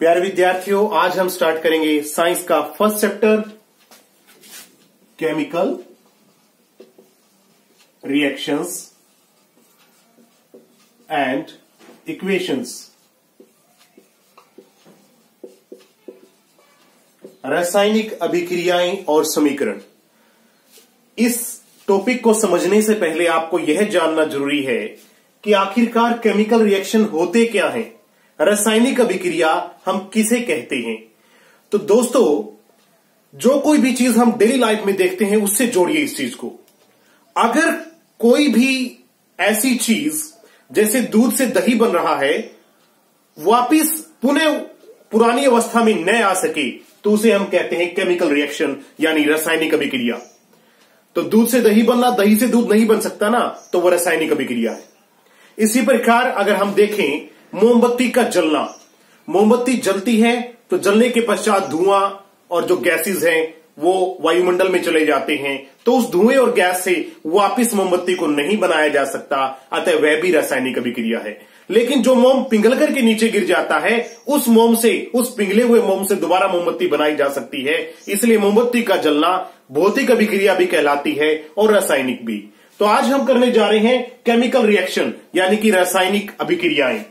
प्यारे विद्यार्थियों, आज हम स्टार्ट करेंगे साइंस का first chapter chemical reactions and equations रासायनिक अभिक्रियाएँ और समीकरण। इस टॉपिक को समझने से पहले आपको यह जानना ज़रूरी है कि आखिरकार केमिकल रिएक्शन होते क्या हैं। रासायनिक अभिक्रिया हम किसे कहते हैं? तो दोस्तों, जो कोई भी चीज़ हम डेली लाइफ में देखते हैं, उससे जोड़िए इस चीज़ को। अगर कोई भी ऐसी चीज़, जैसे दूध से दही बन रहा है, वापिस पुनः पुरानी अवस्था में न आ सके तो उसे हम कहते हैं केमिकल रिएक्शन यानी रासायनिक अभिक्रिया। तो दूध से दही बनना, दही से दूध नहीं बन सकता ना तो वह रासायनिक अभिक्रिया है। इसी प्रकार अगर हम देखें मोमबत्ती का जलना। मोमबत्ती जलती है तो जलने के पश्चात धुआँ और जो गैसेज हैं, वो वायुमंडल में चले जाते हैं। तो उस धुएँ और गैस से वापिस मोमबत्ती को नहीं बनाया जा सकता, अतः वह भी रासायनिक अभिक्रिया है। लेकिन जो मोम पिघल करके नीचे गिर जाता है, उस मोम से, उस पिघले हुए मोम से दोबारा मोमबत्ती बनाई जा सकती है। इसलिए मोमबत्ती का जलना भौतिक अभिक्रिया भी कहलाती है और रासायनिक भी। तो आज हम करने जा रहे हैं केमिकल रिएक्शन यानी कि रासायनिक अभिक्रियाएँ।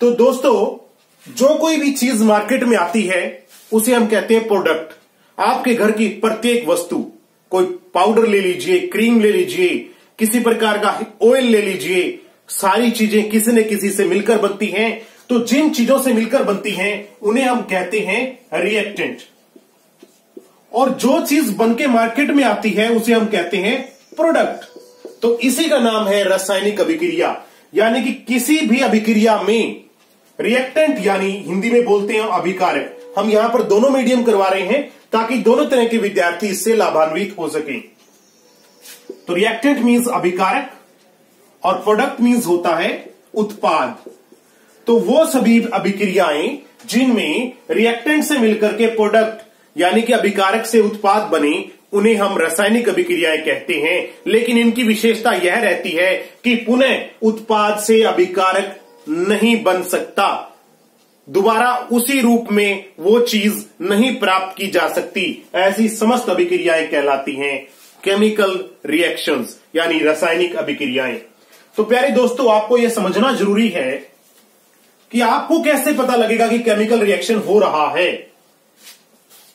तो दोस्तों, जो कोई भी चीज़ मार्केट में आती है, उसे हम कहते हैं प्रोडक्ट आपके घर की प्रत्येक वस्तु, कोई पाउडर ले लीजिए क्रीम ले लीजिए, किसी प्रकार का ऑयल ले लीजिए, सारी चीज़ें किसी न किसी से मिलकर बनती हैं। तो जिन चीज़ों से मिलकर बनती हैं, उन्हें हम कहते हैं रिएक्टेंट और जो चीज़ बनके मार्केट में आती है, उसे हम कहते हैं प्रोडक्ट तो इसी का नाम है रासायनिक अभिक्रिया, यानी कि किसी भी अभिक्रिया में रिएक्टेंट यानी हिंदी में बोलते हैं अभिकारक हम यहाँ पर दोनों मीडियम करवा रहे हैं ताकि दोनों तरह के विद्यार्थी इससे लाभान्वित हो सके। तो रिएक्टेंट मीन्स अभिकारक और प्रोडक्ट मीन्स होता है उत्पाद। तो वो सभी अभिक्रियाएँ जिनमें रिएक्टेंट से मिलकर के प्रोडक्ट यानी कि अभिकारक से उत्पाद बने, उन्हें हम रासायनिक अभिक्रियाएँ कहते हैं। लेकिन इनकी विशेषता यह रहती है कि पुनः उत्पाद से अभिकारक नहीं बन सकता। दोबारा उसी रूप में वो चीज़ नहीं प्राप्त की जा सकती। ऐसी समस्त अभिक्रियाएँ कहलाती हैं केमिकल रिएक्शंस यानी रासायनिक अभिक्रियाएँ। तो प्यारे दोस्तों, आपको यह समझना ज़रूरी है कि आपको कैसे पता लगेगा कि केमिकल रिएक्शन हो रहा है।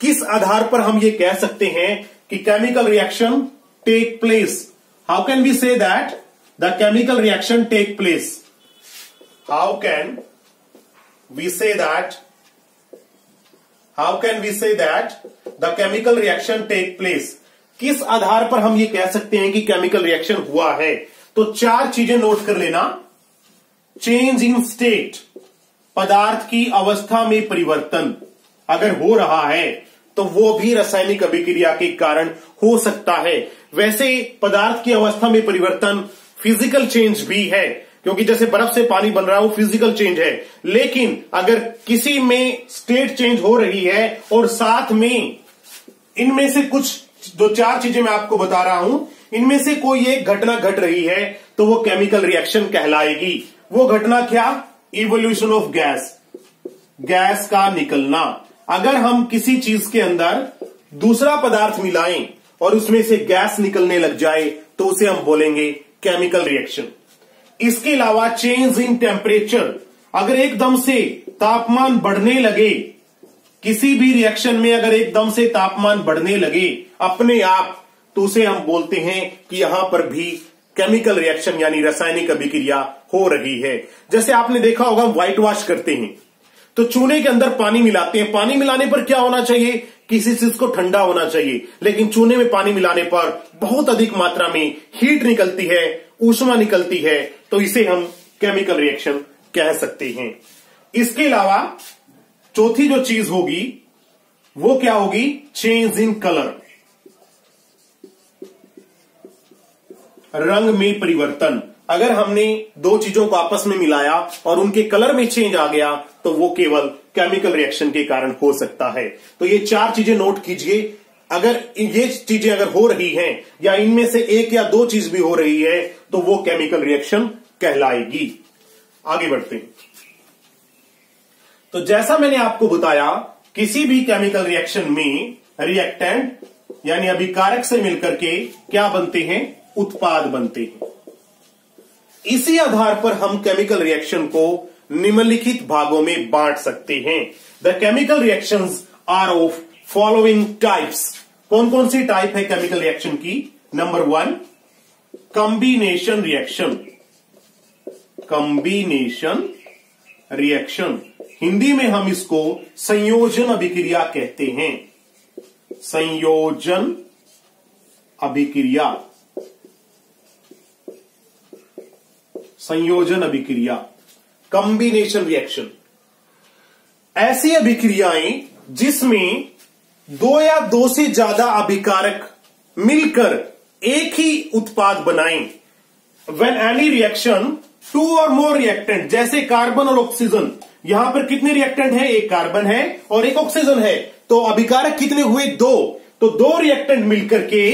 किस आधार पर हम ये कह सकते हैं कि chemical reaction take place how can we say that the chemical reaction take place how can we say that, how can we say that the chemical reaction take place? किस आधार पर हम ये कह सकते हैं कि केमिकल रिएक्शन हुआ है? तो चार चीज़ें नोट कर लेना। चेंज इन स्टेट पदार्थ की अवस्था में परिवर्तन। अगर हो रहा है तो वो भी रासायनिक अभिक्रिया के कारण हो सकता है। वैसे पदार्थ की अवस्था में परिवर्तन फ़िज़िकल चेंज भी है। क्योंकि जैसे बर्फ़ से पानी बन रहा है, वो फ़िज़िकल चेंज है। लेकिन अगर किसी में स्टेट चेंज हो रही है और साथ में इनमें से कुछ दो चार चीज़ें मैं आपको बता रहा हूँ, इनमें से कोई एक घटना घट रही है तो वो केमिकल रिएक्शन कहलाएगी। वो घटना क्या? इवोल्यूशन ऑफ़ गैस गैस का निकलना। अगर हम किसी चीज़ के अंदर दूसरा पदार्थ मिलाएँ और उसमें से गैस निकलने लग जाए तो उसे हम बोलेंगे केमिकल रिएक्शन इसके अलावा चेंज इन टेम्परेचर अगर एकदम से तापमान बढ़ने लगे, किसी भी रिएक्शन में अगर एकदम से तापमान बढ़ने लगे, अपने आप तो उसे हम बोलते हैं कि यहाँ पर भी केमिकल रिएक्शन यानी रासायनिक अभिक्रिया हो रही है। जैसे आपने देखा होगा व्हाइट वॉश करते हैं। तो चूने के अंदर पानी मिलाते हैं। पानी मिलाने पर क्या होना चाहिए? किसी चीज़ को ठंडा होना चाहिए। लेकिन चूने में पानी मिलाने पर बहुत अधिक मात्रा में हीट निकलती है ऊष्मा निकलती है तो इसे हम केमिकल रिएक्शन कह सकते हैं। इसके अलावा, चौथी जो चीज़ होगी, वो क्या होगी? चेंज इन कलर रंग में परिवर्तन। अगर हमने दो चीज़ों को आपस में मिलाया और उनके कलर में चेंज आ गया तो वो केवल केमिकल रिएक्शन के कारण हो सकता है। तो ये चार चीज़ें नोट कीजिए। अगर ये चीज़ें अगर हो रही हैं, या इनमें से एक या दो चीज़ भी हो रही है तो वो केमिकल रिएक्शन कहलाएगी। आगे बढ़ते हैं। तो जैसा मैंने आपको बताया, किसी भी केमिकल रिएक्शन में रिएक्टेंट यानी अभिकारक से मिलकर के क्या बनते हैं? उत्पाद बनते हैं। इसी आधार पर हम केमिकल रिएक्शन को निम्नलिखित भागों में बांट सकते हैं। The chemical reaction are of following types कौन कौन सी टाइप है केमिकल रिएक्शन की? Number one combination reaction combination reaction Hindi में हम इसको संयोजन अभिक्रिया कहते हैं। संयोजन अभिक्रिया। संयोजन अभिक्रिया। कंबीनेशन रिएक्शन ऐसी अभिक्रियाएँ जिसमें दो या दो से ज़्यादा अभिकारक मिलकर एक ही उत्पाद बनाएँ। When any reaction two or more reactant जैसे कार्बन और ऑक्सीजन यहाँ पर कितने रिएक्टेंट है? एक कार्बन है और एक ऑक्सीजन है। तो अभिकारक कितने हुए? दो। तो दो रिएक्टेंट मिलकर के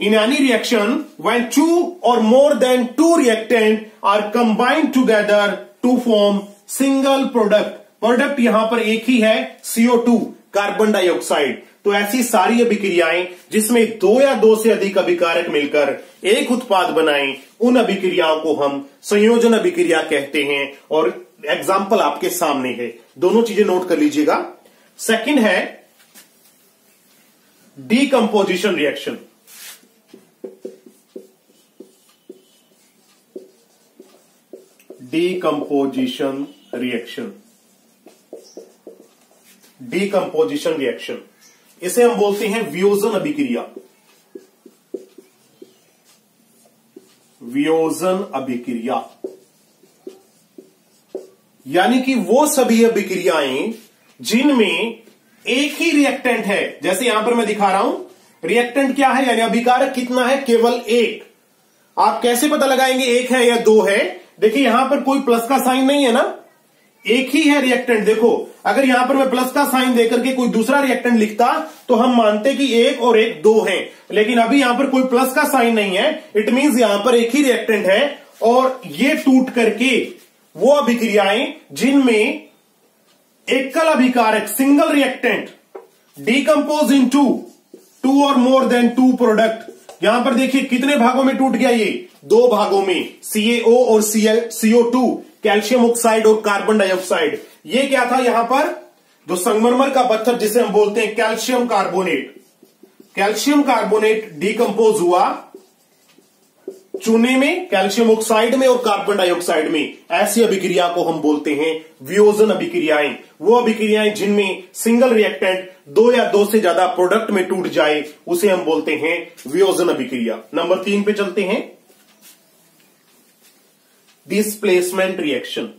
in any reaction when two or more than two reactant are combined together to form single product product यहाँ पर एक ही है सीओ टू कार्बन डाइऑक्साइड तो ऐसी सारी अभिक्रियाएँ जिसमें दो या दो से अधिक अभिकारक मिलकर एक उत्पाद बनाएँ, उन अभिक्रियाओं को हम संयोजन अभिक्रिया कहते हैं। और एग्ज़ाम्पल आपके सामने है। दोनों चीज़ें नोट कर लीजिएगा। सेकंड है decomposition reaction decomposition reaction decomposition reaction इसे हम बोलते हैं वियोजन अभिक्रिया। वियोजन अभिक्रिया। यानी कि वो सभी अभिक्रियाएँ जिनमें एक ही रिएक्टेंट है। जैसे यहाँ पर मैं दिखा रहा हूँ रिएक्टेंट क्या है? यानी अभिकारक कितना है? केवल एक। आप कैसे पता लगाएँगे एक है या दो है? देखिए, यहाँ पर कोई प्लस का साइन नहीं है ना? एक ही है रिएक्टेंट देखो। अगर यहाँ पर मैं प्लस का साइन देकर के कोई दूसरा रिएक्टेंट लिखता तो हम मानते कि एक और एक दो है। लेकिन अभी यहाँ पर कोई प्लस का साइन नहीं है। इट मींस यहाँ पर एक ही रिएक्टेंट है। और ये टूट करके वो अभिक्रियाएँ जिनमें एकल अभिकारक single reactant decompose into two or more than to product यहाँ पर देखिए, कितने भागों में टूट गया ये? दो भागों में सीएओ और CL CO two calcium oxide और कार्बन डाइऑक्साइड। ये क्या था यहाँ पर? जो संगमरमर का पत्थर जिसे हम बोलते हैं calcium carbonate. Calcium carbonate decompose हुआ चूने में, कैल्शियम ऑक्साइड में और कार्बन डाइऑक्साइड में। ऐसी अभिक्रिया को हम बोलते हैं वियोजन अभिक्रियाएँ। वो अभिक्रियाएँ जिनमें सिंगल रिएक्टेंट दो या दो से ज़्यादा प्रोडक्ट में टूट जाए, उसे हम बोलते हैं वियोजन अभिक्रिया। नंबर तीन पे चलते हैं। डिस्प्लेसमेंट रिएक्शन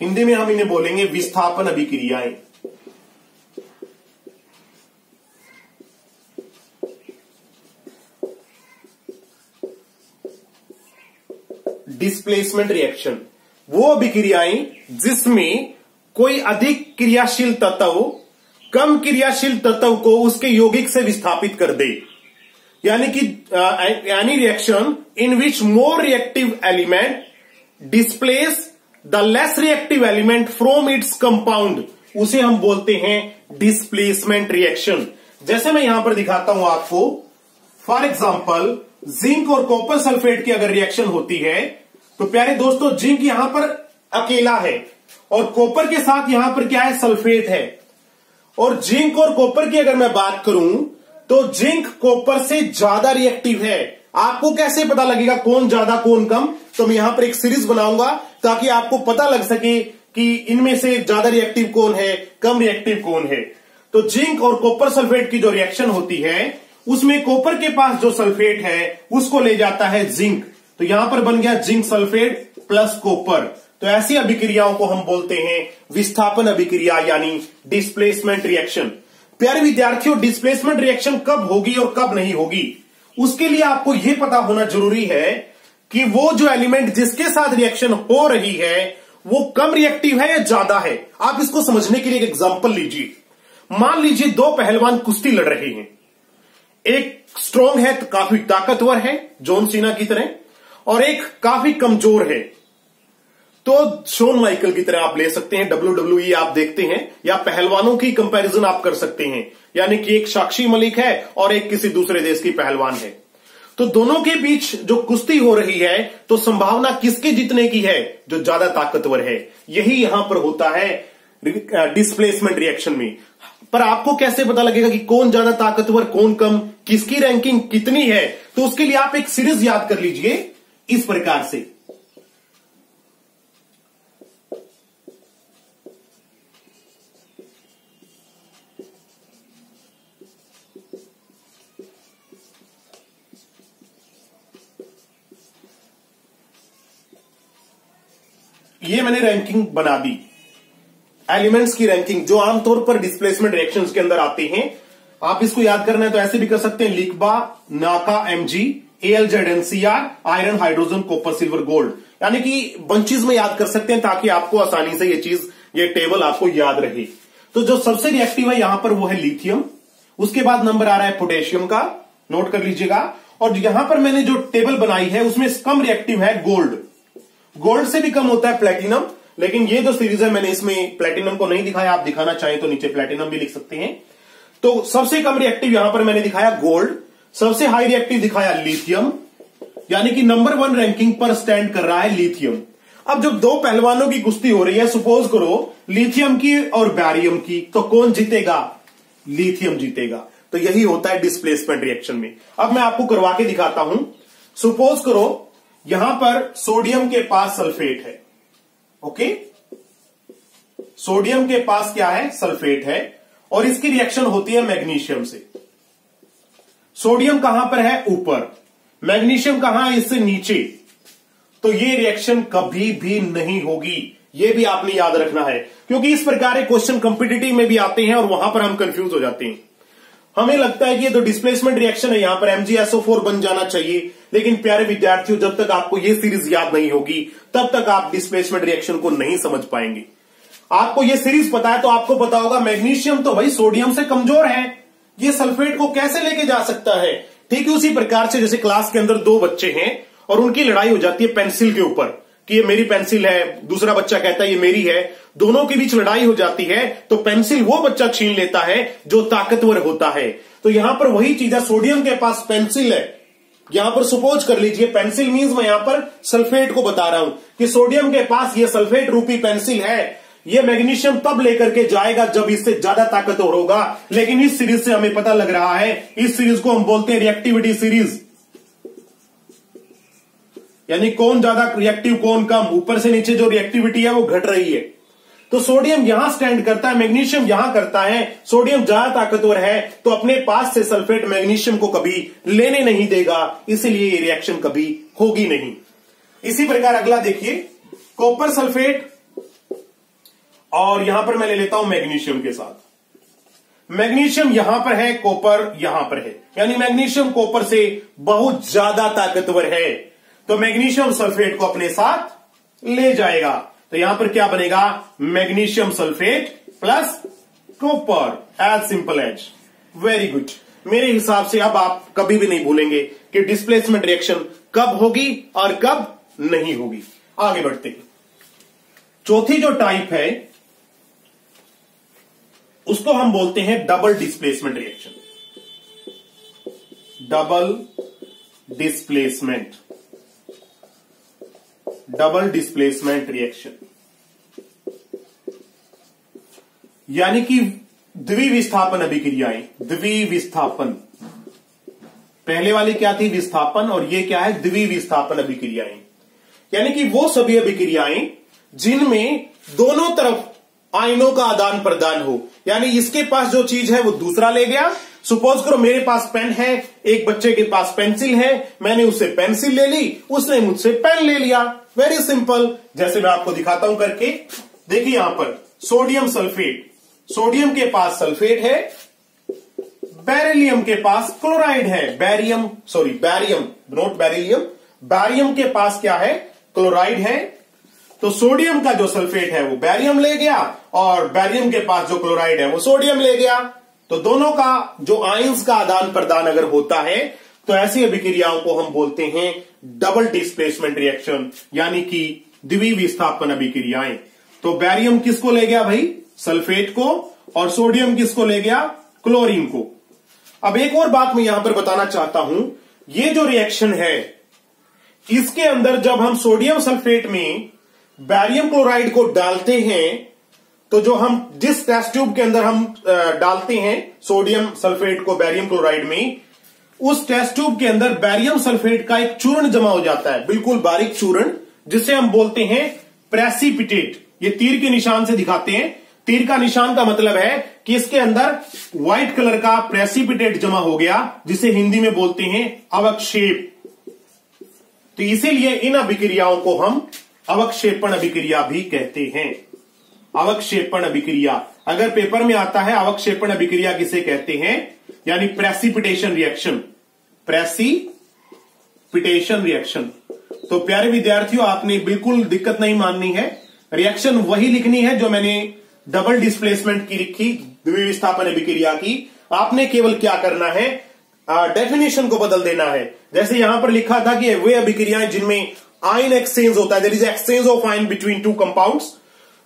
हिंदी में हम इन्हें बोलेंगे विस्थापन अभिक्रियाएँ। डिस्प्लेसमेंट रिएक्शन वो अभिक्रियाएँ जिसमें कोई अधिक क्रियाशील तत्व, कम क्रियाशील तत्व को उसके यौगिक से विस्थापित कर दे। यानी कि any reaction in which more reactive element displace the less reactive element from its compound उसे हम बोलते हैं डिस्प्लेसमेंट रिएक्शन जैसे मैं यहाँ पर दिखाता हूँ आपको फॉर एग्ज़ाम्पल जिंक और कॉपर सल्फेट की अगर रिएक्शन होती है तो प्यारे दोस्तों जिंक यहाँ पर अकेला है। और कॉपर के साथ यहाँ पर क्या है? सल्फेट है। और जिंक और कॉपर की अगर मैं बात करूँ तो जिंक कॉपर से ज़्यादा रिएक्टिव है। आपको कैसे पता लगेगा कौन ज़्यादा, कौन कम? तो मैं यहाँ पर एक सीरीज़ बनाऊँगा ताकि आपको पता लग सके कि इनमें से ज़्यादा रिएक्टिव कौन है, कम रिएक्टिव कौन है। तो जिंक और कॉपर सल्फेट की जो रिएक्शन होती है, उसमें कॉपर के पास जो सल्फेट है, उसको ले जाता है जिंक। तो यहाँ पर बन गया जिंक सल्फेट प्लस कॉपर। तो ऐसी अभिक्रियाओं को हम बोलते हैं विस्थापन अभिक्रिया, यानी डिस्प्लेसमेंट रिएक्शन प्यारे विद्यार्थियों डिस्प्लेसमेंट रिएक्शन कब होगी और कब नहीं होगी? उसके लिए आपको यह पता होना ज़रूरी है कि वो जो एलिमेंट जिसके साथ रिएक्शन हो रही है, वो कम रिएक्टिव है या ज़्यादा है? आप इसको समझने के लिए एक एग्ज़ाम्पल लीजिए। मान लीजिए दो पहलवान कुश्ती लड़ रहे हैं। एक स्ट्रोंग है तो काफ़ी ताकतवर है, जॉन सीना की तरह, और एक काफ़ी कमज़ोर है। तो शोन माइकल की तरह आप ले सकते हैं डब्ल्यू डब्ल्यू आप देखते हैं, या पहलवानों की कंपैरिजन आप कर सकते हैं। यानी कि एक साक्षी मलिक है और एक किसी दूसरे देश की पहलवान है। तो दोनों के बीच जो कुश्ती हो रही है तो संभावना किसके जीतने की है, जो ज़्यादा ताकतवर है? यही यहाँ पर होता है डिस्प्लेसमेंट रिएक्शन में। पर आपको कैसे पता लगेगा कि कौन ज़्यादा ताकतवर, कौन कम, किसकी रैंकिंग कितनी है? तो उसके लिए आप एक सीरीज़ याद कर लीजिए, इस प्रकार से। ये मैंने रैंकिंग बना दी। एलिमेंट्स की रैंकिंग जो आमतौर पर डिस्प्लेसमेंट रिएक्शंस के अंदर आते हैं, आप इसको याद करना है तो ऐसे भी कर सकते हैं। लिखबा नाका MG L NCR iron hydrogen copper silver gold यानी कि बंचीज में याद कर सकते हैं ताकि आपको आसानी से ये चीज़, ये टेबल आपको याद रहे। तो जो सबसे रिएक्टिव है यहाँ पर वो है लिथियम उसके बाद नंबर आ रहा है पोटेशियम का। नोट कर लीजिएगा। और यहाँ पर मैंने जो टेबल बनाई है, उसमें कम रिएक्टिव है गोल्ड गोल्ड से भी कम होता है प्लेटिनम लेकिन ये जो सीरीज़ है, मैंने इसमें प्लेटिनम को नहीं दिखाया, आप दिखाना चाहें तो नीचे प्लेटिनम भी लिख सकते हैं। तो सबसे कम रिएक्टिव यहाँ पर मैंने दिखाया गोल्ड सबसे हाई रिएक्टिव दिखाया लिथियम यानी कि नंबर वन रैंकिंग पर स्टैंड कर रहा है लिथियम अब जब दो पहलवानों की कुश्ती हो रही है सुपोज करो लिथियम की और बैरियम की तो कौन जीतेगा? लिथियम जीतेगा। तो यही होता है डिस्प्लेसमेंट रिएक्शन में। अब मैं आपको करवा के दिखाता हूँ। सुपोज करो यहाँ पर सोडियम के पास सल्फेट है, ओके? सोडियम के पास क्या है? सल्फेट है, और इसकी रिएक्शन होती है मैग्नीशियम से। सोडियम कहाँ पर है? ऊपर। मैग्नीशियम कहाँ है? इससे नीचे। तो ये रिएक्शन कभी भी नहीं होगी। ये भी आपने याद रखना है, क्योंकि इस प्रकार के क्वेश्चन कंपिटेटिव में भी आते हैं और वहाँ पर हम कंफ्यूज हो जाते हैं। हमें लगता है कि ये तो डिस्प्लेसमेंट रिएक्शन है, यहाँ पर एमजीएसओ बन जाना चाहिए। लेकिन प्यारे विद्यार्थियों, जब तक आपको ये सीरीज़ याद नहीं होगी, तब तक आप डिस्प्लेसमेंट रिएक्शन को नहीं समझ पाएँगे। आपको ये सीरीज़ पता है तो आपको पता होगा, मैग्नीशियम तो भाई सोडियम से कमज़ोर है। ये सल्फेट को कैसे लेके जा सकता है? ठीक है, उसी प्रकार से जैसे क्लास के अंदर दो बच्चे हैं और उनकी लड़ाई हो जाती है पेंसिल के ऊपर कि ये मेरी पेंसिल है, दूसरा बच्चा कहता है ये मेरी है। दोनों के बीच लड़ाई हो जाती है तो पेंसिल वो बच्चा छीन लेता है जो ताकतवर होता है। तो यहाँ पर वही चीज़ है, सोडियम के पास पेंसिल है। यहाँ पर सुपोज कर लीजिए पेंसिल मीन्स मैं यहाँ पर सल्फेट को बता रहा हूँ कि सोडियम के पास ये सल्फेट रूपी पेंसिल है। ये मैग्नीशियम तब लेकर के जाएगा जब इससे ज़्यादा ताकतवर होगा। लेकिन इस सीरीज़ से हमें पता लग रहा है, इस सीरीज़ को हम बोलते हैं रिएक्टिविटी सीरीज़ यानी कौन ज़्यादा रिएक्टिव कौन कम? ऊपर से नीचे जो रिएक्टिविटी है, वो घट रही है। तो सोडियम यहाँ स्टैंड करता है, मैग्नीशियम यहाँ करता है, सोडियम ज़्यादा ताकतवर है तो अपने पास से सल्फेट मैग्नीशियम को कभी लेने नहीं देगा, इसीलिए ये रिएक्शन कभी होगी नहीं। इसी प्रकार अगला देखिए कॉपर सल्फेट और यहाँ पर मैं ले लेता हूँ मैग्नीशियम के साथ। मैग्नीशियम यहाँ पर है कॉपर यहाँ पर है। यानी मैग्नीशियम कॉपर से बहुत ज़्यादा ताकतवर है तो मैग्नीशियम सल्फेट को अपने साथ ले जाएगा। तो यहाँ पर क्या बनेगा? Magnesium sulphate plus copper as simple as very good मेरे हिसाब से अब आप कभी भी नहीं भूलेंगे कि डिस्प्लेसमेंट रिएक्शन कब होगी और कब नहीं होगी। आगे बढ़ते हैं। चौथी जो टाइप है, उसको हम बोलते हैं double displacement reaction double displacement double displacement reaction यानी कि द्विविस्थापन अभिक्रियाएँ द्विविस्थापन पहले वाली क्या थी? विस्थापन, और ये क्या है? द्विविस्थापन अभिक्रियाएँ यानी कि वो सभी अभिक्रियाएँ जिनमें दोनों तरफ़ आयनों का आदान प्रदान हो। यानी इसके पास जो चीज़ है, वो दूसरा ले गया। सुपोज करो मेरे पास पेन है, एक बच्चे के पास पेंसिल है, मैंने उससे पेंसिल ले ली, उसने मुझसे पेन ले लिया। वेरी सिंपल जैसे मैं आपको दिखाता हूँ करके। देखिए यहाँ पर सोडियम सल्फेट सोडियम के पास सल्फेट है, बैरिलियम के पास क्लोराइड है। Barium sorry barium not beryllium barium के पास क्या है? क्लोराइड है। तो सोडियम का जो सल्फेट है, वो बैरियम ले गया, और बैरियम के पास जो क्लोराइड है, वो सोडियम ले गया। तो दोनों का, जो आयंस का आदान प्रदान अगर होता है तो ऐसी अभिक्रियाओं को हम बोलते हैं डबल डिस्प्लेसमेंट रिएक्शन यानी कि द्वि विस्थापन अभिक्रियाएँ। तो बैरियम किसको ले गया भाई? सल्फेट को और सोडियम किसको ले गया? क्लोरीन को। अब एक और बात मैं यहाँ पर बताना चाहता हूँ। ये जो रिएक्शन है, इसके अंदर जब हम सोडियम सल्फेट में बैरियम क्लोराइड को डालते हैं तो जो हम जिस टेस्ट ट्यूब के अंदर हम डालते हैं, सोडियम सल्फेट को बैरियम क्लोराइड में, उस टेस्ट ट्यूब के अंदर बैरियम सल्फेट का एक चूर्ण जमा हो जाता है। बिल्कुल बारीक चूर्ण, जिसे हम बोलते हैं प्रेसिपिटेट ये तीर के निशान से दिखाते हैं। तीर का निशान का मतलब है कि इसके अंदर व्हाइट कलर का प्रेसिपिटेट जमा हो गया, जिसे हिंदी में बोलते हैं अवक्षेप। तो इसीलिए इन अभिक्रियाओं को हम अवक्षेपण अभिक्रिया भी कहते हैं। अवक्षेपण अभिक्रिया। अगर पेपर में आता है, अवक्षेपण अभिक्रिया किसे कहते हैं? यानी प्रेसिपिटेशन रिएक्शन प्रेसिपिटेशन रिएक्शन तो प्यारे विद्यार्थियों, आपने बिल्कुल दिक्कत नहीं माननी है। रिएक्शन वही लिखनी है जो मैंने डबल डिस्प्लेसमेंट की लिखी द्विविस्थापन अभिक्रिया की। आपने केवल क्या करना है? डेफिनेशन को बदल देना है। जैसे यहाँ पर लिखा था कि वे अभिक्रियाएँ जिनमें आइन एक्सचेंज होता है is exchange of ion between two compounds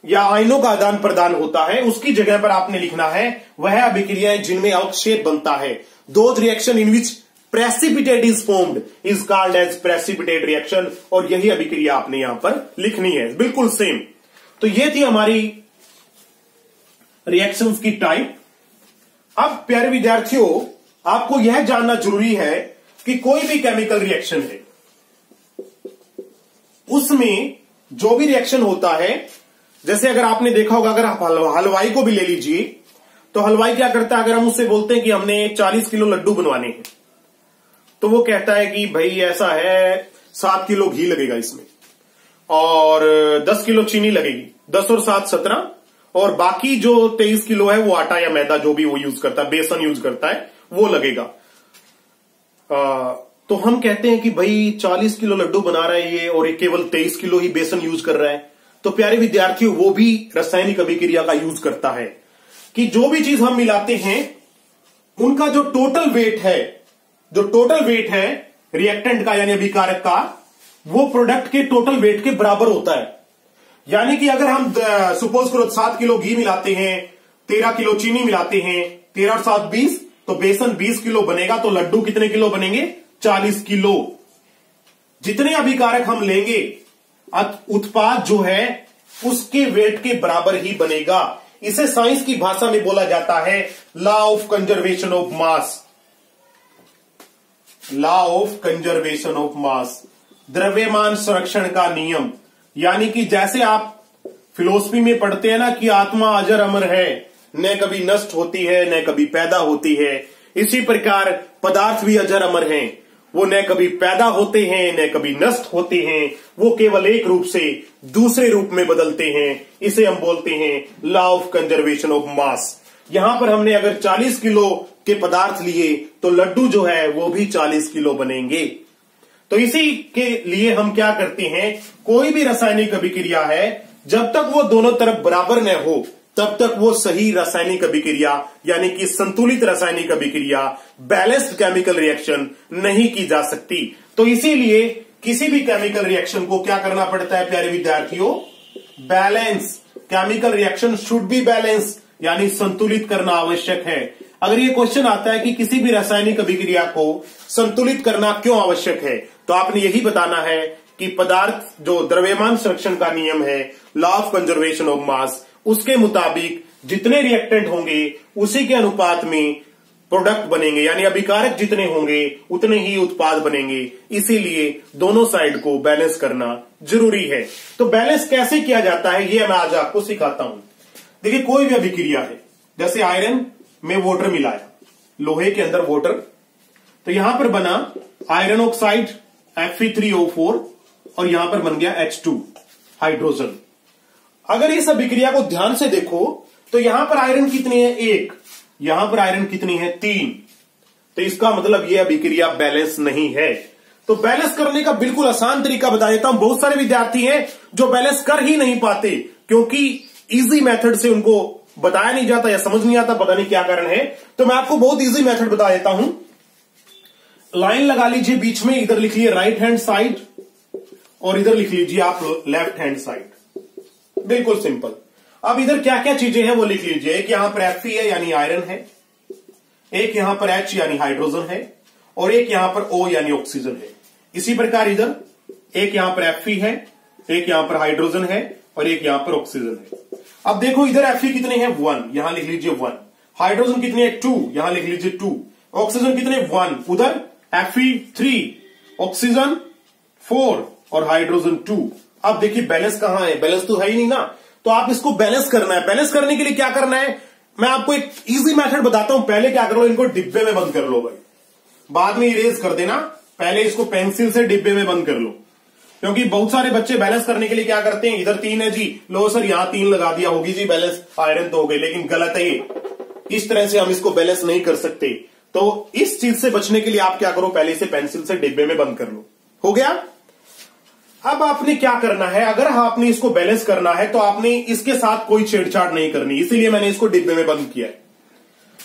या आयनों का आदान प्रदान होता है, उसकी जगह पर आपने लिखना है, वह अभिक्रियाएँ जिनमें अवक्षेप बनता है। दो reaction in which precipitate is formed is called as precipitate reaction और यही अभिक्रिया आपने यहाँ पर लिखनी है। बिल्कुल सेम तो ये थी हमारी रिएक्शंस की टाइप अब प्यारे विद्यार्थियों, आपको यह जानना ज़रूरी है कि कोई भी केमिकल रिएक्शन है, उसमें जो भी रिएक्शन होता है, जैसे अगर आपने देखा होगा, अगर आप हलवाई को भी ले लीजिए तो हलवाई क्या करता है, अगर हम उससे बोलते हैं कि हमने 40 किलो लड्डू बनवाने हैं तो वो कहता है कि भाई ऐसा है, सात किलो घी लगेगा इसमें, और दस किलो चीनी लगेगी, दस और सात सत्रह और बाकी जो तेईस किलो है वो आटा या मैदा जो भी वो यूज़ करता है बेसन यूज़ करता है वो लगेगा। आ, तो हम कहते हैं कि भाई चालीस किलो लड्डू बना रहा है ये और ये केवल तेईस किलो ही बेसन यूज़ कर रहा है। तो प्यारे विद्यार्थियों वो भी रासायनिक अभिक्रिया का यूज़ करता है। कि जो भी चीज़ हम मिलाते हैं उनका जो टोटल वेट है जो टोटल वेट है रिएक्टेंट का यानी अभिकारक का वो प्रोडक्ट के टोटल वेट के बराबर होता है। यानी कि अगर हम सुपोज करो सात किलो घी मिलाते हैं, तेरह किलो चीनी मिलाते हैं, तेरह और सात बीस तो बेसन बीस किलो बनेगा तो लड्डू कितने किलो बनेंगे? चालीस किलो। जितने अभिकारक हम लेंगे उत्पाद जो है, उसके वेट के बराबर ही बनेगा। इसे साइंस की भाषा में बोला जाता है law of conservation of mass law of conservation of mass द्रव्यमान संरक्षण का नियम। यानी कि जैसे आप फिलोसफी में पढ़ते हैं ना कि आत्मा अजर अमर है, न कभी नष्ट होती है, न कभी पैदा होती है, इसी प्रकार पदार्थ भी अजर अमर हैं। वो न कभी पैदा होते हैं, न कभी नष्ट होते हैं, वो केवल एक रूप से दूसरे रूप में बदलते हैं। इसे हम बोलते हैं law of conservation of mass यहाँ पर हमने अगर 40 किलो के पदार्थ लिए तो लड्डू जो है, वो भी 40 किलो बनेंगे। तो इसी के लिए हम क्या करते हैं, कोई भी रासायनिक अभिक्रिया है, जब तक वो दोनों तरफ़ बराबर न हो, तब तक वो सही रासायनिक अभिक्रिया, यानी कि संतुलित रासायनिक अभिक्रिया बैलेंस्ड केमिकल रिएक्शन नहीं की जा सकती। तो इसीलिए किसी भी केमिकल रिएक्शन को क्या करना पड़ता है, प्यारे विद्यार्थियों? Balance chemical reaction should be balance यानी संतुलित करना आवश्यक है। अगर ये क्वेश्चन आता है कि किसी भी रासायनिक अभिक्रिया को संतुलित करना क्यों आवश्यक है तो आपने यही बताना है कि पदार्थ जो द्रव्यमान संरक्षण का नियम है law of conservation of mass उसके मुताबिक जितने रिएक्टेंट होंगे, उसी के अनुपात में प्रोडक्ट बनेंगे, यानी अभिकारक जितने होंगे, उतने ही उत्पाद बनेंगे। इसीलिए दोनों साइड को बैलेंस करना ज़रूरी है। तो बैलेंस कैसे किया जाता है, ये मैं आज आपको सिखाता हूँ। देखिए, कोई भी अभिक्रिया है, जैसे आयरन में वोटर मिलाया लोहे के अंदर वोटर तो यहाँ पर बना आयरन ऑक्साइड Fe3O4 और यहाँ पर बन गया H2 हाइड्रोजन अगर इस अभिक्रिया को ध्यान से देखो तो यहाँ पर आयरन कितनी है? एक। यहाँ पर आयरन कितनी है? तीन। तो इसका मतलब यह अभिक्रिया बैलेंस नहीं है। तो बैलेंस करने का बिल्कुल आसान तरीका बता देता हूँ। बहुत सारे विद्यार्थी हैं जो बैलेंस कर ही नहीं पाते, क्योंकि इजी मेथड से उनको बताया नहीं जाता या समझ नहीं आता, पता नहीं क्या कारण है। तो मैं आपको बहुत इजी मेथड बता देता हूँ। लाइन लगा लीजिए बीच में, इधर लिख लीजिए राइट हैंड साइड और इधर लिख लीजिए आप लेफ़्ट हैंड साइड बिल्कुल सिंपल अब इधर क्या क्या चीज़ें हैं वो लिख लीजिए। एक यहाँ पर एफ़ है, यानी आयरन है। एक यहाँ पर एच यानी हाइड्रोजन है। और एक यहाँ पर ओ यानी ऑक्सीजन है। इसी प्रकार इधर, एक यहाँ पर एफ़ है, एक यहाँ पर हाइड्रोजन है। और एक यहाँ पर ऑक्सीजन है। अब देखो इधर एफ़ कितने हैं? वन यहाँ लिख लीजिए वन हाइड्रोजन कितने हैं? टू यहाँ लिख लीजिए टू ऑक्सीजन कितने वन उधर एफ़ थ्री ऑक्सीजन फोर और हाइड्रोजन टू अब देखिए बैलेंस कहाँ है? बैलेंस तो है ही नहीं ना। तो आप इसको बैलेंस करना है। बैलेंस करने के लिए क्या करना है? मैं आपको एक इजी मेथड बताता हूँ। पहले क्या करो? इनको डिब्बे में बंद कर लो भाई। बाद में इरेज कर देना। पहले इसको पेंसिल से डिब्बे में बंद कर लो। क्योंकि बहुत सारे बच्चे बैलेंस करने के लिए क्या करते हैं? इधर तीन है जी। लो सर, यहाँ तीन लगा दिया होगी जी, बैलेंस आयरन तो हो लेकिन गलत है ये। इस तरह से हम इसको बैलेंस नहीं कर सकते। तो इस चीज़ से बचने के लिए आप क्या करो? पहले से पेंसिल से डिब्बे में बंद कर लो। हो गया? अब आपने क्या करना है? अगर आपने इसको बैलेंस करना है तो आपने इसके साथ कोई छेड़छाड़ नहीं करनी। इसीलिए मैंने इसको डिब्बे में बंद किया है।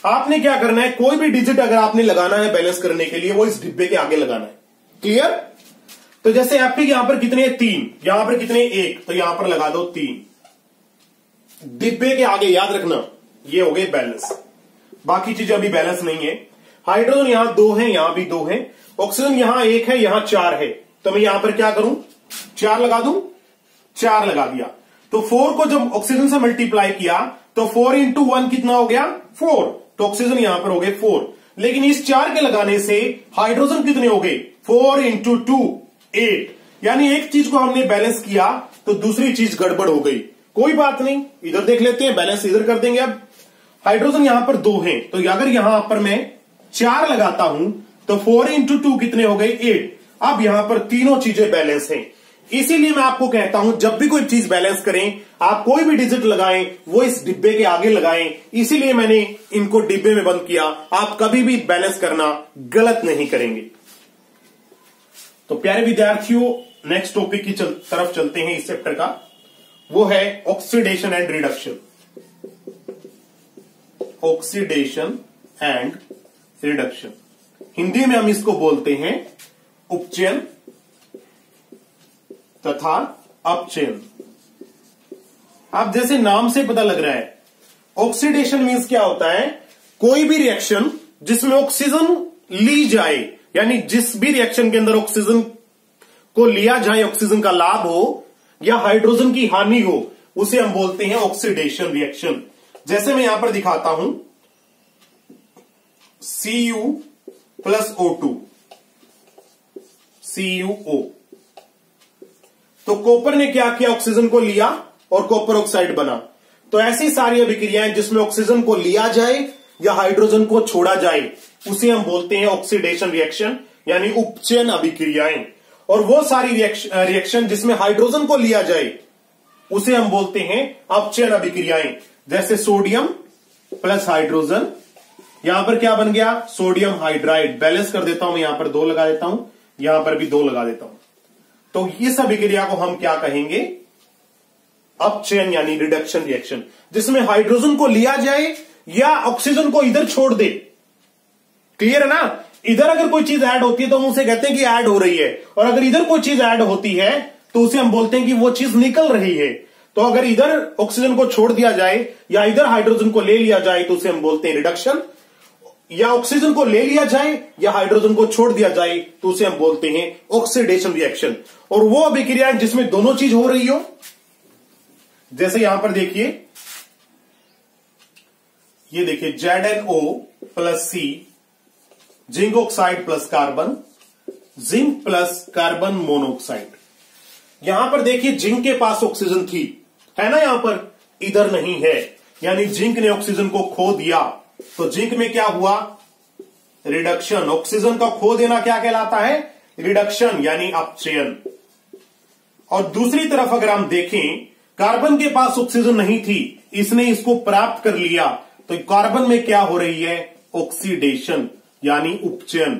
आपने क्या करना है? कोई भी डिजिट अगर आपने लगाना है बैलेंस करने के लिए, वो इस डिब्बे के आगे लगाना है। क्लियर? तो जैसे आपके यहाँ पर कितने तीन। यहाँ पर कितने एक। तो यहाँ पर लगा दो तीन। डिब्बे के आगे याद रखना, ये हो गए बैलेंस बाकी चीज़ें अभी बैलेंस नहीं है। हाइड्रोजन यहाँ दो है, यहाँ भी दो है। ऑक्सीजन यहाँ एक है, यहाँ चार है। तो मैं यहाँ पर क्या करूँ? चार लगा दू? चार लगा दिया। तो फोर को जब ऑक्सीजन से मल्टीप्लाई किया तो फोर इंटू वन कितना हो गया? फोर तो ऑक्सीजन यहाँ पर हो गए फोर लेकिन इस चार के लगाने से हाइड्रोजन कितने हो गए? फोर इंटू टू एट यानी एक चीज़ को हमने बैलेंस किया तो दूसरी चीज़ गड़बड़ हो गई। कोई बात नहीं, इधर देख लेते हैं बैलेंस इधर कर देंगे अब। हाइड्रोजन यहाँ पर दो हैं। तो अगर यहाँ पर मैं चार लगाता हूँ तो फोर इंटू टू कितने हो गए? एट अब यहाँ पर तीनों चीज़ें बैलेंस हैं। इसीलिए मैं आपको कहता हूँ, जब भी कोई चीज़ बैलेंस करें, आप कोई भी डिजिट लगाएँ, वो इस डिब्बे के आगे लगाएँ। इसीलिए मैंने इनको डिब्बे में बंद किया। आप कभी भी बैलेंस करना गलत नहीं करेंगे। तो प्यारे विद्यार्थियों नेक्स्ट टॉपिक की चल, तरफ़ चलते हैं इस चैप्टर का। वो है oxidation and reduction oxidation and reduction Hindi में हम इसको बोलते हैं उपचयन तथा अपचयन। आप जैसे नाम से पता लग रहा है ऑक्सीडेशन मीन्स क्या होता है? कोई भी रिएक्शन जिसमें ऑक्सीजन ली जाए यानी जिस भी रिएक्शन के अंदर ऑक्सीजन को लिया जाए ऑक्सीजन का लाभ हो या हाइड्रोजन की हानि हो, उसे हम बोलते हैं ऑक्सीडेशन रिएक्शन जैसे मैं यहाँ पर दिखाता हूँ C U plus O two C U O तो कॉपर ने क्या किया? ऑक्सीजन को लिया और कॉपर ऑक्साइड बना. तो ऐसी सारी अभिक्रियाएँ जिसमें ऑक्सीजन को लिया जाए या हाइड्रोजन को छोड़ा जाए उसे हम बोलते हैं ऑक्सीडेशन रिएक्शन यानी उपचयन अभिक्रियाएँ। और वो सारी रिएक्शन जिसमें हाइड्रोजन को लिया जाए, उसे हम बोलते हैं अपचयन अभिक्रियाएँ। जैसे सोडियम प्लस हाइड्रोजन यहाँ पर क्या बन गया? सोडियम हाइड्राइड बैलेंस कर देता हूँ यहाँ पर दो लगा देता हूँ, यहाँ पर भी दो लगा देता हूँ। तो इस अभिक्रिया को हम क्या कहेंगे? अपचयन यानी रिडक्शन रिएक्शन जिसमें हाइड्रोजन को लिया जाए या ऑक्सीजन को इधर छोड़ दे। क्लियर है ना? इधर अगर कोई चीज़ ऐड होती है तो हम उसे कहते हैं कि ऐड हो रही है। और अगर इधर कोई चीज़ ऐड होती है तो उसे हम बोलते हैं कि वो चीज़ निकल रही है। तो अगर इधर ऑक्सीजन को छोड़ दिया जाए, या इधर हाइड्रोजन को ले लिया जाए तो उसे हम बोलते हैं रिडक्शन या ऑक्सीजन को ले लिया जाए, या हाइड्रोजन को छोड़ दिया जाए तो उसे हम बोलते हैं ऑक्सीडेशन रिएक्शन और वो अभिक्रिया जिसमें दोनों चीज़ हो रही हो। जैसे यहाँ पर देखिए, ये देखिए Z N O plus C zinc oxide plus carbon, zinc plus carbon monoxide. यहाँ पर देखिए, जिंक के पास ऑक्सीजन थी। है ना यहाँ पर? इधर नहीं है। यानी जिंक ने ऑक्सीजन को खो दिया। तो जिंक में क्या हुआ? रिडक्शन। ऑक्सीजन का खो देना क्या कहलाता है? रिडक्शन, यानी अपचयन। और दूसरी तरफ़ अगर हम देखें, कार्बन के पास ऑक्सीजन नहीं थी, इसने इसको प्राप्त कर लिया। तो कार्बन में क्या हो रही है? ऑक्सीडेशन। यानी उपचयन।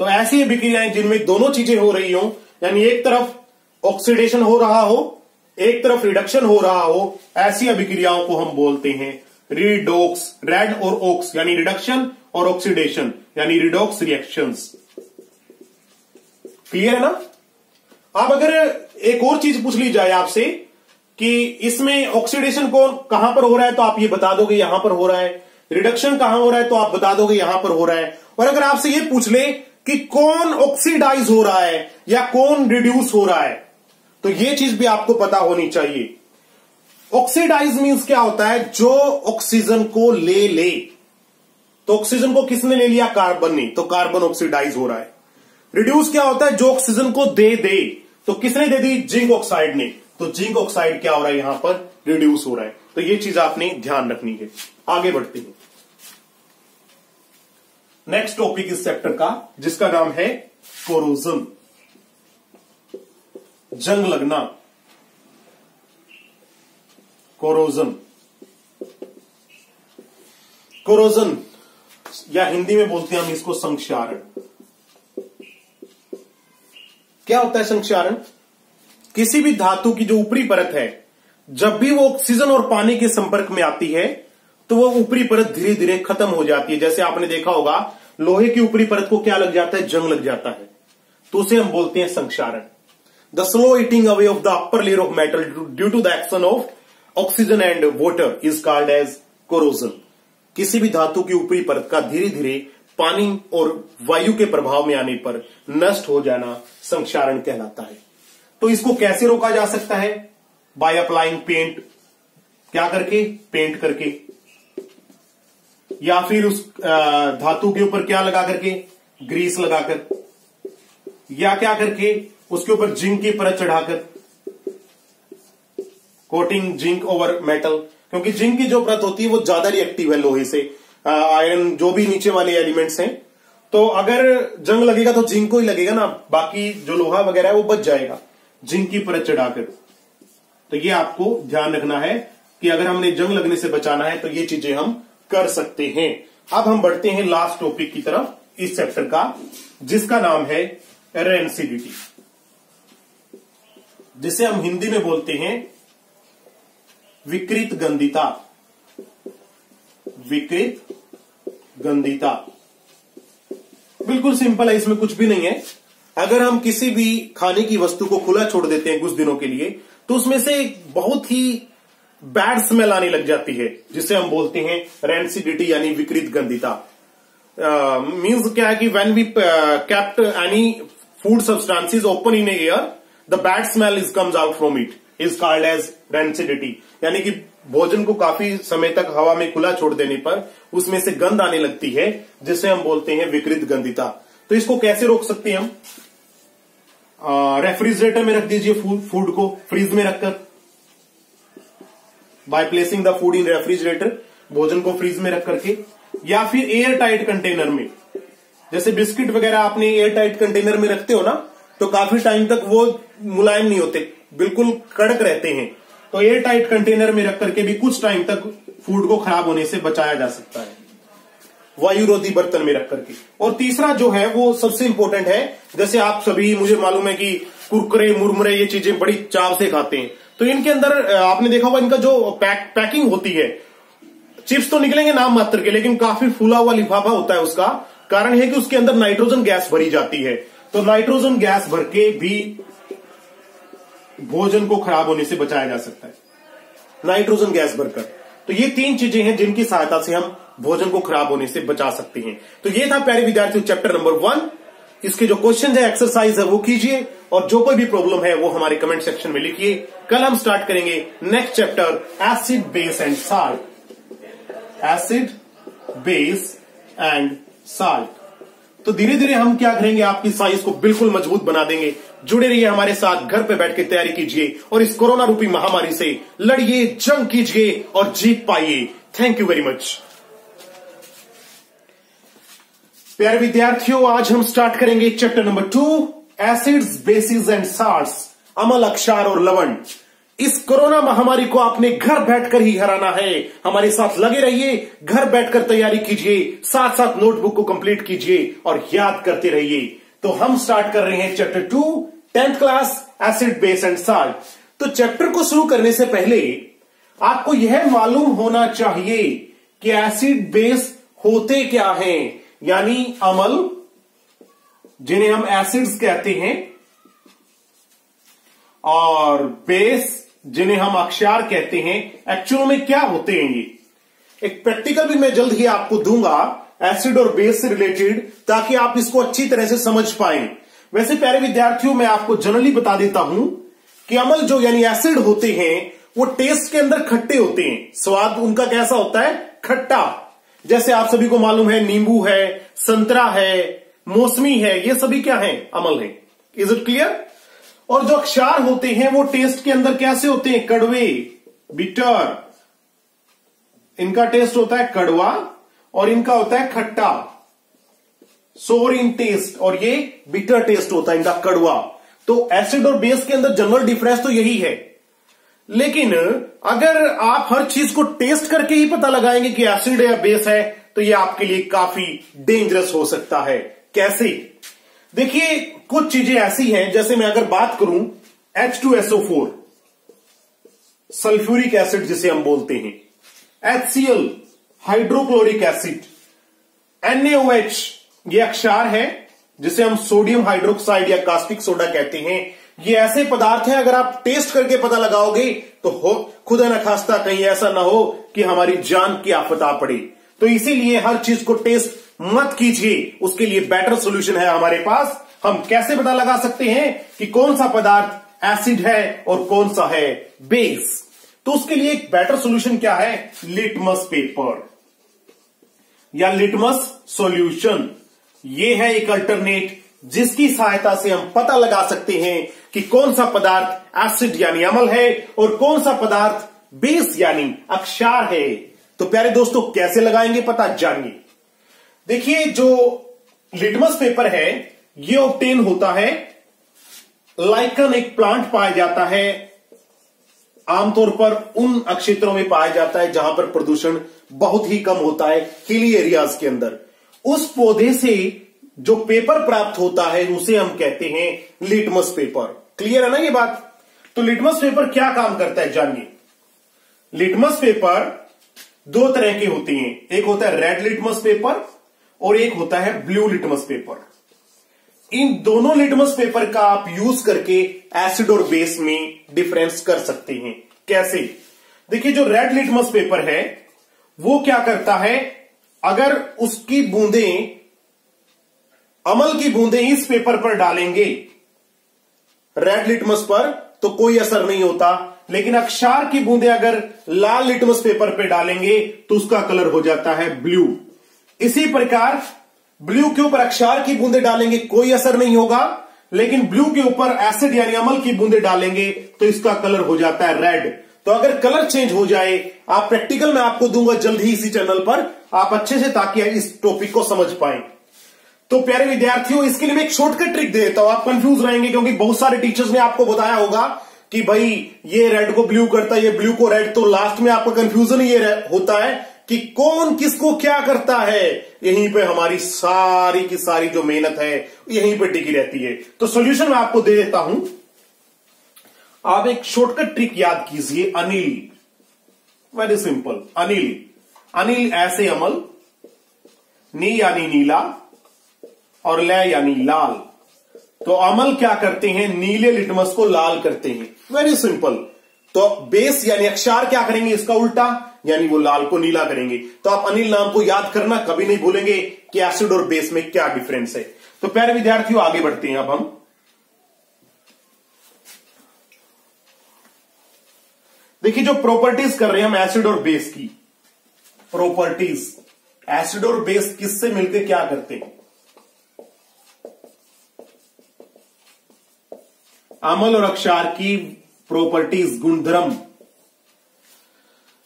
तो ऐसी अभिक्रियाएँ जिनमें दोनों चीज़ें हो रही हो, यानी एक तरफ़ ऑक्सीडेशन हो रहा हो, एक तरफ़ रिडक्शन हो रहा हो, ऐसी अभिक्रियाओं को हम बोलते हैं रिडोक्स रेड और ओक्स यानी रिडक्शन और ऑक्सीडेशन यानी रिडोक्स रिएक्शंस क्लियर है ना? अब अगर एक और चीज़ पूछ ली जाए आपसे कि इसमें ऑक्सीडेशन कौन, कहाँ पर हो रहा है तो आप ये बता दोगे, यहाँ पर हो रहा है। रिडक्शन कहाँ हो रहा है तो आप बता दोगे यहाँ पर हो रहा है। और अगर आपसे ये पूछ ले कि कौन ऑक्सीडाइज हो रहा है या कौन रिड्यूस हो रहा है तो ये चीज़ भी आपको पता होनी चाहिए। ऑक्सीडाइज मीन्स क्या होता है? जो ऑक्सीजन को ले ले। तो ऑक्सीजन को किसने ले लिया? कार्बन ने। तो कार्बन ऑक्सीडाइज हो रहा है। रिड्यूस क्या होता है? जो ऑक्सीजन को दे दे। तो किसने दे दी? जिंक ऑक्साइड ने। तो जिंक ऑक्साइड क्या हो रहा है? यहाँ पर रिड्यूस हो रहा है। तो ये चीज़ आपने ध्यान रखनी है। आगे बढ़ते हैं। नेक्स्ट टॉपिक इस चैप्टर का जिसका नाम है कोरोजन जंग लगना कोरोजन कोरोजन या हिंदी में बोलते हैं हम इसको संक्षारण क्या होता है संक्षारण किसी भी धातु की जो ऊपरी परत है जब भी वो ऑक्सीजन और पानी के संपर्क में आती है तो वो ऊपरी परत धीरे धीरे खत्म हो जाती है। जैसे आपने देखा होगा, लोहे की ऊपरी परत को क्या लग जाता है? जंग लग जाता है। तो उसे हम बोलते हैं संक्षारण। The slow eating away of the upper layer of metal due to the action of oxygen and water is called as corrosion किसी भी धातु की ऊपरी परत का धीरे धीरे पानी और वायु के प्रभाव में आने पर नष्ट हो जाना संक्षारण कहलाता है। तो इसको कैसे रोका जा सकता है? बाय अप्लाइंग पेंट क्या करके? पेंट करके। या फिर उस धातु के ऊपर क्या लगा करके? ग्रीस लगाकर। या क्या करके? उसके ऊपर जिंक की परत चढ़ाकर। Coating zinc over metal. क्योंकि जिंक की जो परत होती है, वो ज़्यादा रिएक्टिव है लोहे से। आयरन जो भी नीचे वाले एलिमेंट्स हैं। तो अगर जंग लगेगा तो जिंक को ही लगेगा ना। बाकी जो लोहा वगैरह है, वो बच जाएगा। जिंक की परत चढ़ाकर। तो ये आपको ध्यान रखना है कि अगर हमने जंग लगने से बचाना है तो ये चीज़ें हम कर सकते हैं। अब हम बढ़ते हैं लास्ट टॉपिक की तरफ़, इस चैप्टर का, जिसका नाम है रेंसिडिटी जिसे हम हिंदी में बोलते हैं विकृत गंदिता। विकृत गंदिता। बिल्कुल सिंपल है, इसमें कुछ भी नहीं है। अगर हम किसी भी खाने की वस्तु को खुला छोड़ देते हैं कुछ दिनों के लिए तो उसमें से बहुत ही बैड स्मेल आने लग जाती है जिसे हम बोलते हैं रेंसिडिटी यानी विकृत गंदिता। मीन्स uh, क्या है कि when we kept any food substances open in air the bad smell is comes out from it is called as rancidity यानी कि भोजन को काफ़ी समय तक हवा में खुला छोड़ देने पर उसमें से गंध आने लगती है जिसे हम बोलते हैं विकृत गंदिता। तो इसको कैसे रोक सकते हैं हम? रेफ्रिजरेटर में रख दीजिए फ़ूड को फ्रीज में रखकर। By placing the food in refrigerator भोजन को फ्रीज में रख करके, या फिर एयर टाइट कंटेनर में। जैसे बिस्किट वगैरह आपने एयर टाइट कंटेनर में रखते हो ना तो काफ़ी टाइम तक वो मुलायम नहीं होते, बिल्कुल कड़क रहते हैं। तो एयर टाइट कंटेनर में रख करके भी कुछ टाइम तक फ़ूड को खराब होने से बचाया जा सकता है। वायुरोधी बर्तन में रख करके। और तीसरा जो है, वो सबसे इंपॉर्टेंट है, जैसे आप सभी, मुझे मालूम है कि कुरकुरे, मुरमुरे, ये चीज़ें बड़ी चाव से खाते हैं। तो इनके अंदर आपने देखा होगा इनका जो पैक, पैकिंग होती है चिप्स तो निकलेंगे नाम मात्र के लेकिन काफ़ी फूला हुआ लिफाफा होता है उसका। कारण है कि उसके अंदर नाइट्रोजन गैस भरी जाती है। तो नाइट्रोजन गैस भर के भी भोजन को खराब होने से बचाया जा सकता है। नाइट्रोजन गैस भरकर। तो ये तीन चीज़ें हैं जिनकी सहायता से हम भोजन को खराब होने से बचा सकते हैं। तो ये था प्यारे विद्यार्थियों चैप्टर नंबर वन इसके जो क्वेश्चन है एक्सरसाइज है, वो कीजिए और जो कोई भी प्रॉब्लम है, वो हमारे कमेंट सेक्शन में लिखिए। कल हम स्टार्ट करेंगे next chapter acid base and salt acid base and salt तो धीरे धीरे हम क्या करेंगे? आपकी साइंस को बिल्कुल मज़बूत बना देंगे। जुड़े रहिए हमारे साथ, घर पे बैठ के तैयारी कीजिए और इस कोरोना रूपी महामारी से लड़िए, जंग कीजिए और जीत पाइए। थैंक यू वेरी मच प्यारे विद्यार्थियों, आज हम स्टार्ट करेंगे chapter number two acids bases and salts अमल, अक्षार और लवण। इस कोरोना महामारी को आपने घर बैठकर ही हराना है। हमारे साथ लगे रहिए, घर बैठकर तैयारी कीजिए साथ साथ नोटबुक को कंप्लीट कीजिए और याद करते रहिए। तो हम स्टार्ट कर रहे हैं chapter two tenth class acid base and salt तो चैप्टर को शुरू करने से पहले, आपको यह मालूम होना चाहिए कि एसिड बेस होते क्या हैं। यानी अमल, जिन्हें हम एसिड्स कहते हैं, और बेस जिन्हें हम अक्षार कहते हैं एक्चुअल में क्या होते हैं ये? एक प्रैक्टिकल भी मैं जल्द ही आपको दूँगा एसिड और बेस से रिलेटेड ताकि आप इसको अच्छी तरह से समझ पाए। वैसे प्यारे विद्यार्थियों, मैं आपको जनरली बता देता हूँ कि अमल जो यानी एसिड होते हैं, वो टेस्ट के अंदर खट्टे होते हैं। स्वाद उनका कैसा होता है? खट्टा। जैसे आप सभी को मालूम है, नींबू है, संतरा है, मौसमी है, ये सभी क्या है? अमल है। इज़ इट क्लियर और जो अक्षार होते हैं, वो टेस्ट के अंदर कैसे होते हैं? कड़वे बिटर इनका टेस्ट होता है कड़वा और इनका होता है खट्टा। सोर इन टेस्ट और ये बिटर टेस्ट होता है, इनका कड़वा। तो एसिड और बेस के अंदर जनरल डिफरेंस तो यही है। लेकिन अगर आप हर चीज़ को टेस्ट करके ही पता लगाएँगे कि एसिड या बेस है तो ये आपके लिए काफ़ी डेंजरस हो सकता है। कैसे? देखिए, कुछ चीज़ें ऐसी हैं, जैसे मैं अगर बात करूँ H2SO4 सल्फ्यूरिक एसिड जिसे हम बोलते हैं HCl हाइड्रोक्लोरिक एसिड NaOH ये अक्षार है, जिसे हम सोडियम हाइड्रोक्साइड या कास्टिक सोडा कहते हैं। ये ऐसे पदार्थ हैं, अगर आप टेस्ट करके पता लगाओगे तो हो, खुदा न खास्ता, कहीं ऐसा ना हो कि हमारी जान की आफत आ पड़े। तो इसीलिए हर चीज़ को टेस्ट मत कीजिए। उसके लिए बेटर सोल्यूशन है हमारे पास। हम कैसे पता लगा सकते हैं कि कौन सा पदार्थ एसिड है और कौन सा है बेस तो उसके लिए एक बेटर सोल्यूशन क्या है? लिटमस पेपर या लिटमस सॉल्यूशन ये है एक अल्टरनेट जिसकी सहायता से हम पता लगा सकते हैं कि कौन सा पदार्थ एसिड यानी अमल है और कौन सा पदार्थ बेस यानी अक्षार है। तो प्यारे दोस्तों, कैसे लगाएँगे पता जानिए। देखिए, जो लिटमस पेपर है, ये ऑप्टेन होता है। लाइकन एक प्लांट पाया जाता है। आमतौर पर उन क्षेत्रों में पाया जाता है जहाँ पर प्रदूषण बहुत ही कम होता है हिली एरियाज़ के अंदर। उस पौधे से जो पेपर प्राप्त होता है, उसे हम कहते हैं लिटमस पेपर क्लियर है ना ये बात? तो लिटमस पेपर क्या काम करता है जानिए। लिटमस पेपर दो तरह के होते हैं। एक होता है रेड लिटमस पेपर और एक होता है ब्लू लिटमस पेपर इन दोनों लिटमस पेपर का आप यूज़ करके एसिड और बेस में डिफरेंस कर सकते हैं। कैसे? देखिए, जो रेड लिटमस पेपर है, वो क्या करता है? अगर उसकी बूंदें, अमल की बूंदें इस पेपर पर डालेंगे रेड लिटमस पर तो कोई असर नहीं होता। लेकिन अक्षार की बूंदे अगर लाल लिटमस पेपर पर डालेंगे तो उसका कलर हो जाता है ब्लू इसी प्रकार ब्लू के ऊपर अक्षार की बूंदे डालेंगे, कोई असर नहीं होगा। लेकिन ब्लू के ऊपर एसिड यानी अमल की बूंदे डालेंगे तो इसका कलर हो जाता है रेड तो अगर कलर चेंज हो जाए, आप प्रैक्टिकल में आपको दूँगा जल्द ही इसी चैनल पर। आप अच्छे से ताकि इस टॉपिक को समझ पाए। तो प्यारे विद्यार्थियों, इसके लिए मैं एक शॉर्टकट ट्रिक दे देता हूँ। आप कंफ्यूज रहेंगे क्योंकि बहुत सारे टीचर्स ने आपको बताया होगा कि भाई, ये रेड को ब्लू करता है, ये ब्लू को रेड तो लास्ट में आपका कंफ्यूजन ये होता है कि कौन किसको क्या करता है। यहीं पे हमारी सारी की सारी जो मेहनत है, यहीं पे टिकी रहती है। तो सॉल्यूशन मैं आपको दे देता हूँ। आप एक शॉर्टकट ट्रिक याद कीजिए, Anil. Very simple Anil. Anil, ऐसे अमल। नी यानी नीला। और लय यानी लाल। तो अमल क्या करते हैं? नीले लिटमस को लाल करते हैं। वेरी सिंपल तो बेस यानी अक्षार क्या करेंगे? इसका उल्टा, यानी वो लाल को नीला करेंगे। तो आप अनिल नाम को याद करना, कभी नहीं भूलेंगे कि एसिड और बेस में क्या डिफरेंस है। तो प्यारे विद्यार्थियों, आगे बढ़ते हैं अब हम। देखिए, जो प्रॉपर्टीज़ कर रहे हैं हम एसिड और बेस की। प्रॉपर्टीज़ एसिड और बेस किससे मिलकर क्या करते हैं? अमल और अक्षार की प्रॉपर्टीज़ गुणधर्म।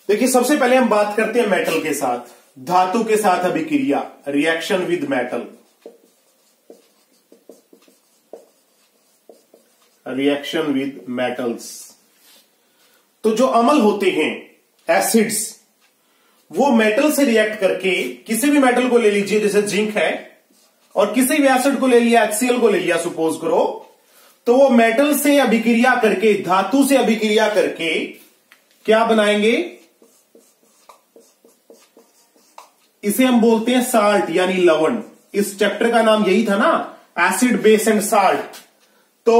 देखिए, सबसे पहले हम बात करते हैं मेटल के साथ। धातु के साथ अभिक्रिया reaction with metal reaction with metals तो जो अमल होते हैं एसिड्स वो मेटल से रिएक्ट करके किसी भी मेटल को ले लीजिए, जैसे जिंक है, और किसी भी एसिड को ले लिया एक्सीएल को ले लिया सपोज़ करो तो वो मेटल से अभिक्रिया करके, धातु से अभिक्रिया करके क्या बनाएँगे? इसे हम बोलते हैं साल्ट यानी लवण। इस चैप्टर का नाम यही था ना एसिड बेस एंड साल्ट तो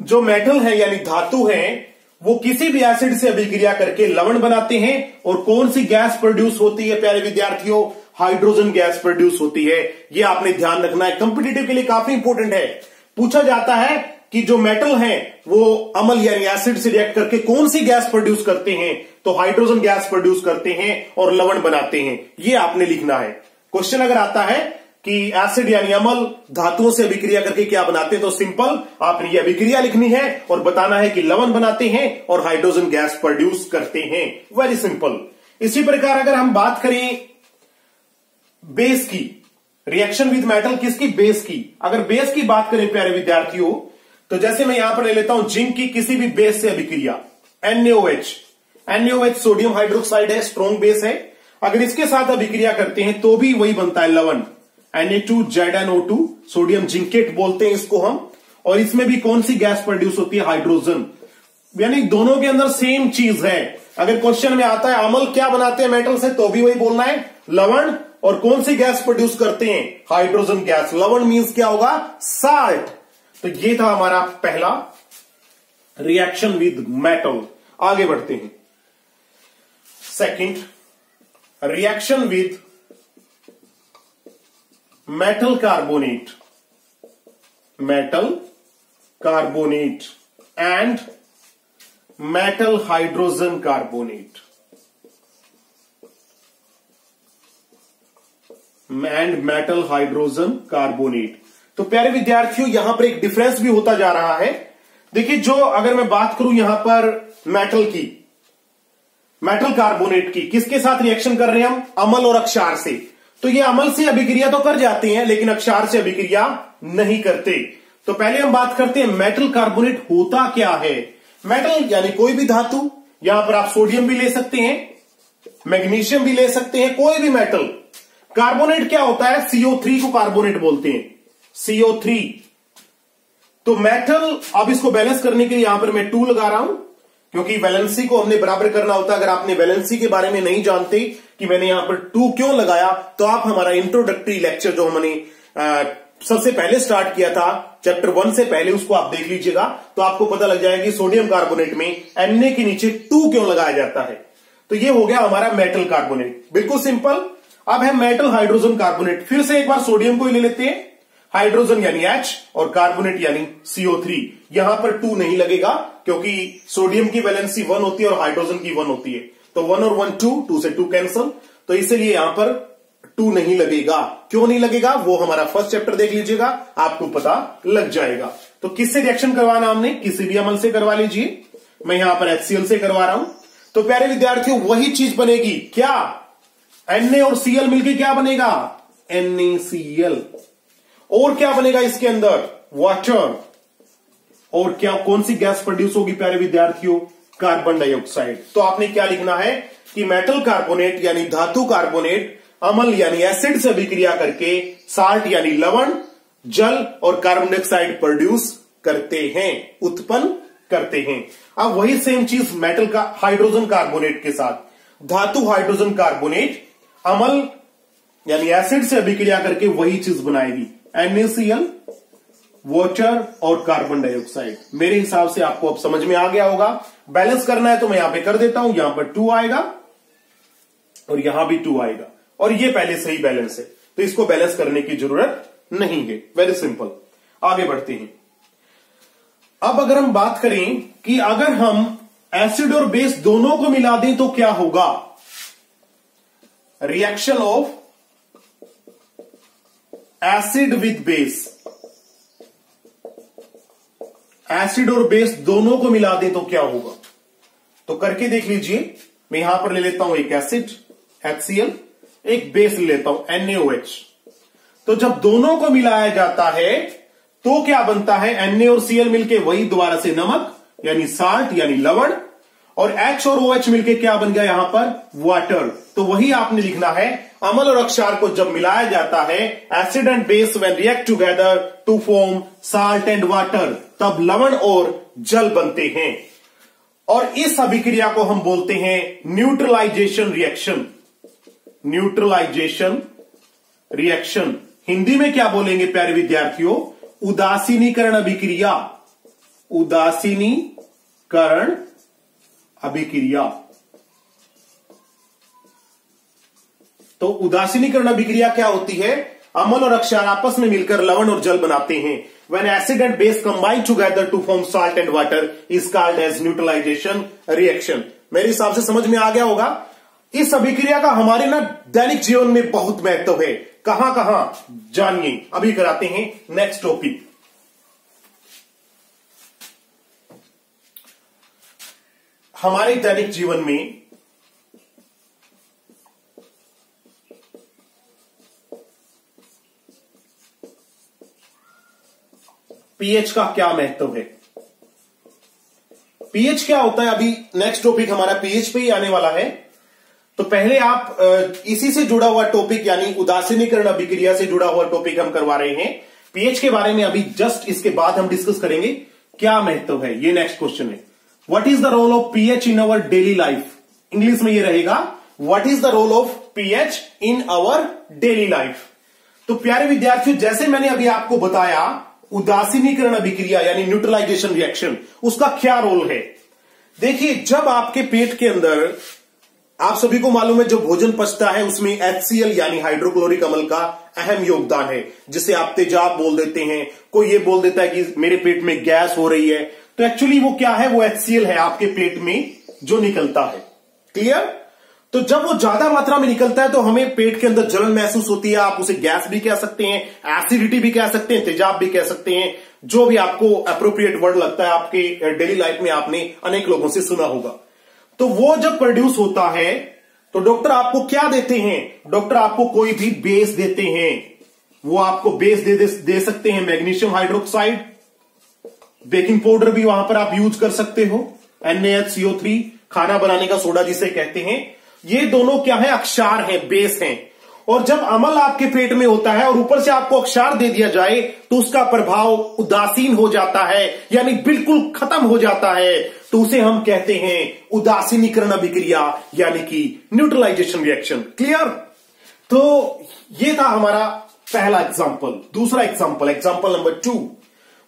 जो मेटल है, यानी धातु है, वो किसी भी एसिड से अभिक्रिया करके लवण बनाते हैं, और कौन सी गैस प्रोड्यूस होती है, प्यारे विद्यार्थियों? हाइड्रोजन गैस प्रोड्यूस होती है। ये आपने ध्यान रखना है। कंपिटेटिव के लिए काफ़ी इंपोर्टेंट है। पूछा जाता है कि जो मेटल है, वो अमल यानी एसिड से रिएक्ट करके कौन सी गैस प्रोड्यूस करते हैं? तो हाइड्रोजन गैस प्रोड्यूस करते हैं और लवण बनाते हैं। ये आपने लिखना है। क्वेश्चन अगर आता है कि एसिड यानी अमल धातुओं से अभिक्रिया करके क्या बनाते हैं तो सिंपल आपने ये अभिक्रिया लिखनी है और बताना है कि लवण बनाते हैं और हाइड्रोजन गैस प्रोड्यूस करते हैं। वेरी सिंपल इसी प्रकार अगर हम बात करें बेस की रिएक्शन विद मेटल किसकी? बेस की। अगर बेस की बात करें प्यारे विद्यार्थियों तो जैसे मैं यहाँ पर ले लेता हूँ जिंक की किसी भी बेस से अभिक्रिया। एनएओएच एनएओएच सोडियम हाइड्रोक्साइड है स्ट्रॉन्ग बेस है। अगर इसके साथ अभिक्रिया करते हैं तो भी वही बनता है लवण। Na2 टू सोडियम जिंकेट बोलते हैं इसको हम। और इसमें भी कौन सी गैस प्रोड्यूस होती है? हाइड्रोजन यानी दोनों के अंदर सेम चीज़ है। अगर क्वेश्चन में आता है, अमल क्या बनाते हैं मेटल से तो भी वही बोलना है। लवण और कौन सी गैस प्रोड्यूस करते हैं? Hydrogen gas. लवण मीन्स क्या होगा? साल्ट तो ये था हमारा पहला रिएक्शन विद मेटल आगे बढ़ते हैं। Second reaction with metal carbonate metal carbonate and metal hydrogen carbonate and metal hydrogen carbonate तो प्यारे विद्यार्थियों, यहाँ पर एक डिफरेंस भी होता जा रहा है। देखिए, जो अगर मैं बात करूँ यहाँ पर मेटल की मेटल कार्बोनेट की, किसके साथ रिएक्शन कर रहे हैं हम? अमल और अक्षार से। तो ये अमल से अभिक्रिया तो कर जाते हैं, लेकिन अक्षार से अभिक्रिया नहीं करते। तो पहले हम बात करते हैं मेटल कार्बोनेट होता क्या है? मेटल यानी कोई भी धातु, यहाँ पर आप सोडियम भी ले सकते हैं मैग्नीशियम भी ले सकते हैं, कोई भी मेटल कार्बोनेट क्या होता है? सीओ थ्री को कार्बोनेट बोलते हैं। सीओ थ्री तो मेटल अब इसको बैलेंस करने के लिए यहाँ पर मैं टू लगा रहा हूँ, क्योंकि वैलेंसी को हमने बराबर करना होता है। अगर आपने वैलेंसी के बारे में नहीं जानते कि मैंने यहाँ पर टू क्यों लगाया तो आप हमारा इंट्रोडक्टरी लेक्चर जो हमने सबसे पहले स्टार्ट किया था चैप्टर वन से पहले, उसको आप देख लीजिएगा तो आपको पता लग जाएगा कि सोडियम कार्बोनेट में एनए के नीचे टू क्यों लगाया जाता है। तो ये हो गया हमारा मेटल कार्बोनेट बिल्कुल सिंपल अब है मेटल हाइड्रोजन कार्बोनेट फिर से एक बार सोडियम को ही ले लेते हैं। हाइड्रोजन यानी एच और कार्बोनेट यानी सीओ थ्री यहाँ पर टू नहीं लगेगा, क्योंकि सोडियम की वैलेंसी वन होती है और हाइड्रोजन की वन होती है। तो वन और वन टू टू से टू कैंसल तो इसलिए यहाँ पर टू नहीं लगेगा। क्यों नहीं लगेगा? वो हमारा फ़र्स्ट चैप्टर देख लीजिएगा, आपको पता लग जाएगा। तो किससे रिएक्शन करवाना हमने? किसी भी अमल से करवा लीजिए। मैं यहाँ पर एचसीएल से करवा रहा हूँ। तो प्यारे विद्यार्थियों, वही चीज़ बनेगी। क्या? एनए और सीएल मिलकर क्या बनेगा? एनएसीएल और क्या बनेगा इसके अंदर? वाटर और क्या, कौन सी गैस प्रोड्यूस होगी प्यारे विद्यार्थियों? कार्बन डाइऑक्साइड तो आपने क्या लिखना है? कि मेटल कार्बोनेट यानी धातु कार्बोनेट अमल यानी एसिड से अभिक्रिया करके साल्ट यानी लवण, जल और कार्बन डाइऑक्साइड प्रोड्यूस करते हैं, उत्पन्न करते हैं। अब वही सेम चीज़ मेटल का हाइड्रोजन कार्बोनेट के साथ। धातु हाइड्रोजन कार्बोनेट अमल, यानी एसिड से अभिक्रिया करके वही चीज़ बनाएगी एनएसीएल वाटर और कार्बन डाइऑक्साइड मेरे हिसाब से आपको अब समझ में आ गया होगा। बैलेंस करना है तो मैं यहाँ पे कर देता हूँ। यहाँ पर टू आएगा और यहाँ भी टू आएगा। और ये पहले सही बैलेंस है। तो इसको बैलेंस करने की ज़रूरत नहीं है। वेरी सिंपल आगे बढ़ते हैं। अब अगर हम बात करें कि अगर हम एसिड और बेस दोनों को मिला दें तो क्या होगा? Reaction of acid with base acid और बेस दोनों को मिला दें तो क्या होगा? तो करके देख लीजिए, मैं यहाँ पर ले लेता हूँ एक एसिड एचसीएल एक बेस ले लेता हूँ एनएओएच तो जब दोनों को मिलाया जाता है तो क्या बनता है? एनए और सीएल मिलके वही दोबारा से नमक, यानी साल्ट यानी लवण, और H और OH मिलके क्या बन गया यहाँ पर? वाटर तो वही आपने लिखना है, अमल और अक्षार को जब मिलाया जाता है acid and base when react together to form salt and water तब लवण और जल बनते हैं। और इस अभिक्रिया को हम बोलते हैं neutralisation reaction neutralisation reaction Hindi में क्या बोलेंगे प्यारे विद्यार्थियों? उदासीनीकरण अभिक्रिया। उदासीनीकरण अभिक्रिया। तो उदासीनीकरण अभिक्रिया क्या होती है? अमल और अक्षार आपस में मिलकर लवण और जल बनाते हैं। When acid and base combine together to form salt and water is called as neutralisation reaction मेरे हिसाब से समझ में आ गया होगा? इस अभिक्रिया का हमारे ना दैनिक जीवन में बहुत महत्व है। कहाँ कहाँ? जानिए। अभी कराते हैं नेक्स्ट टॉपिक हमारे दैनिक जीवन में पीएच का क्या महत्व है? पीएच क्या होता है? अभी नेक्स्ट टॉपिक हमारा पीएच पे ही आने वाला है। तो पहले आप इसी से जुड़ा हुआ टॉपिक यानी उदासीनीकरण अभिक्रिया से जुड़ा हुआ टॉपिक हम करवा रहे हैं। पीएच के बारे में अभी जस्ट इसके बाद हम डिस्कस करेंगे, क्या महत्व है? ये नेक्स्ट क्वेश्चन है। What is the role of pH in our daily life English में ये रहेगा what is the role of pH in our daily life तो प्यारे विद्यार्थियों, जैसे मैंने अभी आपको बताया उदासीनीकरण अभिक्रिया, यानी न्यूट्रलाइजेशन रिएक्शन उसका क्या रोल है? देखिए, जब आपके पेट के अंदर, आप सभी को मालूम है, जो भोजन पचता है, उसमें एचसीएल यानी हाइड्रोक्लोरिक अमल का अहम योगदान है, जिसे आप तेजाब बोल देते हैं। कोई ये बोल देता है कि मेरे पेट में गैस हो रही है। तो एक्चुअली वो क्या है? वो एचसीएल है आपके पेट में जो निकलता है। क्लियर तो जब वो ज़्यादा मात्रा में निकलता है तो हमें पेट के अंदर जलन महसूस होती है आप उसे गैस भी कह सकते हैं एसिडिटी भी कह सकते हैं तेजाब भी कह सकते हैं जो भी आपको अप्रोप्रिएट वर्ड लगता है आपके डेली लाइफ में आपने अनेक लोगों से सुना होगा। तो वो जब प्रोड्यूस होता है तो डॉक्टर आपको क्या देते हैं? डॉक्टर आपको कोई भी बेस देते हैं। वो आपको बेस दे, दे, दे सकते हैं मैग्नीशियम हाइड्रोक्साइड बेकिंग पाउडर भी वहाँ पर आप यूज़ कर सकते हो थ्री खाना बनाने का सोडा जिसे कहते हैं। ये दोनों क्या है? अक्षार है, बेस है। और जब अमल आपके पेट में होता है और ऊपर से आपको अक्षार दे दिया जाए तो उसका प्रभाव उदासीन हो जाता है, यानी बिल्कुल खत्म हो जाता है। तो उसे हम कहते हैं उदासीनीकरण अभिक्रिया, यानी कि न्यूट्रलाइजेशन रिएक्शन क्लियर तो ये था हमारा पहला एग्ज़ाम्पल दूसरा एग्ज़ाम्पल एग्ज़ाम्पल नंबर टू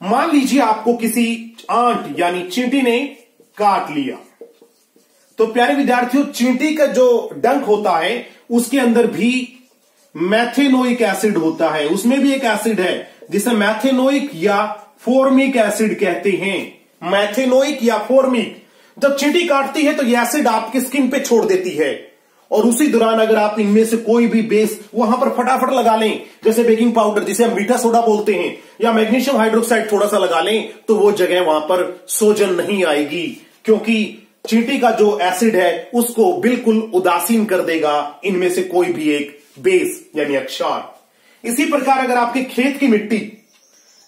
मान लीजिए आपको किसी आंट, यानी चींटी ने काट लिया। तो प्यारे विद्यार्थियों, चींटी का जो डंक होता है, उसके अंदर भी मैथेनोइक एसिड होता है। उसमें भी एक एसिड है, जिसे मैथेनोइक या फोर्मिक एसिड कहते हैं। मैथेनोइक या फोर्मिक। जब चींटी काटती है तो यह एसिड आपकी स्किन पे छोड़ देती है। और उसी दौरान अगर आप इनमें से कोई भी बेस वहाँ पर फटाफट लगा लें, जैसे बेकिंग पाउडर, जिसे हम मीठा सोडा बोलते हैं, या मैग्नीशियम हाइड्रोक्साइड थोड़ा सा लगा लें तो वो जगह वहाँ पर सोजन नहीं आएगी, क्योंकि चींटी का जो एसिड है, उसको बिल्कुल उदासीन कर देगा इनमें से कोई भी एक बेस, यानी अक्षार। इसी प्रकार अगर आपके खेत की मिट्टी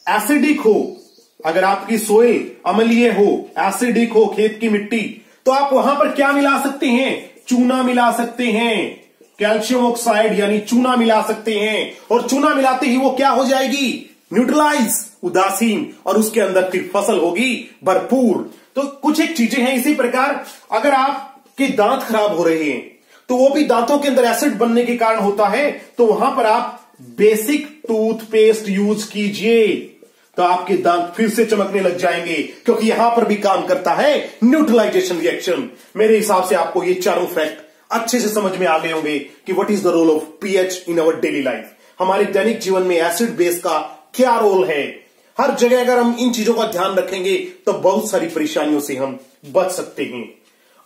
एसिडिक हो, अगर आपकी सोइल अमलीय हो, एसिडिक हो खेत की मिट्टी तो आप वहाँ पर क्या मिला सकते हैं? चूना मिला सकते हैं। कैल्शियम ऑक्साइड, यानी चूना मिला सकते हैं। और चूना मिलाते ही वो क्या हो जाएगी? न्यूट्रलाइज, उदासीन, और उसके अंदर फिर फ़सल होगी, भरपूर। तो कुछ एक चीज़ें हैं इसी प्रकार, अगर आपके दांत खराब हो रहे हैं तो वो भी दांतों के अंदर एसिड बनने के कारण होता है तो वहाँ पर आप बेसिक टूथपेस्ट यूज़ कीजिए तो आपके दांत फिर से चमकने लग जाएँगे, क्योंकि यहाँ पर भी काम करता है न्यूट्रलाइजेशन रिएक्शन मेरे हिसाब से आपको ये चारों फैक्ट अच्छे से समझ में आ गए होंगे कि what is the role of pH in our daily life हमारे दैनिक जीवन में एसिड बेस का क्या रोल है? हर जगह अगर हम इन चीज़ों का ध्यान रखेंगे तो बहुत सारी परेशानियों से हम बच सकते हैं।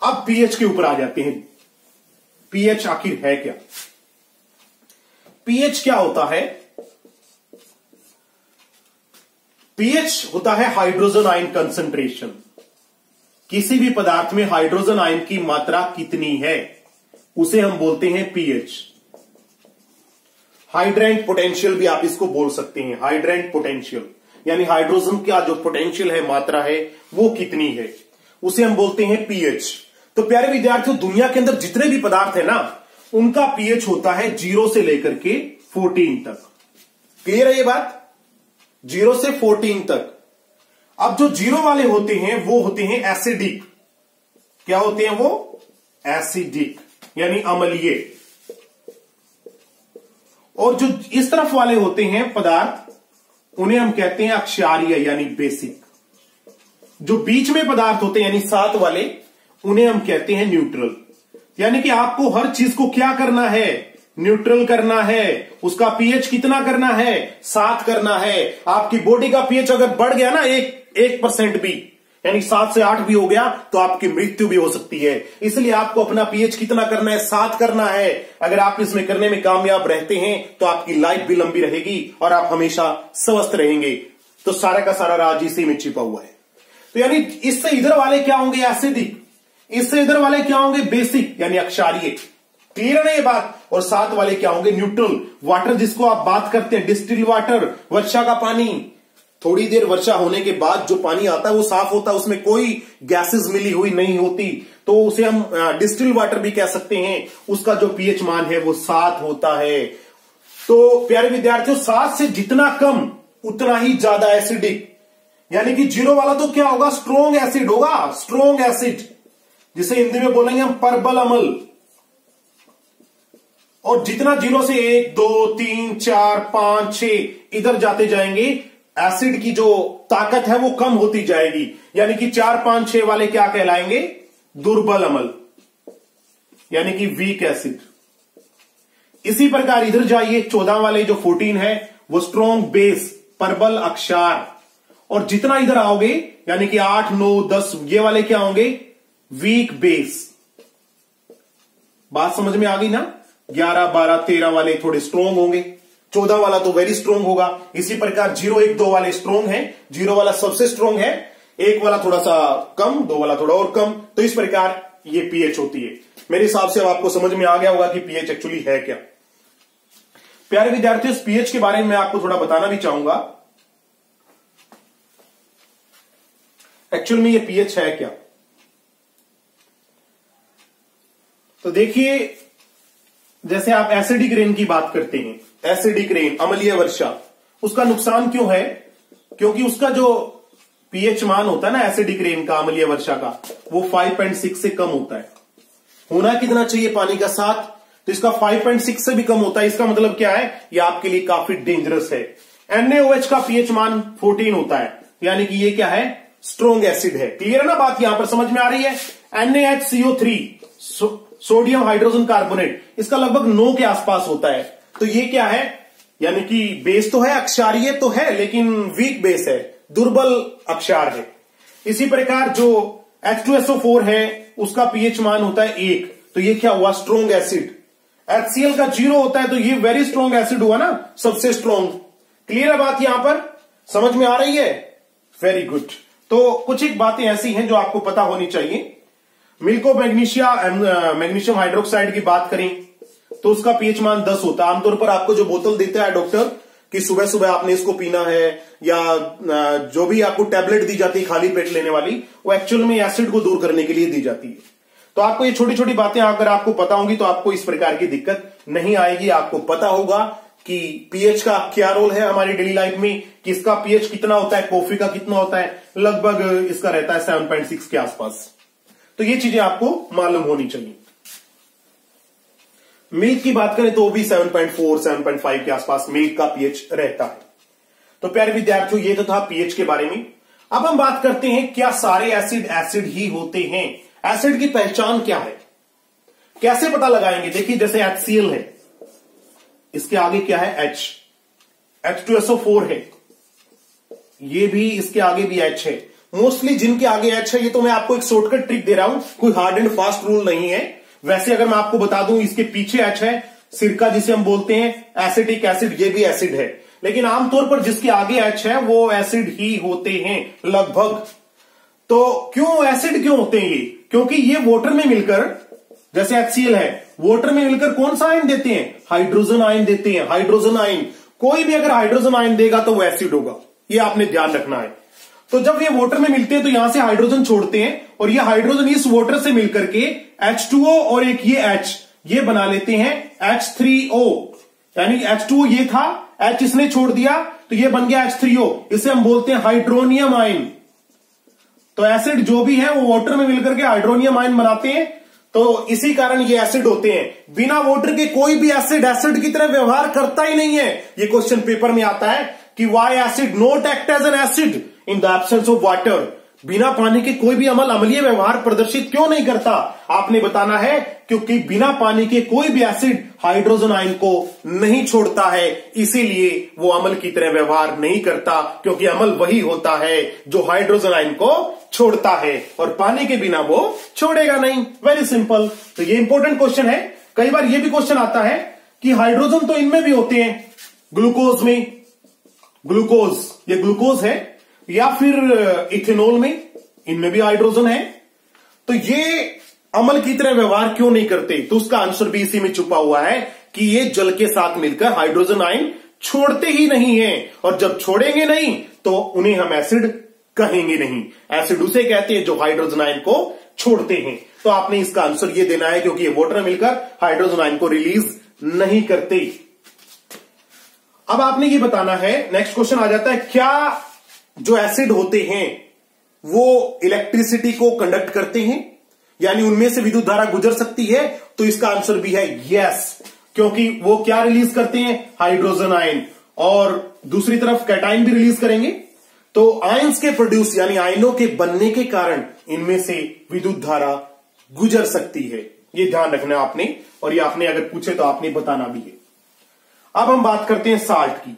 अब पीएच के ऊपर आ जाते हैं। पीएच आखिर है क्या? पीएच क्या होता है? पीएच होता है हाइड्रोजन आयन कंसेंट्रेशन। किसी भी पदार्थ में हाइड्रोजन आयन की मात्रा कितनी है? उसे हम बोलते हैं पीएच। हाइड्रेंट पोटेंशियल भी आप इसको बोल सकते हैं। Hydrant potential. यानी हाइड्रोजन का जो पोटेंशियल है, मात्रा है, वो कितनी है? उसे हम बोलते हैं पीएच। तो प्यारे विद्यार्थियों, दुनिया के अंदर जितने भी पदार्थ है ना, उनका पीएच होता है ज़ीरो से लेकर के फोर्टीन तक। क्लियर है ये बात? ज़ीरो से फोर्टीन तक। अब जो ज़ीरो वाले होते हैं, वो होते हैं एसिडिक। क्या होते हैं वो? एसिडिक, यानी अमलीय। और जो इस तरफ़ वाले होते हैं पदार्थ उन्हें हम कहते हैं अक्षारीय, यानी बेसिक। जो बीच में पदार्थ होते हैं, यानी सात वाले, उन्हें हम कहते हैं न्यूट्रल। यानी कि आपको हर चीज़ को क्या करना है? न्यूट्रल करना है। उसका पीएच कितना करना है? सात करना है। आपकी बॉडी का पीएच अगर बढ़ गया ना, एक एक परसेंट भी यानी सात से आठ भी हो गया तो आपकी मृत्यु भी हो सकती है। इसलिए आपको अपना पीएच कितना करना है? सात करना है। अगर आप इसमें करने में कामयाब रहते हैं तो आपकी लाइफ भी लंबी रहेगी और आप हमेशा स्वस्थ रहेंगे। तो सारा का सारा राज इसी में छिपा हुआ है। तो यानी इससे इधर वाले क्या होंगे? एसिडिक इससे इधर वाले क्या होंगे? बेसिक, यानी अक्षारिय। क्लियर है ये बात? और सात वाले क्या होंगे? न्यूट्रल। वाटर जिसको आप बात करते हैं डिस्टिल वाटर, वर्षा का पानी। थोड़ी देर वर्षा होने के बाद जो पानी आता है, वो साफ़ होता है, उसमें कोई गैसेस मिली हुई नहीं होती। तो उसे हम डिस्टिल वाटर भी कह सकते हैं। उसका जो पीएच मान है, वो सात होता है। तो प्यारे विद्यार्थियों, सात से जितना कम, उतना ही ज़्यादा एसिडिक यानी कि ज़ीरो वाला तो क्या होगा? स्ट्रोंग एसिड होगा। स्ट्रोंग एसिड जिसे हिंदी में बोलेंगे हम परबल अमल। और जितना ज़ीरो से एक, दो, तीन, चार, पाँच छ इधर जाते जाएँगे एसिड की जो ताकत है वो कम होती जाएगी। यानी कि चार, पाँच, छह वाले क्या कहलाएँगे? दुर्बल अमल। यानी कि वीक एसिड इसी प्रकार इधर जाइए, चौदह वाले जो फोर्टीन है, वो स्ट्रॉन्ग बेस परबल अक्षार। और जितना इधर आओगे, यानी कि आठ, नौ, दस, ये वाले क्या होंगे? वीक बेस बात समझ में आ गई ना? ग्यारह, बारह, तेरह वाले थोड़े स्ट्रोंग होंगे। चौदह वाला तो वेरी स्ट्रोंग होगा। इसी प्रकार ज़ीरो एक दो वाले स्ट्रोंग है। ज़ीरो वाला सबसे स्ट्रोंग है। एक वाला थोड़ा सा कम, दो वाला थोड़ा और कम। तो इस प्रकार ये पीएच होती है। मेरे हिसाब से अब आपको समझ में आ गया होगा कि पीएच एक्चुअली है क्या। प्यारे विद्यार्थियों, इस पीएच के बारे में मैं आपको थोड़ा बताना भी चाहूँगा। एक्चुअल में ये पीएच है क्या? तो देखिए, जैसे आप एसिडिक रेन की बात करते हैं एसिडिक रेन, अमलीय वर्षा। उसका नुकसान क्यों है? क्योंकि उसका जो पीएच मान होता है ना, एसिडिक रेन का, अमलीय वर्षा का, वो 5.6 से कम होता है। होना कितना चाहिए पानी का साथ? तो इसका 5.6 से भी कम होता है। इसका मतलब क्या है? ये आपके लिए काफ़ी डेंजरस है। एनएओएच का पीएच मान 14 होता है। यानी कि ये क्या है? स्ट्रोंग एसिड है। क्लियर है ना बात? यहाँ पर समझ में आ रही है? NaHCO3 सोडियम हाइड्रोजन कार्बोनेट इसका लगभग नौ के आसपास होता है। तो ये क्या है? यानी कि बेस तो है, अक्षारीय तो है, लेकिन वीक बेस है, दुर्बल अक्षार है। इसी प्रकार जो H2SO4 है, उसका पीएच मान होता है एक। तो ये क्या हुआ? स्ट्रोंग एसिड HCl का ज़ीरो होता है तो ये वेरी स्ट्रोंग एसिड हुआ ना, सबसे स्ट्रोंग क्लियर है बात यहाँ पर? समझ में आ रही है? वेरी गुड तो कुछ एक बातें ऐसी हैं जो आपको पता होनी चाहिए। मिल्को मैग्नीशिया मैग्नीशियम हाइड्रोक्साइड की बात करें। तो उसका पीएच मान 10 होता है। आमतौर पर आपको जो बोतल देता है डॉक्टर, कि सुबह सुबह आपने इसको पीना है, या जो भी आपको टैबलेट दी जाती है, खाली पेट लेने वाली, वो एक्चुअल में एसिड को दूर करने के लिए दी जाती है। तो आपको ये छोटी छोटी बातें अगर आपको पता होंगी तो आपको इस प्रकार की दिक्कत नहीं आएगी। आपको पता होगा कि पीएच का क्या रोल है हमारी डेली लाइफ में, कि इसका पीएच कितना होता है, कॉफ़ी का कितना होता है, लगभग इसका रहता है सेवन पॉइंट सिक्स के आसपास। तो ये चीज़ें आपको मालूम होनी चाहिए। मिल्क की बात करें तो भी 7.4 7.5 के आसपास मिल्क का पीएच रहता है। तो प्यारे विद्यार्थियों, ये तो था पीएच के बारे में। अब हम बात करते हैं क्या सारे एसिड एसिड ही होते हैं। एसिड की पहचान क्या है? कैसे पता लगाएँगे? देखिए, जैसे एचसीएल है। इसके आगे क्या है? एच एच है। ये भी इसके आगे भी एच है। मोस्टली जिनके आगे एच है, ये तो मैं आपको एक शॉर्टकट ट्रिक दे रहा हूँ। कोई हार्ड एंड फास्ट रूल नहीं है। वैसे अगर मैं आपको बता दूँ, इसके पीछे एच है, सिरका जिसे हम बोलते हैं एसिडिक एसिड, ये भी एसिड है। लेकिन आमतौर पर जिसके आगे एच है, वो एसिड ही होते हैं, लगभग। तो क्यों एसिड क्यों होते हैं ये? क्योंकि ये वोटर में मिलकर, जैसे एचसीएल है वोटर में मिलकर कौन सा आयन देते हैं? हाइड्रोजन आयन देते हैं हाइड्रोजन आयन। कोई भी अगर हाइड्रोजन आयन देगा तो वो एसिड होगा। ये आपने ध्यान रखना है। तो जब ये वाटर में मिलते हैं तो यहाँ से हाइड्रोजन छोड़ते हैं, और ये हाइड्रोजन इस वाटर से मिलकर के H2O और एक ये H, ये बना लेते हैं H3O यानी H2O ये था, H इसने छोड़ दिया तो ये बन गया H3O इसे हम बोलते हैं हाइड्रोनियम आइन तो एसिड जो भी है, वो वाटर में मिलकर के हाइड्रोनियम आयन बनाते हैं तो इसी कारण ये एसिड होते हैं। बिना वाटर के कोई भी एसिड एसिड की तरह व्यवहार करता ही नहीं है। ये क्वेश्चन पेपर में आता है कि why acid not act as an acid in the absence of water बिना पानी के कोई भी अमल, अमलीय व्यवहार प्रदर्शित क्यों नहीं करता? आपने बताना है, क्योंकि बिना पानी के कोई भी एसिड हाइड्रोजन आयन को नहीं छोड़ता है। इसीलिए वो अमल की तरह व्यवहार नहीं करता, क्योंकि अमल वही होता है जो हाइड्रोजन आयन को छोड़ता है, और पानी के बिना वो छोड़ेगा नहीं। वेरी सिंपल तो ये इंपॉर्टेंट क्वेश्चन है। कई बार ये भी क्वेश्चन आता है कि हाइड्रोजन तो इनमें भी होते हैं। ग्लूकोज में। ग्लूकोज ये ग्लूकोज है। या फिर इथेनॉल में, इनमें भी हाइड्रोजन है। तो ये अमल की तरह व्यवहार क्यों नहीं करते? तो उसका आंसर भी इसी में छुपा हुआ है कि ये जल के साथ मिलकर हाइड्रोजन आयन छोड़ते ही नहीं है। और जब छोड़ेंगे नहीं तो उन्हें हम एसिड कहेंगे नहीं। एसिड उसे कहते हैं जो हाइड्रोजन आयन को छोड़ते हैं। तो आपने इसका आंसर ये देना है क्योंकि ये वाटर मिलकर हाइड्रोजन आयन को रिलीज़ नहीं करते। अब आपने ये बताना है नेक्स्ट क्वेश्चन आ जाता है, क्या जो एसिड होते हैं, वो इलेक्ट्रिसिटी को कंडक्ट करते हैं, यानी उनमें से विद्युत धारा गुजर सकती है तो इसका आंसर भी है यस क्योंकि वो क्या रिलीज़ करते हैं? हाइड्रोजन आयन और दूसरी तरफ़ कैटाइन भी रिलीज़ करेंगे। तो आयंस के प्रोड्यूस यानी आयनों के बनने के कारण, इनमें से विद्युत धारा गुजर सकती है। ये ध्यान रखना आपने, और ये आपने अगर पूछे तो आपने बताना भी है। अब हम बात करते हैं साल्ट की।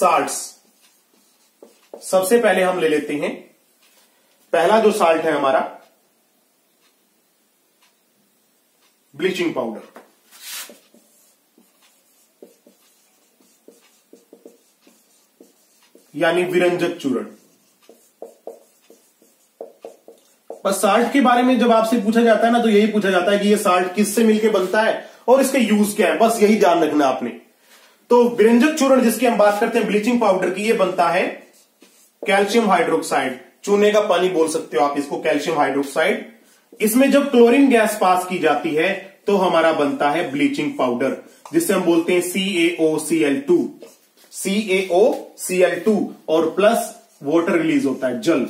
साल्ट्स। सबसे पहले हम ले लेते हैं। पहला जो साल्ट है हमारा, ब्लीचिंग पाउडर। यानी विरंजक चूर्ण। बस साल्ट के बारे में जब आपसे पूछा जाता है ना तो यही पूछा जाता है कि ये साल्ट किससे मिलकर बनता है और इसके यूज़ क्या है? बस यही ध्यान रखना आपने। तो विरंजक चूर्ण जिसकी हम बात करते हैं ब्लीचिंग पाउडर की, ये बनता है कैल्शियम हाइड्रोक्साइड चूने का पानी बोल सकते हो आप इसको कैल्शियम हाइड्रोक्साइड इसमें जब क्लोरीन गैस पास की जाती है तो हमारा बनता है ब्लीचिंग पाउडर जिसे हम बोलते हैं C A O C L two C A O C L two और प्लस वॉटर रिलीज़ होता है, जल.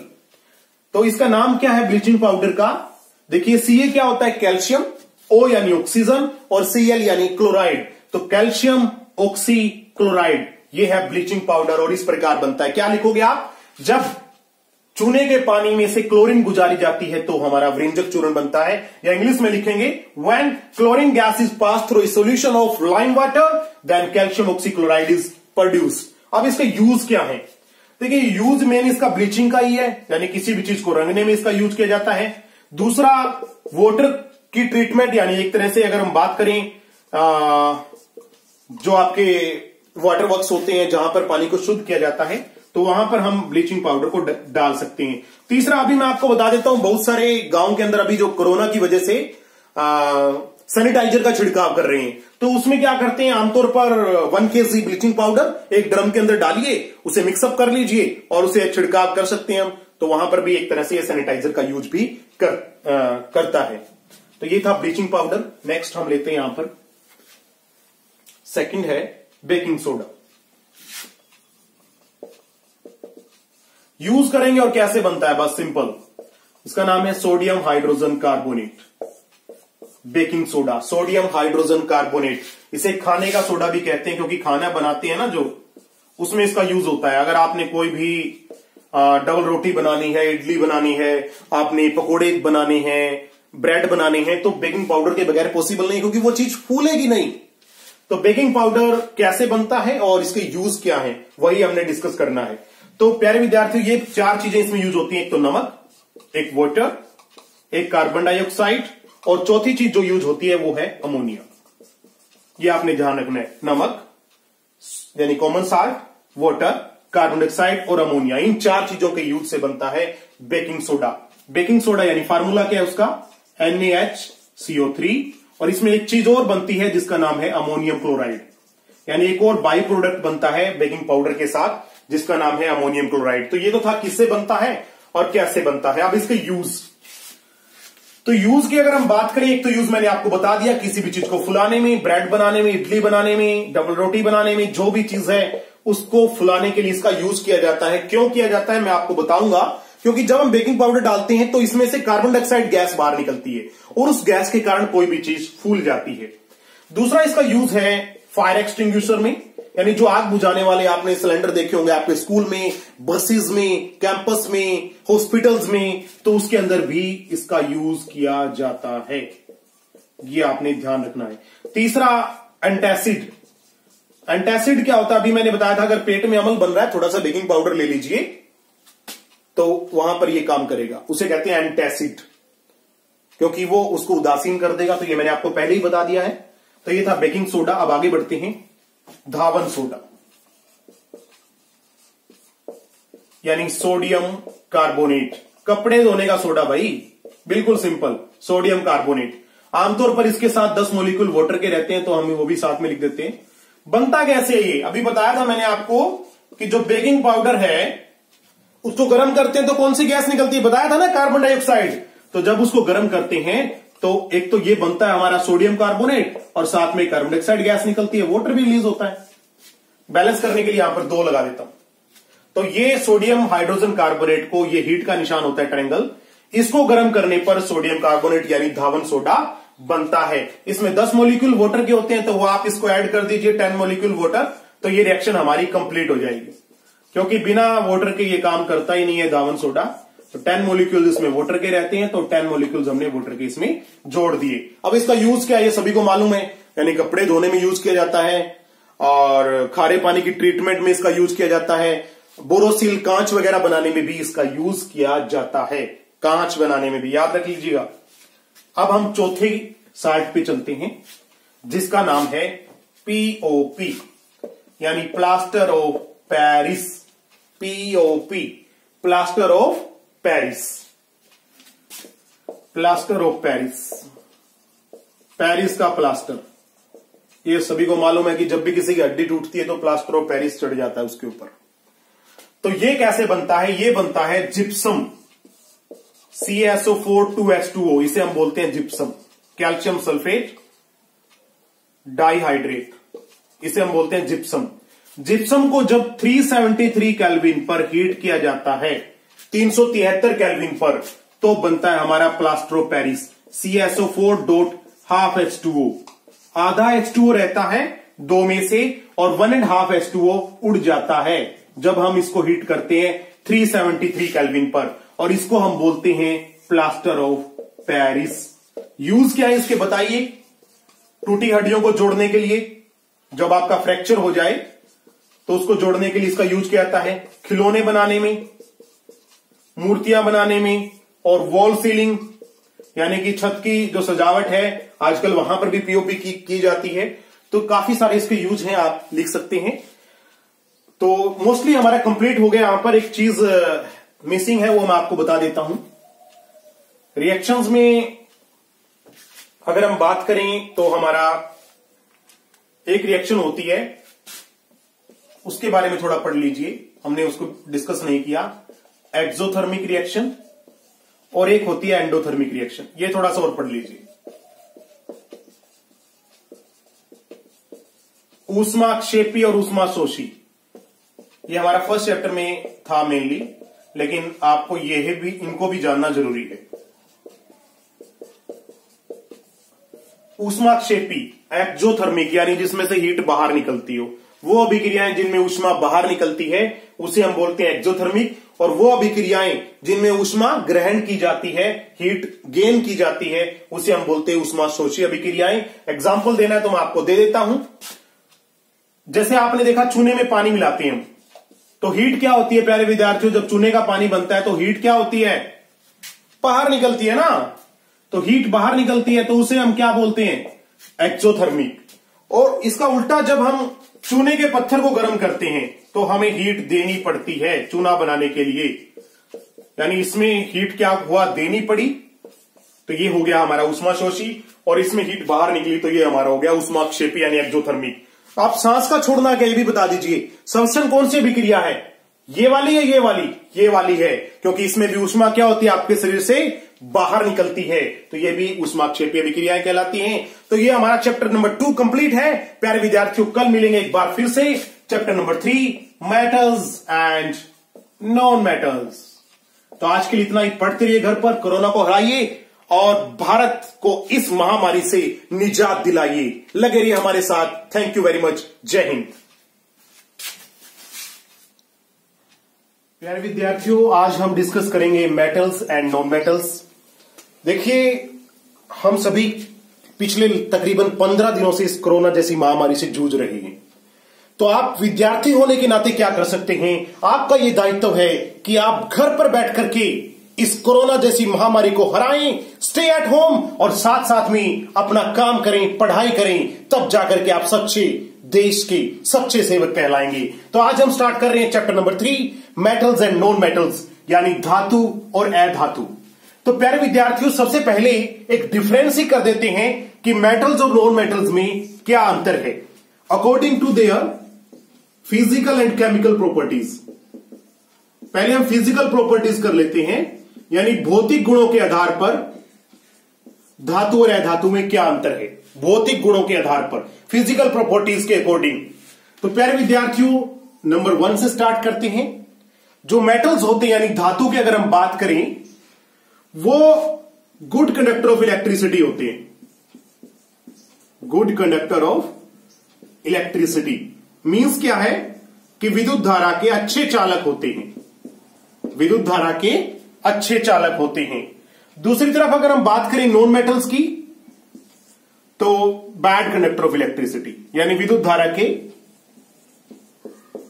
तो इसका नाम क्या है ब्लीचिंग पाउडर का? देखिए सी ए क्या होता है? कैल्शियम ओ यानी ऑक्सीजन और सी एल यानी क्लोराइड तो कैल्शियम ऑक्सी क्लोराइड ये है ब्लीचिंग पाउडर और इस प्रकार बनता है। क्या लिखोगे आप? जब चूने के पानी में से क्लोरीन गुजारी जाती है तो हमारा व्रिंजक चूर्ण बनता है। या इंग्लिश में लिखेंगे when chlorine gas is pass through solution of lime water then calcium oxychloride is produce अब इसका यूज़ क्या है? देखिए यूज़ मेन इसका ब्लीचिंग का ही है यानी किसी भी चीज़ को रंगने में इसका यूज़ किया जाता है। दूसरा वाटर की ट्रीटमेंट यानी एक तरह से अगर हम बात करें आ, जो आपके वाटर वर्क्स होते हैं जहाँ पर पानी को शुद्ध किया जाता है तो वहाँ पर हम ब्लीचिंग पाउडर को डाल सकते हैं। तीसरा अभी मैं आपको बता देता हूँ बहुत सारे गाँव के अंदर अभी जो कोरोना की वजह से सैनिटाइजर का छिड़काव कर रहे हैं। तो उसमें क्या करते हैं आमतौर पर one K G bleaching powder एक ड्रम के अंदर डालिए उसे मिक्सअप कर लीजिए और उसे छिड़काव कर सकते हैं हम। तो वहाँ पर भी एक तरह से सैनिटाइजर का यूज़ भी कर, आ, करता है। तो ये था ब्लीचिंग पाउडर नेक्स्ट हम लेते हैं यहाँ पर सेकंड है बेकिंग सोडा यूज़ करेंगे और कैसे बनता है? बस सिंपल इसका नाम है sodium hydrogen carbonate baking soda sodium hydrogen carbonate इसे खाने का सोडा भी कहते हैं, क्योंकि खाना बनाते हैं ना जो, उसमें इसका यूज़ होता है। अगर आपने कोई भी डबल रोटी बनानी है, इडली बनानी है, आपने पकोड़े बनाने हैं ब्रेड बनाने हैं तो बेकिंग पाउडर के बगैर पॉसिबल नहीं, क्योंकि वो चीज़ फूलेगी नहीं। तो बेकिंग पाउडर कैसे बनता है और इसके यूज़ क्या है, वही हमने डिस्कस करना है। तो प्यारे विद्यार्थियों, ये चार चीज़ें इसमें यूज़ होती हैं। एक तो नमक, एक वाटर एक कार्बन डाइऑक्साइड और चौथी चीज़ जो यूज़ होती है वो है अमोनिया ये आपने ध्यान रखना है। नमक, यानी common salt water carbon dioxide और अमोनिया इन चार चीज़ों के यूज़ से बनता है बेकिंग सोडा बेकिंग सोडा यानी फार्मूला क्या है उसका? एन थ्री और इसमें एक चीज़ और बनती है जिसका नाम है अमोनियम क्लोराइड। यानी एक और बाई प्रोडक्ट बनता है बेकिंग पाउडर के साथ, जिसका नाम है अमोनियम क्लोराइड। तो ये तो था किससे बनता है और कैसे बनता है। अब इसके यूज़। तो यूज़ की अगर हम बात करें, एक तो यूज़ मैंने आपको बता दिया किसी भी चीज़ को फुलाने में, ब्रेड बनाने में, इडली बनाने में, डबल रोटी बनाने में, जो भी चीज़ है, उसको फुलाने के लिए इसका यूज़ किया जाता है। क्यों किया जाता है, मैं आपको बताऊँगा। क्योंकि जब हम बेकिंग पाउडर डालते हैं तो इसमें से कार्बन डाइऑक्साइड गैस बाहर निकलती है, और उस गैस के कारण कोई भी चीज़ फूल जाती है। दूसरा इसका यूज़ है फायर एक्सटिंग्यूशर में, यानी जो आग बुझाने वाले आपने सिलेंडर देखे होंगे आपके स्कूल में बसेस में कैंपस में हॉस्पिटल्स में तो उसके अंदर भी इसका यूज़ किया जाता है। ये आपने ध्यान रखना है। तीसरा एंटेसिड एंटेसिड क्या होता है? अभी मैंने बताया था, अगर पेट में अमल बन रहा है, थोड़ा सा बेकिंग पाउडर ले लीजिए। तो वहाँ पर ये काम करेगा। उसे कहते हैं एंटेसिड क्योंकि वो उसको उदासीन कर देगा तो ये मैंने आपको पहले ही बता दिया है। तो ये था बेकिंग सोडा अब आगे बढ़ते हैं। धावन सोडा यानी सोडियम कार्बोनेट कपड़े धोने का सोडा भाई। बिल्कुल सिंपल सोडियम कार्बोनेट आमतौर पर इसके साथ 10 मोलिकुल वाटर के रहते हैं तो हम वो भी साथ में लिख देते हैं। बनता कैसे ये? अभी बताया था मैंने आपको कि जो बेकिंग पाउडर है उसको गर्म करते हैं तो कौन सी गैस निकलती है? बताया था ना कार्बन डाइऑक्साइड तो जब उसको गर्म करते हैं तो एक तो ये बनता है हमारा सोडियम कार्बोनेट और साथ में कार्बन डाइऑक्साइड गैस निकलती है। वाटर भी रिलीज़ होता है। बैलेंस करने के लिए यहाँ पर दो लगा देता हूँ। तो ये सोडियम हाइड्रोजन कार्बोनेट को, ये हीट का निशान होता है ट्रायंगल इसको गर्म करने पर सोडियम कार्बोनेट यानी धावन सोडा बनता है। इसमें 10 मोलिक्यूल वाटर के होते हैं तो वो आप इसको ऐड कर दीजिए 10 मोलिक्यूल वाटर तो ये रिएक्शन हमारी कंप्लीट हो जाएगी। क्योंकि बिना वाटर के ये काम करता ही नहीं है धावन सोडा। तो टेन मोलिक्यूल इसमें वोटर के रहते हैं तो टेन मोलिक्यूल्स हमने वोटर के इसमें जोड़ दिए। अब इसका यूज़ क्या है, ये सभी को मालूम है। यानी कपड़े धोने में यूज़ किया जाता है, और खारे पानी की ट्रीटमेंट में इसका यूज़ किया जाता है। बोरोसिल कांच वगैरह बनाने में भी इसका यूज़ किया जाता है। कांच बनाने में भी, याद रख लीजिएगा। अब हम चौथे साइट पे चलते हैं, जिसका नाम है पीओपी यानी plaster of Paris POP plaster of Paris plaster of Paris Paris का प्लास्टर ये सभी को मालूम है कि जब भी किसी की हड्डी टूटती है तो प्लास्टर ऑफ़ पेरिस चढ़ जाता है उसके ऊपर। तो ये कैसे बनता है? ये बनता है gypsum C S O four two S two O इसे हम बोलते हैं जिप्सम कैल्शियम सल्फेट डाइहाइड्रेट इसे हम बोलते हैं जिप्सम जिप्सम को जब 373 कैल्विन पर हीट किया जाता है, तीन कैलविन पर तो बनता है हमारा plaster of Paris C S O four dot half H two O आधा एच टू ओ रहता है दो में से, और one and half H two O उड़ जाता है, जब हम इसको हीट करते हैं 373 कैलविन पर। और इसको हम बोलते हैं प्लास्टर ऑफ़ पेरिस यूज़ क्या है इसके, बताइए? टूटी हड्डियों को जोड़ने के लिए, जब आपका फ्रैक्चर हो जाए तो उसको जोड़ने के लिए इसका यूज़ किया जाता है खिलौने बनाने में मूर्तियाँ बनाने में और वॉल सीलिंग यानी कि छत की जो सजावट है आजकल वहाँ पर भी पीओपी की, की जाती है। तो काफ़ी सारे इसके यूज़ हैं आप लिख सकते हैं। तो मोस्टली हमारा कंप्लीट हो गया। यहाँ पर एक चीज़ मिसिंग है वो मैं आपको बता देता हूँ। रिएक्शंस में अगर हम बात करें तो हमारा एक रिएक्शन होती है। उसके बारे में थोड़ा पढ़ लीजिए। हमने उसको डिस्कस नहीं किया। एक्सोथर्मिक रिएक्शन और एक होती है एंडोथर्मिक रिएक्शन ये थोड़ा सा और पढ़ लीजिए। ऊष्माक्षेपी और ऊष्मा शोषी ये हमारा फ़र्स्ट चैप्टर में था मेनली लेकिन आपको ये भी, इनको भी जानना ज़रूरी है। ऊष्माक्षेपी एक्जोथर्मिक यानी जिसमें से हीट बाहर निकलती हो। वो अभिक्रियाएँ जिनमें ऊष्मा बाहर निकलती है, उसे हम बोलते हैं एक्जोथर्मिक और वो अभिक्रियाएँ जिनमें उष्मा ग्रहण की जाती है हीट गेन की जाती है, उसे हम बोलते हैं उष्मा शोषी अभिक्रियाएँ। एग्ज़ाम्पल देना है तो मैं आपको दे देता हूँ। जैसे आपने देखा चूने में पानी मिलाते हैं। तो हीट क्या होती है, प्यारे विद्यार्थियों? जब चूने का पानी बनता है तो हीट क्या होती है? बाहर निकलती है ना? तो हीट बाहर निकलती है तो उसे हम क्या बोलते हैं? एक्सोथर्मिक और इसका उल्टा जब हम चूने के पत्थर को गर्म करते हैं तो हमें हीट देनी पड़ती है चूना बनाने के लिए। यानी इसमें हीट क्या हुआ? देनी पड़ी। तो ये हो गया हमारा उष्मा शोषी, और इसमें हीट बाहर निकली तो ये हमारा हो गया उष्माक्षेपी यानी एक्जोथर्मिक। आप सांस का छोड़ना क्या ये भी बता दीजिए संवसन कौन सी अभिक्रिया है? ये वाली है ये वाली? ये वाली है, क्योंकि इसमें भी उष्मा क्या होती है? आपके शरीर से बाहर निकलती है। तो ये भी उष्माक्षेपीय अभिक्रियाएँ कहलाती हैं। तो ये हमारा चैप्टर नंबर टू कंप्लीट है। प्यारे विद्यार्थियों, कल मिलेंगे एक बार फिर से। Chapter number three metals and non metals तो आज के लिए इतना ही। पढ़ते रहिए घर पर, कोरोना को हराइए और भारत को इस महामारी से निजात दिलाइए। लगे रहिए हमारे साथ। थैंक यू वेरी मच जय हिंद। प्यारे विद्यार्थियों, आज हम डिस्कस करेंगे मेटल्स एंड नॉन मेटल्स देखिए, हम सभी पिछले तकरीबन पंद्रह दिनों से इस कोरोना जैसी महामारी से जूझ रहे हैं। तो आप विद्यार्थी होने के नाते क्या कर सकते हैं? आपका यह दायित्व है कि आप घर पर बैठ करके इस कोरोना जैसी महामारी को हराएँ स्टे एट होम और साथ साथ में अपना काम करें, पढ़ाई करें, तब जाकर के आप सच्चे देश के सच्चे सेवक कहलाएँगे। तो आज हम स्टार्ट कर रहे हैं chapter number three metals and non metals यानी धातु और अधातु। तो प्यारे विद्यार्थियों, सबसे पहले एक डिफरेंस ही कर देते हैं कि मेटल्स और नॉन मेटल्स में क्या अंतर है। According to their physical and chemical properties पहले हम फ़िज़िकल प्रॉपर्टीज़ कर लेते हैं, यानी भौतिक गुणों के आधार पर धातु और अधातु में क्या अंतर है। भौतिक गुणों के आधार पर फ़िज़िकल प्रॉपर्टीज़ के अकॉर्डिंग तो प्यारे विद्यार्थियों नंबर वन से स्टार्ट करते हैं। जो मेटल्स होते हैं, यानी धातु की अगर हम बात करें वो गुड कंडक्टर ऑफ़ इलेक्ट्रिसिटी होते हैं। Good conductor of electricity means क्या है? कि विद्युत धारा के अच्छे चालक होते हैं। विद्युत धारा के अच्छे चालक होते हैं। दूसरी तरफ़ अगर हम बात करें नॉन मेटल्स की तो बैड कंडक्टर ऑफ़ इलेक्ट्रिसिटी यानी विद्युत धारा के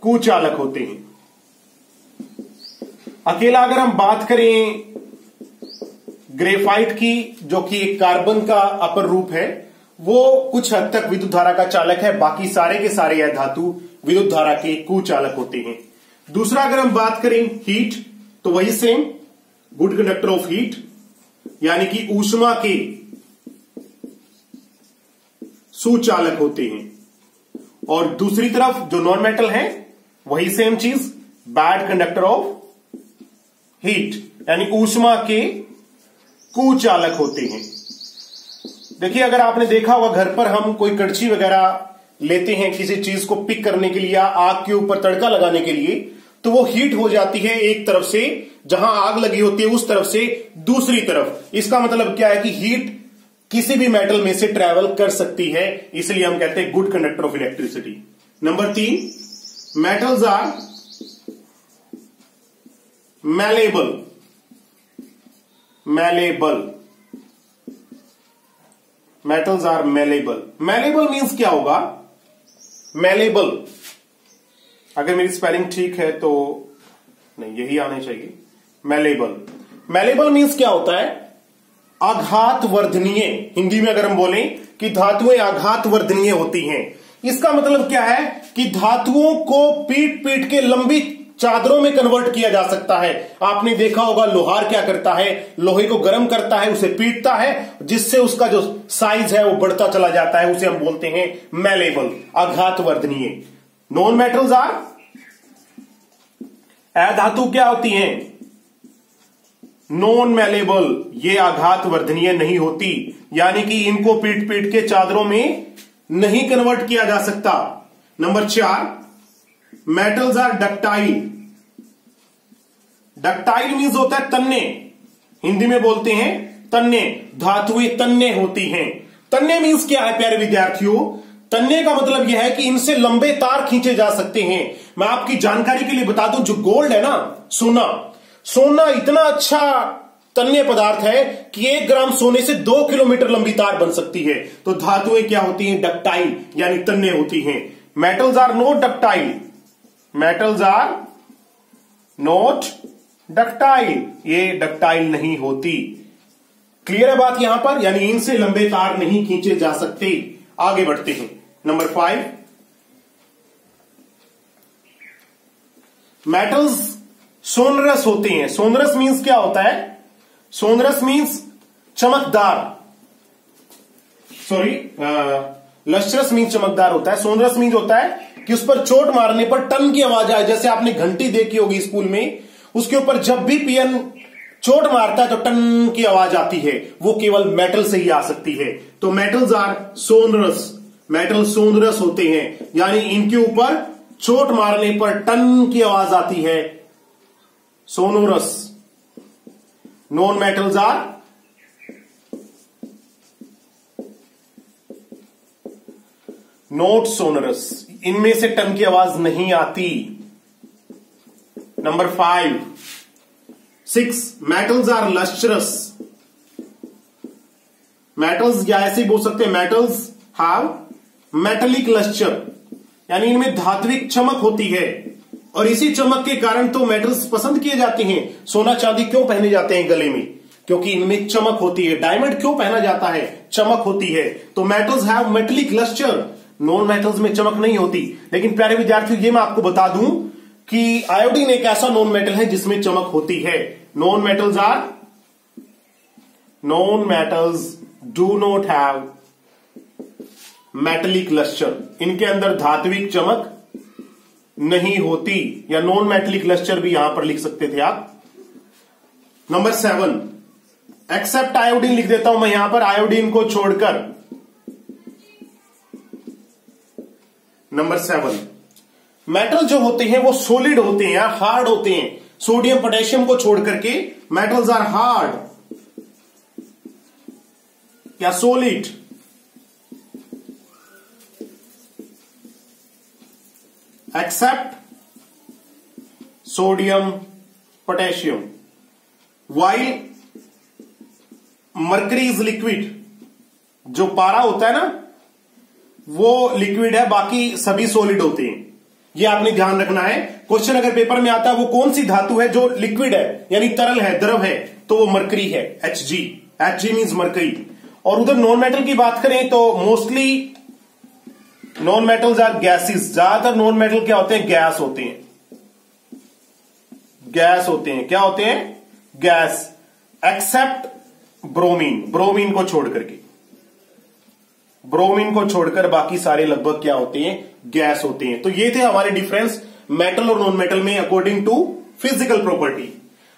कुचालक होते हैं। अकेला अगर हम बात करें ग्रेफाइट की, जो कि एक कार्बन का अपर रूप है, वो कुछ हद तक विद्युत धारा का चालक है, बाकी सारे के सारे यह धातु विद्युत धारा के कुचालक होते हैं। दूसरा अगर हम बात करें हीट तो वही same good conductor of heat यानी कि ऊष्मा के सुचालक होते हैं। और दूसरी तरफ़ जो नॉन मेटल है, वही सेम चीज़ बैड कंडक्टर ऑफ़ हीट यानी ऊष्मा के कुचालक होते हैं। देखिए, अगर आपने देखा होगा, घर पर हम कोई कड़छी वगैरह लेते हैं किसी चीज़ को पिक करने के लिए आग के ऊपर तड़का लगाने के लिए तो वो हीट हो जाती है एक तरफ़ से, जहाँ आग लगी होती है उस तरफ़ से दूसरी तरफ़। इसका मतलब क्या है कि हीट किसी भी मेटल में से ट्रेवल कर सकती है, इसलिए हम कहते हैं good conductor of electricity. Number तीन, metals are malleable. Malleable metals are malleable malleable means क्या होगा? मैलेबल अगर मेरी स्पेलिंग ठीक है तो नहीं, यही आने चाहिए। मैलेबल मैलेबल मीन्स क्या होता है? आघात वर्धनीय हिंदी में अगर हम बोलें कि धातुएँ आघात वर्धनीय होती हैं, इसका मतलब क्या है? कि धातुओं को पीट पीट के लंबी चादरों में कन्वर्ट किया जा सकता है। आपने देखा होगा, लोहार क्या करता है? लोहे को गर्म करता है, उसे पीटता है, जिससे उसका जो साइज़ है, वो बढ़ता चला जाता है, उसे हम बोलते हैं मैलेबल आघात वर्धनीय नॉन मेटल्स आर अधातु क्या होती हैं? नॉन मेलेबल ये आघात वर्धनीय नहीं होती। यानी कि इनको पीट पीट के चादरों में नहीं कन्वर्ट किया जा सकता। नंबर चार metals are ductile ductile means होता है तन्ने। हिंदी में बोलते हैं तन्ने। धातुएँ तन्ने होती हैं। तन्ने मीन्स क्या है, प्यारे विद्यार्थियों? तन्ने का मतलब यह है कि इनसे लंबे तार खींचे जा सकते हैं। मैं आपकी जानकारी के लिए बता दूँ, जो गोल्ड है ना, सोना। सोना इतना अच्छा तन्य पदार्थ है कि एक ग्राम सोने से दो किलोमीटर लंबी तार बन सकती है। तो धातुएँ क्या होती हैं? डक्टाइल यानी तन्य होती हैं। Metals are no ductile metals are not ductile ये डक्टाइल नहीं होती। क्लियर है बात यहाँ पर? यानी इनसे लंबे तार नहीं खींचे जा सकते। आगे बढ़ते हैं। नंबर फाइव मेटल्स सोनरस होते हैं। सोनरस मीन्स क्या होता है? सोनरस मीन्स चमकदार। सॉरी लश्रस मीन्स चमकदार होता है। सोनरस मीन्स होता है कि उस पर चोट मारने पर टन की आवाज़ आए, जैसे आपने घंटी देखी होगी स्कूल में, उसके ऊपर जब भी पियन चोट मारता है तो टन की आवाज़ आती है। वो केवल मेटल से ही आ सकती है। तो metals are sonorous. Metal sonorous होते हैं। यानी इनके ऊपर चोट मारने पर टन की आवाज़ आती है। Sonorous. Non metals are not sonorous. इनमें से टन की आवाज़ नहीं आती। Number five six metals are lustrous metals या ऐसे ही बोल सकते हैं। मेटल्स हैव मेटलिक लश्चर यानी इनमें धात्विक चमक होती है। और इसी चमक के कारण तो मेटल्स पसंद किए जाते हैं। सोना चांदी क्यों पहने जाते हैं गले में? क्योंकि इनमें चमक होती है। डायमंड क्यों पहना जाता है? चमक होती है। तो metals have metallic lustre non metals में चमक नहीं होती। लेकिन प्यारे विद्यार्थियों, ये मैं आपको बता दूँ कि आयोडीन एक ऐसा नॉन मेटल है जिसमें चमक होती है। Non metals are non metals do not have metallic lustre इनके अंदर धात्विक चमक नहीं होती। या नॉन मेटलिक लस्टर भी यहाँ पर लिख सकते थे आप। नंबर सेवन एक्सेप्ट आयोडीन लिख देता हूँ मैं यहाँ पर। आयोडीन को छोड़कर नंबर सेवन। मेटल जो होते हैं, वो सोलिड होते हैं या हार्ड होते हैं। सोडियम पोटेशियम को छोड़ करके मेटल्स आर हार्ड या solid except sodium potassium while mercury is liquid जो पारा होता है ना वो लिक्विड है, बाकी सभी सॉलिड होते हैं। ये आपने ध्यान रखना है। क्वेश्चन अगर पेपर में आता है, वो कौन सी धातु है जो लिक्विड है? यानी तरल है, द्रव है तो वो मरकरी है H G H G means mercury और उधर नॉन मेटल की बात करें तो mostly non metals are gases ज़्यादातर नॉन मेटल क्या होते हैं? गैस होते हैं। गैस होते हैं। क्या होते हैं? गैस एक्सेप्ट ब्रोमीन ब्रोमीन को छोड़ करके। ब्रोमीन को छोड़कर बाकी सारे लगभग क्या होते हैं? गैस होते हैं। तो ये थे हमारे डिफरेंस मेटल और नॉन मेटल में अकॉर्डिंग टू फ़िज़िकल प्रॉपर्टी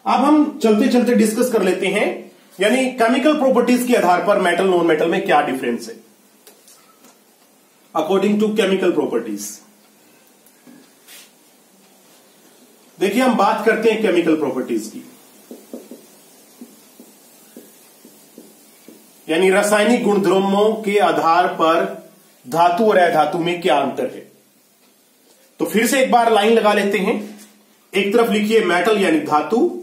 अब हम चलते चलते डिस्कस कर लेते हैं, यानी केमिकल प्रॉपर्टीज़ के आधार पर मेटल नॉन मेटल में क्या डिफरेंस है? अकॉर्डिंग टू केमिकल प्रॉपर्टीज़ देखिए, हम बात करते हैं केमिकल प्रॉपर्टीज़ की। यानी रासायनिक गुणधर्मों के आधार पर धातु और अधातु में क्या अंतर है? तो फिर से एक बार लाइन लगा लेते हैं। एक तरफ़ लिखिए मेटल यानी धातु,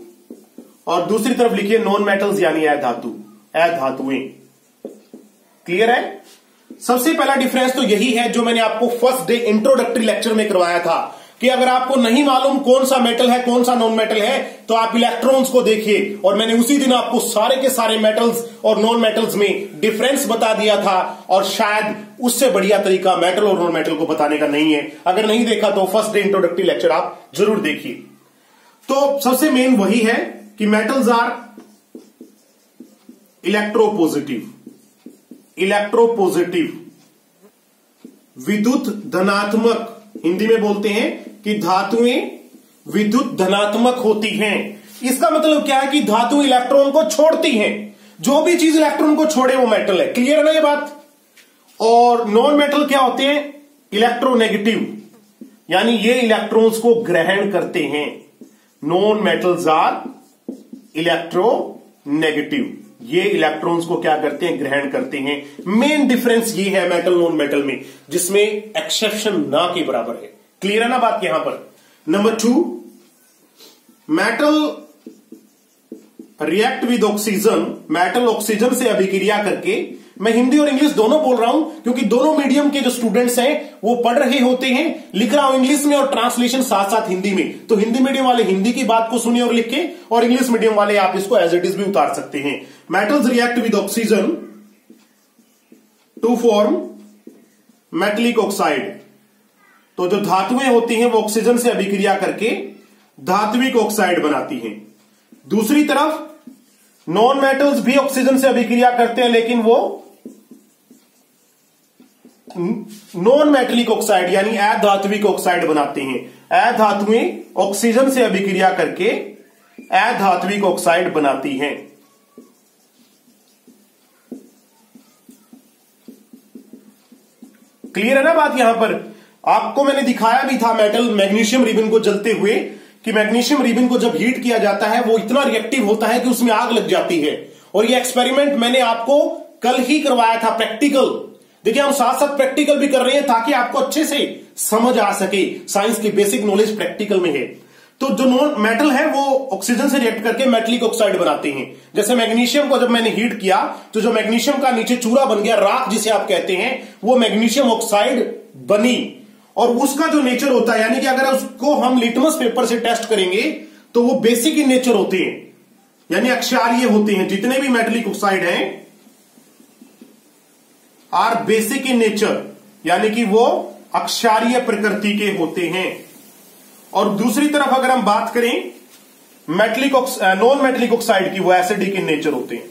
और दूसरी तरफ़ लिखिए नॉन मेटल्स यानी अधातु, अधातुएँ। क्लियर है? सबसे पहला डिफरेंस तो यही है जो मैंने आपको फ़र्स्ट डे इंट्रोडक्टरी लेक्चर में करवाया था। कि अगर आपको नहीं मालूम कौन सा मेटल है, कौन सा नॉन मेटल है तो आप इलेक्ट्रॉन्स को देखिए। और मैंने उसी दिन आपको सारे के सारे मेटल्स और नॉन मेटल्स में डिफरेंस बता दिया था। और शायद उससे बढ़िया तरीका मेटल और नॉन मेटल को बताने का नहीं है। अगर नहीं देखा तो फ़र्स्ट डे इंट्रोडक्टिव लेक्चर आप ज़रूर देखिए। तो सबसे मेन वही है कि मेटल्स आर इलेक्ट्रोपॉजिटिव इलेक्ट्रोपॉजिटिव विद्युत धनात्मक, हिंदी में बोलते हैं कि धातुएँ विद्युत धनात्मक होती हैं। इसका मतलब क्या है कि धातु इलेक्ट्रॉन को छोड़ती हैं। जो भी चीज़ इलेक्ट्रॉन को छोड़े, वो मेटल है। क्लियर है ना ये बात? और नॉन मेटल क्या होते हैं? इलेक्ट्रोनेगेटिव यानी ये इलेक्ट्रॉन्स को ग्रहण करते हैं। Non metals are electronegative ये इलेक्ट्रॉन्स को क्या करते हैं? ग्रहण करते हैं। मेन डिफरेंस ये है मेटल नॉन मेटल में, जिसमें एक्सेप्शन ना के बराबर है। क्लियर है ना बात यहाँ पर? Number two metal react with oxygen metal oxygen से अभिक्रिया करके, मैं हिंदी और इंग्लिश दोनों बोल रहा हूँ, क्योंकि दोनों मीडियम के जो स्टूडेंट्स हैं, वो पढ़ रहे होते हैं, लिख रहा हूँ इंग्लिश में और ट्रांसलेशन साथ साथ हिंदी में। तो हिंदी मीडियम वाले हिंदी की बात को सुनिए और लिखे, और इंग्लिश मीडियम वाले आप इसको एज इट इज़ भी उतार सकते हैं। Metals react with oxygen to form metallic oxide तो जो धातुएँ होती हैं, वो ऑक्सीजन से अभिक्रिया करके धात्विक ऑक्साइड बनाती हैं। दूसरी तरफ़ नॉन मेटल्स भी ऑक्सीजन से अभिक्रिया करते हैं, लेकिन वो नॉन मेटलिक ऑक्साइड यानी अधात्विक ऑक्साइड बनाते हैं। अधातुएँ ऑक्सीजन से अभिक्रिया करके अधात्विक ऑक्साइड बनाती हैं। क्लियर है ना बात यहाँ पर? आपको मैंने दिखाया भी था मेटल मैग्नीशियम रिबिन को जलते हुए कि मैग्नीशियम रिबिन को जब हीट किया जाता है, वो इतना रिएक्टिव होता है कि उसमें आग लग जाती है। और ये एक्सपेरिमेंट मैंने आपको कल ही करवाया था प्रैक्टिकल देखिए, हम साथ साथ प्रैक्टिकल भी कर रहे हैं ताकि आपको अच्छे से समझ आ सके। साइंस की बेसिक नॉलेज प्रैक्टिकल में है। तो जो नॉन मेटल है, वो ऑक्सीजन से रिएक्ट करके मेटलिक ऑक्साइड बनाते हैं। जैसे मैग्नीशियम को जब मैंने हीट किया तो जो मैग्नीशियम का नीचे चूरा बन गया, राख जिसे आप कहते हैं, वो मैग्नीशियम ऑक्साइड बनी। और उसका जो नेचर होता है, यानी कि अगर उसको हम लिटमस पेपर से टेस्ट करेंगे तो वो बेसिक इन नेचर होते हैं। यानी अक्षार्य होते हैं, जितने भी मेटलिक ऑक्साइड हैं आर बेसिक इन नेचर यानी कि वो अक्षार्य प्रकृति के होते हैं। और दूसरी तरफ़ अगर हम बात करें मेटलिक नॉन मेटलिक ऑक्साइड की, वो एसिडिक इन नेचर होते हैं।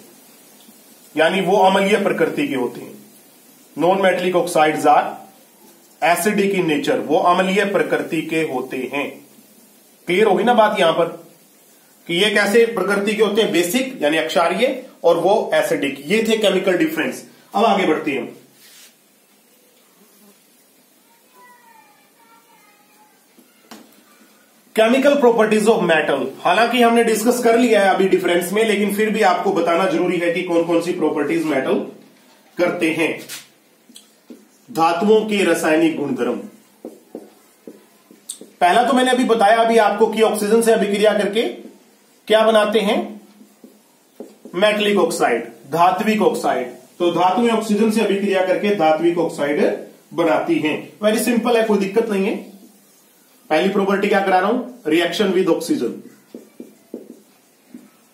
यानी वो अमलीय प्रकृति के होते हैं। Non metallic oxides are acidic in nature वो अमलीय प्रकृति के होते हैं। क्लियर होगी ना बात यहाँ पर? कि ये कैसे प्रकृति के होते हैं? बेसिक यानी अक्षार्य, और वो एसिडिक ये थे केमिकल डिफरेंस अब आगे बढ़ते हैं केमिकल प्रॉपर्टीज़ ऑफ़ मेटल हालाँकि हमने डिस्कस कर लिया है अभी डिफरेंस में, लेकिन फिर भी आपको बताना ज़रूरी है कि कौन कौन सी प्रॉपर्टीज़ मेटल करते हैं। धातुओं के रासायनिक गुणधर्म पहला तो मैंने अभी बताया अभी आपको कि ऑक्सीजन से अभिक्रिया करके क्या बनाते हैं? मेटलिक ऑक्साइड धात्विक ऑक्साइड तो धातु ऑक्सीजन से अभिक्रिया करके धात्विक ऑक्साइड बनाती हैं। वेरी सिंपल है, कोई दिक्कत नहीं है। पहली प्रॉपर्टी क्या करा रहा हूँ? रिएक्शन विद ऑक्सीजन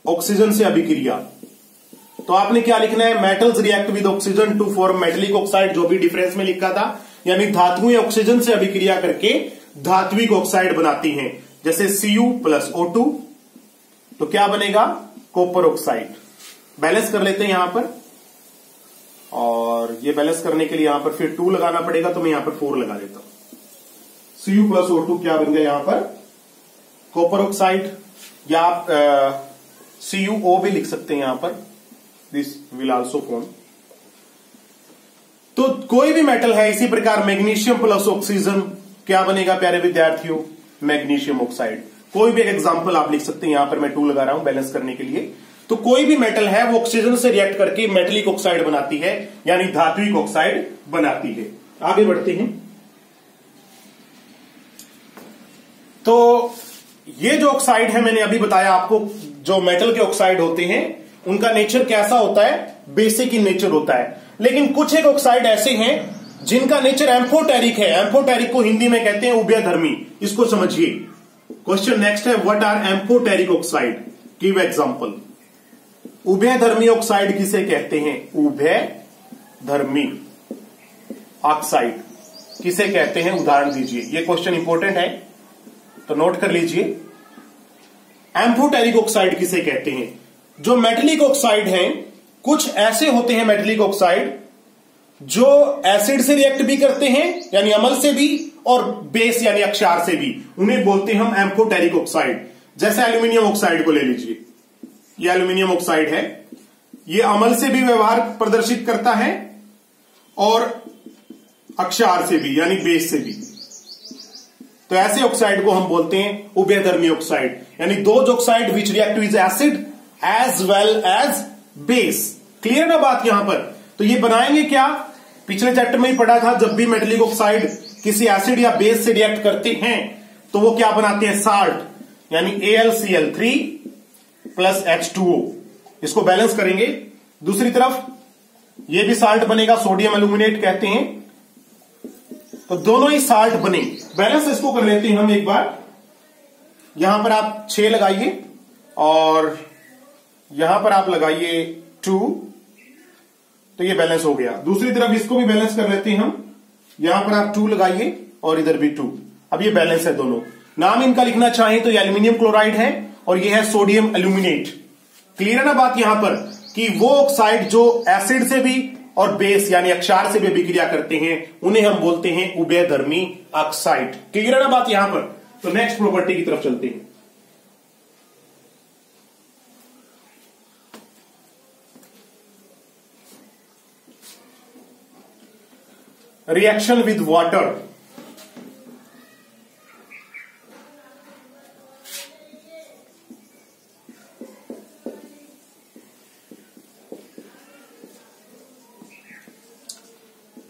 ऑक्सीजन से अभिक्रिया। तो आपने क्या लिखना है? Metals react with oxygen to form metallic oxide जो भी डिफरेंस में लिखा था। यानी धातुएँ ऑक्सीजन से अभिक्रिया करके धात्विक ऑक्साइड बनाती हैं। जैसे सीयू प्लस ओ टू तो क्या बनेगा? कॉपर ऑक्साइड बैलेंस कर लेते हैं यहाँ पर। और ये बैलेंस करने के लिए यहाँ पर फिर टू लगाना पड़ेगा तो मैं यहाँ पर फोर लगा देता हूँ। सीयू प्लस ओ टू क्या बन गया यहाँ पर? कॉपर ऑक्साइड या आप सी यू ओ भी लिख सकते हैं यहाँ पर। दिस विल ऑल्सो फॉर्म तो कोई भी मेटल है, इसी प्रकार मैग्नीशियम प्लस ऑक्सीजन क्या बनेगा प्यारे विद्यार्थियों? मैग्नीशियम ऑक्साइड कोई भी एग्जांपल आप लिख सकते हैं, यहाँ पर मैं टू लगा रहा हूँ बैलेंस करने के लिए। तो कोई भी मेटल है, वो ऑक्सीजन से रिएक्ट करके मेटलिक ऑक्साइड बनाती है, यानी धात्विक ऑक्साइड बनाती है। आगे बढ़ते हैं। तो ये जो ऑक्साइड है, मैंने अभी बताया आपको, जो मेटल के ऑक्साइड होते हैं उनका नेचर कैसा होता है? बेसिक इन नेचर होता है। लेकिन कुछ एक ऑक्साइड ऐसे हैं, जिनका नेचर एम्फोटेरिक है। एम्फोटेरिक को हिंदी में कहते हैं उभयधर्मी इसको समझिए। क्वेश्चन नेक्स्ट है what are amphoteric oxide give example उभयधर्मी oxide किसे कहते हैं? उभय धर्मी ऑक्साइड किसे कहते हैं? उदाहरण दीजिए। ये क्वेश्चन इंपॉर्टेंट है। तो नोट कर लीजिए। एम्फोटेरिक ऑक्साइड किसे कहते हैं? जो मेटलिक ऑक्साइड हैं, कुछ ऐसे होते हैं मेटलिक ऑक्साइड जो एसिड से रिएक्ट भी करते हैं, यानी अमल से भी, और बेस यानी अक्षार से भी। उन्हें बोलते हैं हम एम्फोटेरिक ऑक्साइड जैसे एल्यूमिनियम ऑक्साइड को ले लीजिए। ये एल्यूमिनियम ऑक्साइड है। ये अमल से भी व्यवहार प्रदर्शित करता है, और अक्षार से भी, यानी बेस से भी। तो ऐसे ऑक्साइड को हम बोलते हैं उभयधर्मी ऑक्साइड यानी दो oxide which react with acid as well as base clear ना बात यहाँ पर? तो ये बनाएँगे क्या? पिछले चैप्टर में ही पढ़ा था, जब भी मेटलिक ऑक्साइड किसी एसिड या बेस से रिएक्ट करते हैं तो वो क्या बनाते हैं? साल्ट यानी L three plus H two O इसको बैलेंस करेंगे। दूसरी तरफ़, ये भी साल्ट बनेगा सोडियम एल्यूमिनेट कहते हैं। तो दोनों ही साल्ट बने। बैलेंस इसको कर लेते हैं हम एक बार। यहाँ पर आप छह लगाइए और यहाँ पर आप लगाइए टू तो ये बैलेंस हो गया। दूसरी तरफ़ इसको भी बैलेंस कर लेते हैं हम। यहाँ पर आप टू लगाइए और इधर भी टू अब ये बैलेंस है दोनों। नाम इनका लिखना चाहें तो ये एल्यूमिनियम क्लोराइड है और ये है सोडियम एल्यूमिनेट क्लियर है ना बात यहाँ पर? कि वो ऑक्साइड जो एसिड से भी और बेस यानी अक्षार से भी अभिक्रिया करते हैं, उन्हें हम बोलते हैं उभयधर्मी ऑक्साइड क्लियर है ना बात यहाँ पर? तो नेक्स्ट प्रॉपर्टी की तरफ़ चलते हैं। रिएक्शन विद वाटर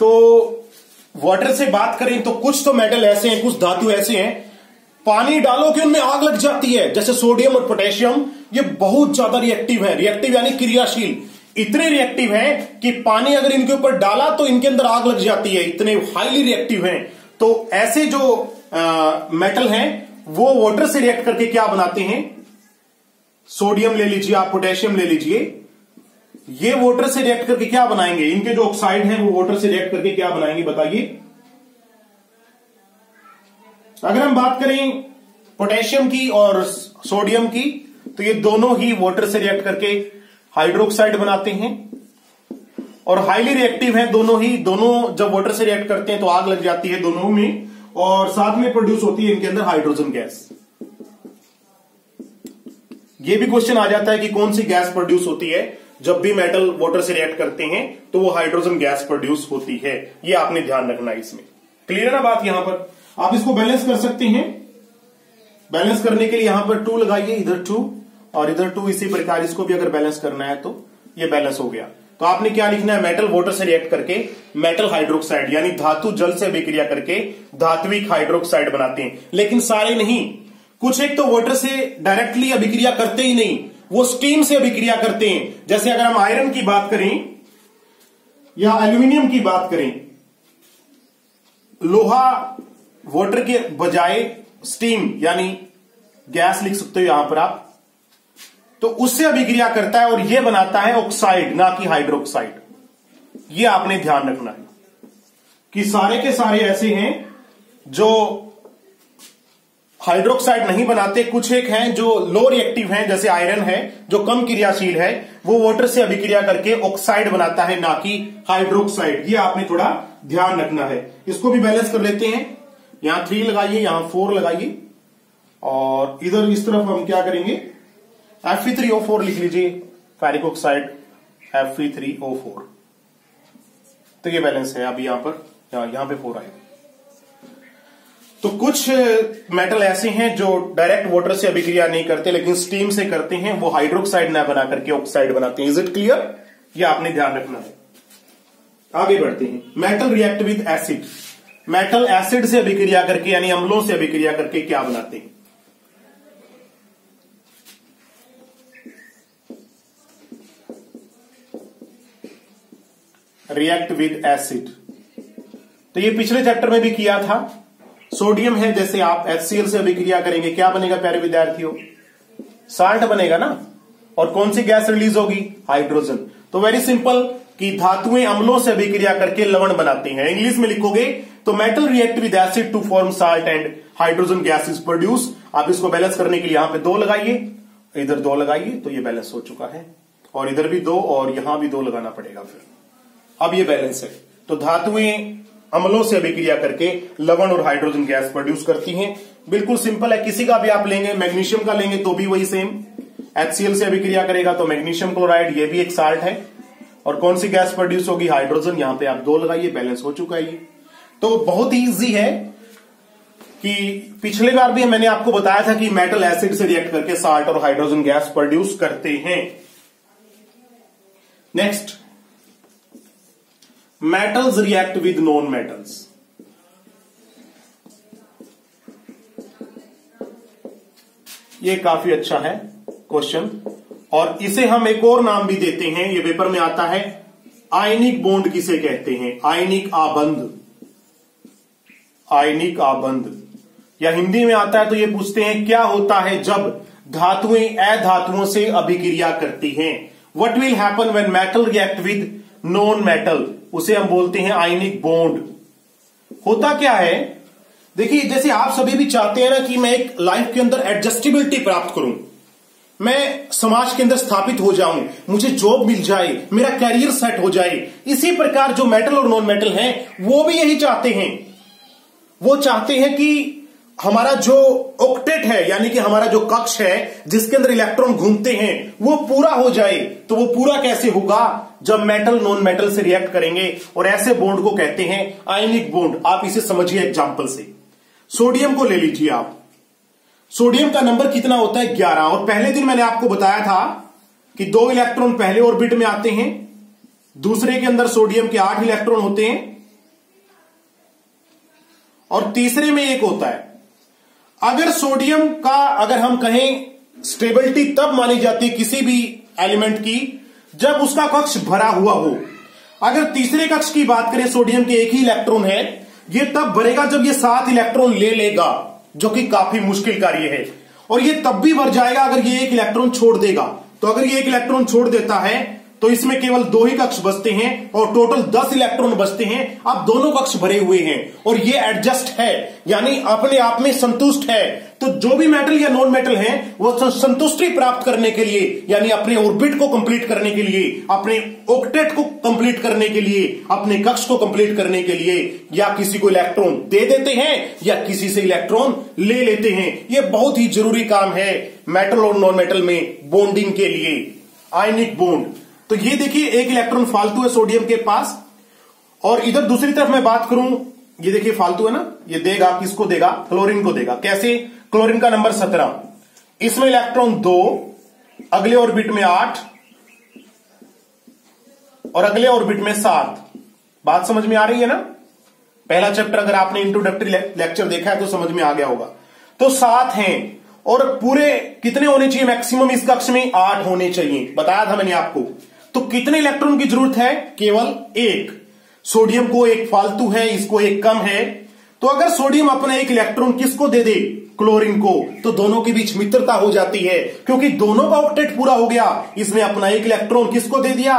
तो वाटर से बात करें तो कुछ तो मेटल ऐसे हैं, कुछ धातु ऐसे हैं। पानी डालो कि उनमें आग लग जाती है, जैसे सोडियम और पोटेशियम ये बहुत ज़्यादा रिएक्टिव है। रिएक्टिव यानी क्रियाशील। इतने रिएक्टिव हैं कि पानी अगर इनके ऊपर डाला तो इनके अंदर आग लग जाती है। इतने हाईली रिएक्टिव हैं। तो ऐसे जो आ, मेटल हैं वो वाटर से रिएक्ट करके क्या बनाते हैं? सोडियम ले लीजिए आप पोटेशियम ले लीजिए। ये वाटर से रिएक्ट करके क्या बनाएँगे? इनके जो ऑक्साइड हैं वो वाटर से रिएक्ट करके क्या बनाएँगे बताइए? अगर हम बात करें पोटेशियम की और सोडियम की तो ये दोनों ही वाटर से रिएक्ट करके हाइड्रोक्साइड बनाते हैं और हाईली रिएक्टिव है दोनों ही, दोनों जब वाटर से रिएक्ट करते हैं तो आग लग जाती है दोनों में और साथ में प्रोड्यूस होती है इनके अंदर हाइड्रोजन गैस ये भी क्वेश्चन आ जाता है कि कौन सी गैस प्रोड्यूस होती है। जब भी मेटल वाटर से रिएक्ट करते हैं तो वो हाइड्रोजन गैस प्रोड्यूस होती है। ये आपने ध्यान रखना है इसमें। क्लियर है ना बात यहाँ पर? आप इसको बैलेंस कर सकते हैं। बैलेंस करने के लिए यहाँ पर टू लगाइए, इधर टू और इधर टू इसी प्रकार इसको भी अगर बैलेंस करना है तो ये बैलेंस हो गया। तो आपने क्या लिखना है? मेटल वाटर से रिएक्ट करके मेटल हाइड्रोक्साइड यानी धातु जल से अभिक्रिया करके धात्विक हाइड्रोक्साइड बनाते हैं। लेकिन सारे नहीं। कुछ एक तो वाटर से डायरेक्टली अभिक्रिया करते ही नहीं। वो स्टीम से अभिक्रिया करते हैं। जैसे अगर हम आयरन की बात करें या एल्यूमिनियम की बात करें, लोहा वाटर के बजाय स्टीम यानी गैस लिख सकते हो यहाँ पर आप। तो उससे अभिक्रिया करता है और यह बनाता है ऑक्साइड ना कि हाइड्रोक्साइड यह आपने ध्यान रखना है कि सारे के सारे ऐसे हैं जो हाइड्रोक्साइड नहीं बनाते, कुछ एक हैं जो लो रिएक्टिव हैं, जैसे आयरन है, जो कम क्रियाशील है, वो वाटर से अभिक्रिया करके ऑक्साइड बनाता है, ना कि हाइड्रोक्साइड ये आपने थोड़ा ध्यान रखना है। इसको भी बैलेंस कर लेते हैं। यहाँ थ्री लगाइए, यहाँ फोर लगाइए। और इधर इस तरफ़ हम क्या करेंगे? एफ़ थ्री ओ फोर लिख लीजिए, ferric oxide F three O four तो ये बैलेंस है अभी यहाँ पर, यहाँ पे फोर आएगा तो कुछ मेटल ऐसे हैं जो डायरेक्ट वाटर से अभिक्रिया नहीं करते, लेकिन स्टीम से करते हैं, वो हाइड्रोक्साइड ना बना करके ऑक्साइड बनाते हैं। इज़ इट क्लियर ये आपने ध्यान रखना है। आगे बढ़ते हैं। Metal react with acid metal acid से अभिक्रिया करके, यानी अम्लों से अभिक्रिया करके क्या बनाते हैं? रिएक्ट विद एसिड तो ये पिछले चैप्टर में भी किया था। सोडियम है, जैसे आप एचसीएल से अभिक्रिया करेंगे, क्या बनेगा प्यारे विद्यार्थियों? साल्ट बनेगा ना? और कौन सी गैस रिलीज़ होगी? हाइड्रोजन तो वेरी सिंपल कि धातुएँ अम्लों से अभिक्रिया करके लवण बनाते हैं। इंग्लिश में लिखोगे तो metal react with acid to form salt and hydrogen gas is produce आप इसको बैलेंस करने के लिए यहाँ पे दो लगाइए। इधर दो लगाइए तो ये बैलेंस हो चुका है। और इधर भी दो, और यहाँ भी दो लगाना पड़ेगा फिर। अब ये बैलेंस है। तो धातुएँ अम्लों से अभिक्रिया करके लवण और हाइड्रोजन गैस प्रोड्यूस करती हैं। बिल्कुल सिंपल है, किसी का भी आप लेंगे मैग्नीशियम का लेंगे तो भी वही सेम एचसीएल से अभिक्रिया करेगा तो मैग्नीशियम क्लोराइड ये भी एक साल्ट है। और कौन सी गैस प्रोड्यूस होगी? हाइड्रोजन यहाँ पे आप दो लगाइए बैलेंस हो चुका है ये। तो बहुत ही ईजी है कि पिछले बार भी मैंने आपको बताया था कि मेटल एसिड से रिएक्ट करके साल्ट और हाइड्रोजन गैस प्रोड्यूस करते हैं। Next metals react with known metals. ये काफ़ी अच्छा है क्वेश्चन और इसे हम एक और नाम भी देते हैं। ये पेपर में आता है, आयनिक बॉन्ड किसे कहते हैं? आयनिक आबंध। आयनिक आबंध। या हिंदी में आता है तो ये पूछते हैं, क्या होता है जब धातुएँ अधातुओं से अभिक्रिया करती हैं? What will happen when metal react with non metal उसे हम बोलते हैं आयनिक बॉन्ड। होता क्या है? देखिए, जैसे आप सभी भी चाहते हैं ना कि मैं एक लाइफ के अंदर एडजस्टेबिलिटी प्राप्त करूँ, मैं समाज के अंदर स्थापित हो जाऊँ, मुझे जॉब मिल जाए, मेरा कैरियर सेट हो जाए, इसी प्रकार जो मेटल और नॉन मेटल हैं, वो भी यही चाहते हैं। वो चाहते हैं कि हमारा जो ऑक्टेट है, यानी कि हमारा जो कक्ष है, जिसके अंदर इलेक्ट्रॉन घूमते हैं, वो पूरा हो जाए तो वो पूरा कैसे होगा? जब मेटल नॉन मेटल से रिएक्ट करेंगे, और ऐसे बोन्ड को कहते हैं आयनिक बोन्ड आप इसे समझिए एग्ज़ाम्पल से। सोडियम को ले लीजिए आप। सोडियम का नंबर कितना होता है? ग्यारह। और पहले दिन मैंने आपको बताया था कि दो इलेक्ट्रॉन पहले ऑर्बिट में आते हैं, दूसरे के अंदर सोडियम के आठ इलेक्ट्रॉन होते हैं, और तीसरे में एक होता है। अगर सोडियम का, अगर हम कहें स्टेबिलिटी तब मानी जाती है किसी भी एलिमेंट की, जब उसका कक्ष भरा हुआ हो। अगर तीसरे कक्ष की बात करें, सोडियम के एक ही इलेक्ट्रॉन है, ये तब भरेगा जब ये सात इलेक्ट्रॉन ले लेगा, जो कि काफ़ी मुश्किल कार्य है। और ये तब भी भर जाएगा अगर ये एक इलेक्ट्रॉन छोड़ देगा। तो अगर ये एक इलेक्ट्रॉन छोड़ देता है तो इसमें केवल दो ही कक्ष बचते हैं और टोटल दस इलेक्ट्रॉन बचते हैं। अब दोनों कक्ष भरे हुए हैं और ये एडजस्ट है, यानी अपने आप में संतुष्ट है। तो जो भी मेटल या नॉन मेटल है, वो संतुष्टि प्राप्त करने के लिए, यानी अपने ऑर्बिट को कंप्लीट करने के लिए, अपने ऑक्टेट को कंप्लीट करने के लिए, अपने कक्ष को कंप्लीट करने के लिए, या किसी को इलेक्ट्रॉन दे देते हैं, या किसी से इलेक्ट्रॉन ले लेते हैं। यह बहुत ही ज़रूरी काम है मेटल और नॉन मेटल में बॉन्डिंग के लिए। आयनिक बॉन्ड तो ये देखिए, एक इलेक्ट्रॉन फालतू है सोडियम के पास। और इधर दूसरी तरफ़ मैं बात करूँ, ये देखिए फालतू है ना, ये देगा, किसको देगा? क्लोरीन को देगा। कैसे? क्लोरीन का नंबर सत्रह। इसमें इलेक्ट्रॉन दो, अगले ऑर्बिट में आठ, और अगले ऑर्बिट में सात। बात समझ में आ रही है ना? पहला चैप्टर अगर आपने इंट्रोडक्टरी लेक्चर देखा है तो समझ में आ गया होगा। तो सात हैं, और पूरे कितने होने चाहिए? मैक्सिमम इस कक्ष में आठ होने चाहिए। बताया था मैंने आपको। तो कितने इलेक्ट्रॉन की ज़रूरत है? केवल एक। सोडियम को एक फालतू है, इसको एक कम है। तो अगर सोडियम अपना एक इलेक्ट्रॉन किसको दे दे? क्लोरीन को। तो दोनों के बीच मित्रता हो जाती है, क्योंकि दोनों का ऑक्टेट पूरा हो गया। इसने अपना एक इलेक्ट्रॉन किसको दे दिया?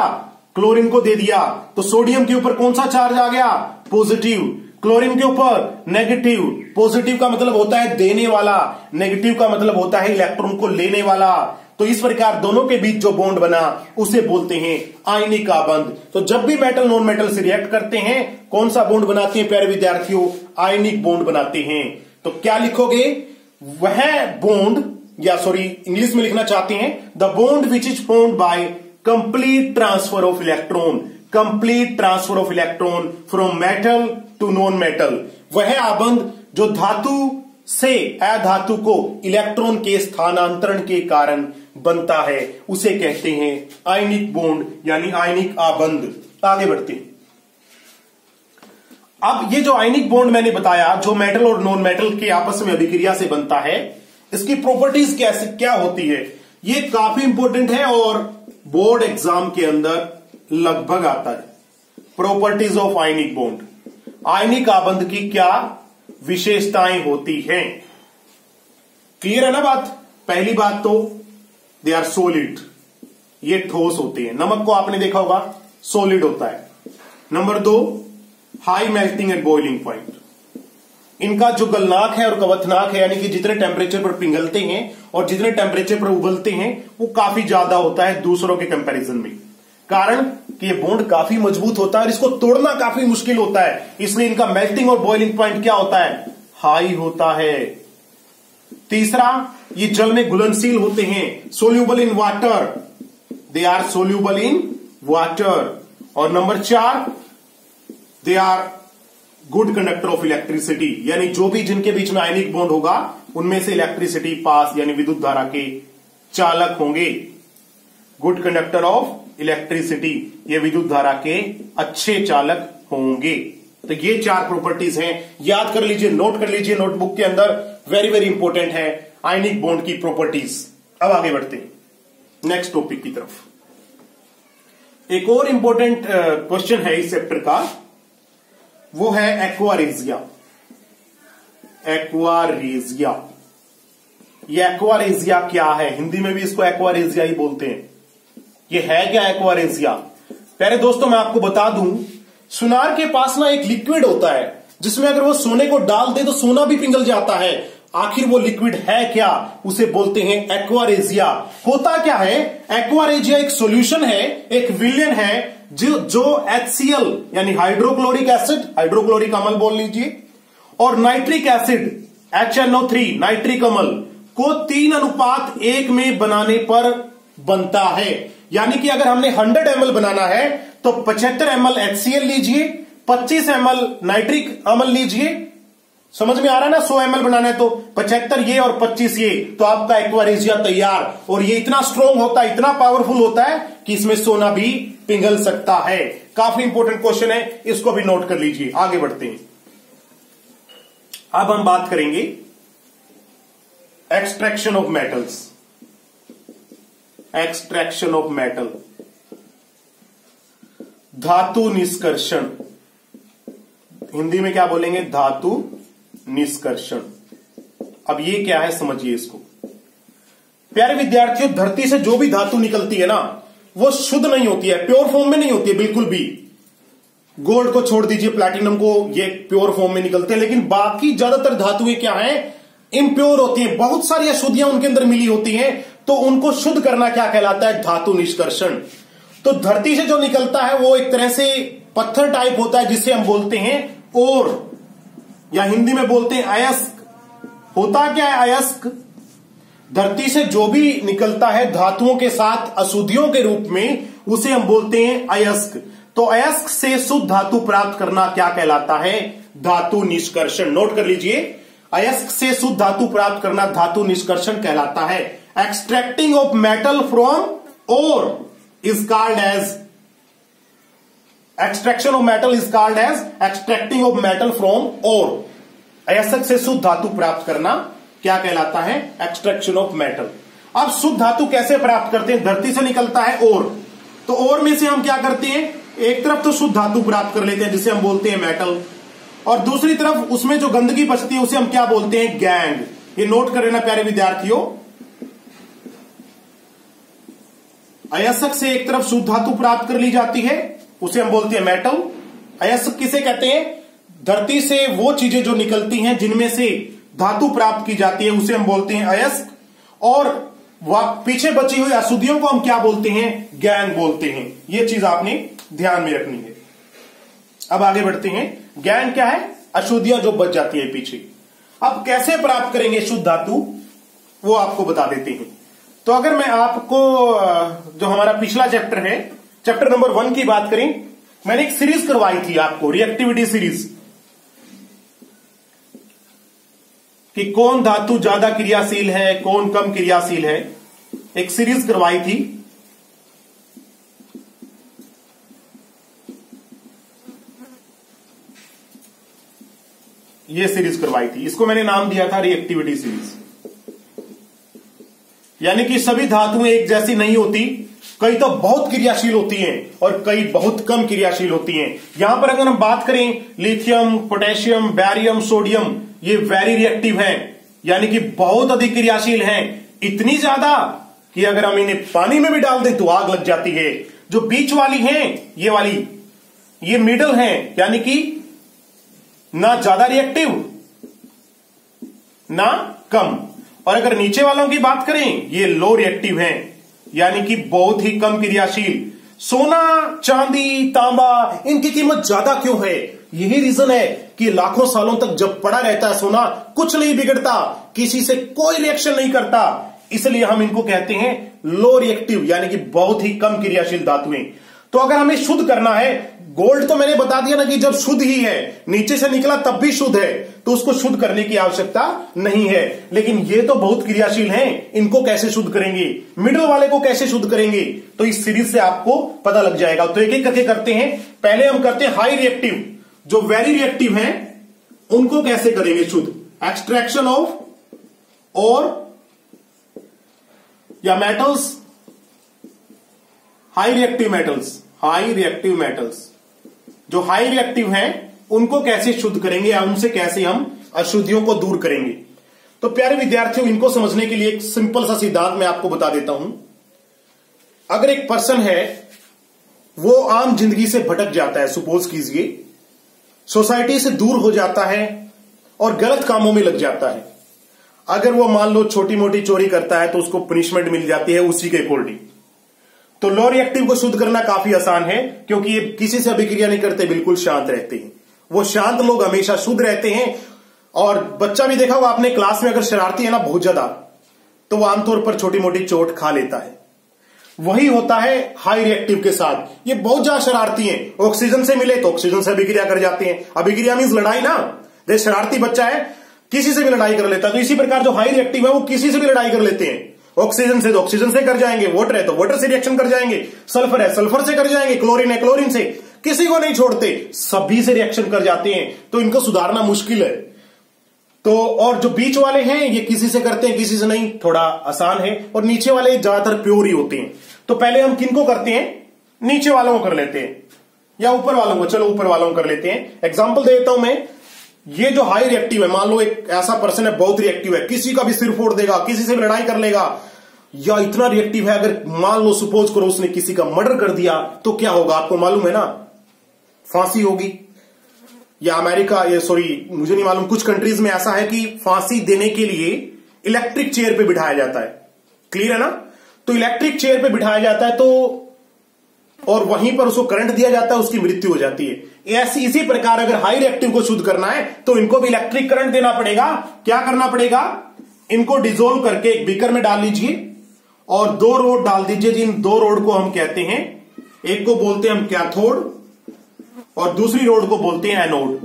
क्लोरीन को दे दिया। तो सोडियम के ऊपर कौन सा चार्ज आ गया? पॉजिटिव क्लोरीन के ऊपर नेगेटिव पॉजिटिव का मतलब होता है देने वाला। नेगेटिव का मतलब होता है इलेक्ट्रॉन को लेने वाला। तो इस प्रकार दोनों के बीच जो बॉन्ड बना, उसे बोलते हैं आयनिक आबंध तो जब भी मेटल नॉन मेटल से रिएक्ट करते हैं, कौन सा बॉन्ड बनाते हैं, प्यारे विद्यार्थियों? आयनिक बॉन्ड बनाते हैं। तो क्या लिखोगे? वह बॉन्ड या सॉरी इंग्लिश में लिखना चाहते हैं the bond which is formed by complete transfer of electron complete transfer of electron from metal to non metal वह आबंध जो धातु से अधातु को इलेक्ट्रॉन के स्थानांतरण के कारण बनता है। उसे कहते हैं आयनिक बॉन्ड यानी आयनिक आबंध। आगे बढ़ते हैं। अब ये जो आयनिक बॉन्ड मैंने बताया, जो मेटल और नॉन मेटल के आपस में अभिक्रिया से बनता है, इसकी प्रॉपर्टीज़ कैसे क्या होती है? ये काफ़ी इंपॉर्टेंट है और बोर्ड एग्ज़ाम के अंदर लगभग आता है। Properties of ionic bond ionic आबंध की क्या विशेषताएँ होती हैं। क्लियर है ना बात? पहली बात तो दे आर सोलिड ये ठोस होते हैं। नमक को आपने देखा होगा सोलिड होता है। नंबर दो high melting and boiling point इनका जो गलनाक है और कवथनाक है, यानी कि जितने टेम्परेचर पर पिघलते हैं और जितने टेम्परेचर पर उबलते हैं, वो काफ़ी ज़्यादा होता है दूसरों के कंपैरिजन में। कारण कि ये बॉन्ड काफ़ी मज़बूत होता है और इसको तोड़ना काफ़ी मुश्किल होता है। इसलिए इनका मेल्टिंग और बॉइलिंग पॉइंट क्या होता है? हाई होता है। तीसरा, ये जल में घुलनशील होते हैं। Soluble in water they are soluble in water और नंबर चार they are good conductor of electricity यानी जो भी जिनके बीच में आयनिक बॉन्ड होगा, उनमें से इलेक्ट्रिसिटी पास यानी विद्युत धारा के चालक होंगे। गुड कंडक्टर ऑफ़ इलेक्ट्रिसिटी ये विद्युत धारा के अच्छे चालक होंगे। तो ये चार प्रॉपर्टीज़ हैं। याद कर लीजिए नोट कर लीजिए नोटबुक के अंदर वेरी वेरी इंपॉर्टेंट है आयनिक बॉन्ड की प्रॉपर्टीज़ अब आगे बढ़ते हैं। नेक्स्ट टॉपिक की तरफ़। एक और इंपॉर्टेंट क्वेश्चन है इस चैप्टर का। वो है एक्वारेजिया एक्वारेजिया ये एक्वारेजिया क्या है? हिंदी में भी इसको एक्वारेजिया ही बोलते हैं। ये है क्या एक्वारेजिया पहले दोस्तों, मैं आपको बता दूँ, सुनार के पास ना एक लिक्विड होता है, जिसमें अगर वो सोने को डाल दे तो सोना भी पिघल जाता है। आखिर वो लिक्विड है क्या? उसे बोलते हैं एक्वारेजिया होता क्या है? एक्वारेजिया एक सॉल्यूशन है, एक विलियन है, जो जो एल यानी हाइड्रोक्लोरिक एसिड, हाइड्रोक्लोरिक अमल बोल लीजिए, और nitric acid H N O three nitric अमल, को तीन अनुपात एक में बनाने पर बनता है। यानी कि अगर हमने 100 एम बनाना है तो 75 एम एल लीजिए 25 एम नाइट्रिक अमल लीजिए। समझ में आ रहा है ना? 100 एम बनाना है तो 75 ये और 25 ये तो आपका एक्वारेजिया तैयार। और ये इतना स्ट्रोंग होता है, इतना पावरफुल होता है कि इसमें सोना भी पिघल सकता है। काफ़ी इंपॉर्टेंट क्वेश्चन है, इसको भी नोट कर लीजिए। आगे बढ़ते हैं। अब हम बात करेंगे extraction of metals extraction of metal धातु निष्कर्षण। हिंदी में क्या बोलेंगे? धातु निष्कर्षण। अब ये क्या है? समझिए इसको। प्यारे विद्यार्थियों, धरती से जो भी धातु निकलती है ना, वो शुद्ध नहीं होती है, प्योर फॉर्म में नहीं होती है, बिल्कुल भी। गोल्ड को छोड़ दीजिए, प्लैटिनम को, ये प्योर फॉर्म में निकलते हैं, लेकिन बाकी ज़्यादातर धातुएँ क्या है? इम्प्योर होती है। बहुत सारी अशुद्धियाँ उनके अंदर मिली होती हैं। तो उनको शुद्ध करना क्या कहलाता है? धातु निष्कर्षण। तो धरती से जो निकलता है, वो एक तरह से पत्थर टाइप होता है, जिसे हम बोलते हैं और या हिंदी में बोलते हैं अयस्क। होता क्या है अयस्क? धरती से जो भी निकलता है, धातुओं के साथ अशुद्धियों के रूप में, उसे हम बोलते हैं अयस्क। तो अयस्क से शुद्ध धातु प्राप्त करना क्या कहलाता है? धातु निष्कर्षण। नोट कर लीजिए। अयस्क से शुद्ध धातु प्राप्त करना धातु निष्कर्षण कहलाता है। Extracting of metal from ore is called as extraction of metal is called as extracting of metal from ore अयस्क से शुद्ध धातु प्राप्त करना क्या कहलाता है? एक्सट्रैक्शन ऑफ़ मेटल अब शुद्ध धातु कैसे प्राप्त करते हैं? धरती से निकलता है और तो और में से हम क्या करते हैं? एक तरफ़ तो शुद्ध धातु प्राप्त कर लेते हैं, जिसे हम बोलते हैं मेटल और दूसरी तरफ़ उसमें जो गंदगी बचती है, उसे हम क्या बोलते हैं? गैंग ये नोट कर लेना प्यारे विद्यार्थियों अयस्क से एक तरफ़ शुद्ध धातु प्राप्त कर ली जाती है, उसे हम बोलते हैं मेटल। अयस्क किसे कहते हैं? धरती से वो चीज़ें जो निकलती हैं, जिनमें से धातु प्राप्त की जाती है, उसे हम बोलते हैं अयस्क। और पीछे बची हुई अशुद्धियों को हम क्या बोलते हैं? गैंग बोलते हैं। ये चीज़ आपने ध्यान में रखनी है। अब आगे बढ़ते हैं। ज्ञान क्या है? अशुद्धियाँ जो बच जाती है पीछे। अब कैसे प्राप्त करेंगे शुद्ध धातु? वो आपको बता देते हैं। तो अगर मैं आपको जो हमारा पिछला चैप्टर है चैप्टर नंबर वन की बात करें, मैंने एक सीरीज़ करवाई थी आपको रिएक्टिविटी सीरीज़ कि कौन धातु ज़्यादा क्रियाशील है, कौन कम क्रियाशील है, एक सीरीज़ करवाई थी। ये सीरीज़ करवाई थी। इसको मैंने नाम दिया था रिएक्टिविटी सीरीज़ यानी कि सभी धातुएँ एक जैसी नहीं होती। कई तो बहुत क्रियाशील होती हैं और कई बहुत कम क्रियाशील होती हैं। यहाँ पर अगर हम बात करें, लिथियम, पोटेशियम, बैरियम, सोडियम, ये वेरी रिएक्टिव हैं। यानी कि बहुत अधिक क्रियाशील हैं। इतनी ज़्यादा कि अगर हम इन्हें पानी में भी डाल दें तो आग लग जाती है। जो बीच वाली हैं, ये वाली, ये मिडल हैं। यानी कि ना ज़्यादा रिएक्टिव ना कम। और अगर नीचे वालों की बात करें, ये लो रिएक्टिव हैं, यानी कि बहुत ही कम क्रियाशील। सोना, चांदी, तांबा, इनकी कीमत ज़्यादा क्यों है? यही रीजन है कि लाखों सालों तक जब पड़ा रहता है सोना, कुछ नहीं बिगड़ता, किसी से कोई रिएक्शन नहीं करता। इसलिए हम इनको कहते हैं लो रिएक्टिव यानी कि बहुत ही कम क्रियाशील धातुएँ। तो अगर हमें शुद्ध करना है गोल्ड तो मैंने बता दिया ना कि जब शुद्ध ही है, नीचे से निकला तब भी शुद्ध है तो उसको शुद्ध करने की आवश्यकता नहीं है। लेकिन ये तो बहुत क्रियाशील हैं, इनको कैसे शुद्ध करेंगे? मिडल वाले को कैसे शुद्ध करेंगे? तो इस सीरीज़ से आपको पता लग जाएगा। तो एक एक करके करते हैं। पहले हम करते हैं हाई रिएक्टिव जो वेरी रिएक्टिव है, उनको कैसे करेंगे शुद्ध? एक्सट्रैक्शन ऑफ़ और या metals high reactive metals high reactive metals जो हाई रिएक्टिव हैं, उनको कैसे शुद्ध करेंगे या उनसे कैसे हम अशुद्धियों को दूर करेंगे? तो प्यारे विद्यार्थियों, इनको समझने के लिए एक सिंपल सा सिद्धांत मैं आपको बता देता हूँ। अगर एक पर्सन है, वो आम ज़िंदगी से भटक जाता है सुपोज कीजिए। सोसाइटी से दूर हो जाता है और गलत कामों में लग जाता है। अगर वो मान लो छोटी मोटी चोरी करता है तो उसको पनिशमेंट मिल जाती है उसी के अकॉर्डिंग तो लो रिएक्टिव को शुद्ध करना काफ़ी आसान है, क्योंकि ये किसी से अभिक्रिया नहीं करते, बिल्कुल शांत रहते हैं। वो शांत लोग हमेशा शुद्ध रहते हैं, और बच्चा भी देखा होगा, आपने क्लास में अगर शरारती है ना बहुत ज़्यादा तो वो आमतौर पर छोटी मोटी चोट खा लेता है। वही होता है हाई रिएक्टिव के साथ। ये बहुत ज़्यादा शरारती हैं। ऑक्सीजन से मिले तो ऑक्सीजन से अभिक्रिया कर जाते हैं। अभिक्रिया मीन लड़ाई ना। जैसे शरारती बच्चा है, किसी से भी लड़ाई कर लेता है। तो इसी प्रकार जो हाई रिएक्टिव है, वो किसी से भी लड़ाई कर लेते हैं। ऑक्सीजन से तो ऑक्सीजन से कर जाएँगे वाटर है तो वाटर से रिएक्शन कर जाएँगे सल्फ़र है सल्फ़र से कर जाएँगे क्लोरीन है क्लोरीन से। किसी को नहीं छोड़ते, सभी से रिएक्शन कर जाते हैं तो इनको सुधारना मुश्किल है। तो और जो बीच वाले हैं, ये किसी से करते हैं, किसी से नहीं, थोड़ा आसान है। और नीचे वाले ज़्यादातर प्योर ही होते हैं। तो पहले हम किनको करते हैं? नीचे वालों को कर लेते हैं। या ऊपर वालों को, चलो ऊपर वालों को कर लेते हैं। एग्ज़ाम्पल देता हूँ मैं। ये जो हाई रिएक्टिव है, मान लो एक ऐसा पर्सन है, बहुत रिएक्टिव है, किसी का भी सिर फोड़ देगा, किसी से भी लड़ाई कर लेगा, या इतना रिएक्टिव है, अगर मान लो सपोज़ करो उसने किसी का मर्डर कर दिया तो क्या होगा? आपको मालूम है ना? फांसी होगी। या अमेरिका, ये सॉरी मुझे नहीं मालूम, कुछ कंट्रीज़ में ऐसा है कि फांसी देने के लिए इलेक्ट्रिक चेयर पे बिठाया जाता है। क्लियर है ना? तो इलेक्ट्रिक चेयर पे बिठाया जाता है तो और वहीं पर उसको करंट दिया जाता है, उसकी मृत्यु हो जाती है। ऐसी इसी प्रकार अगर हाई रिएक्टिव को शुद्ध करना है तो इनको भी इलेक्ट्रिक करंट देना पड़ेगा। क्या करना पड़ेगा? इनको डिजोल्व करके एक बीकर में डाल लीजिए। और दो रोड डाल दीजिए, जिन दो रोड को हम कहते हैं। एक को बोलते हैं हम कैथोड, और दूसरी रोड को बोलते हैं anode.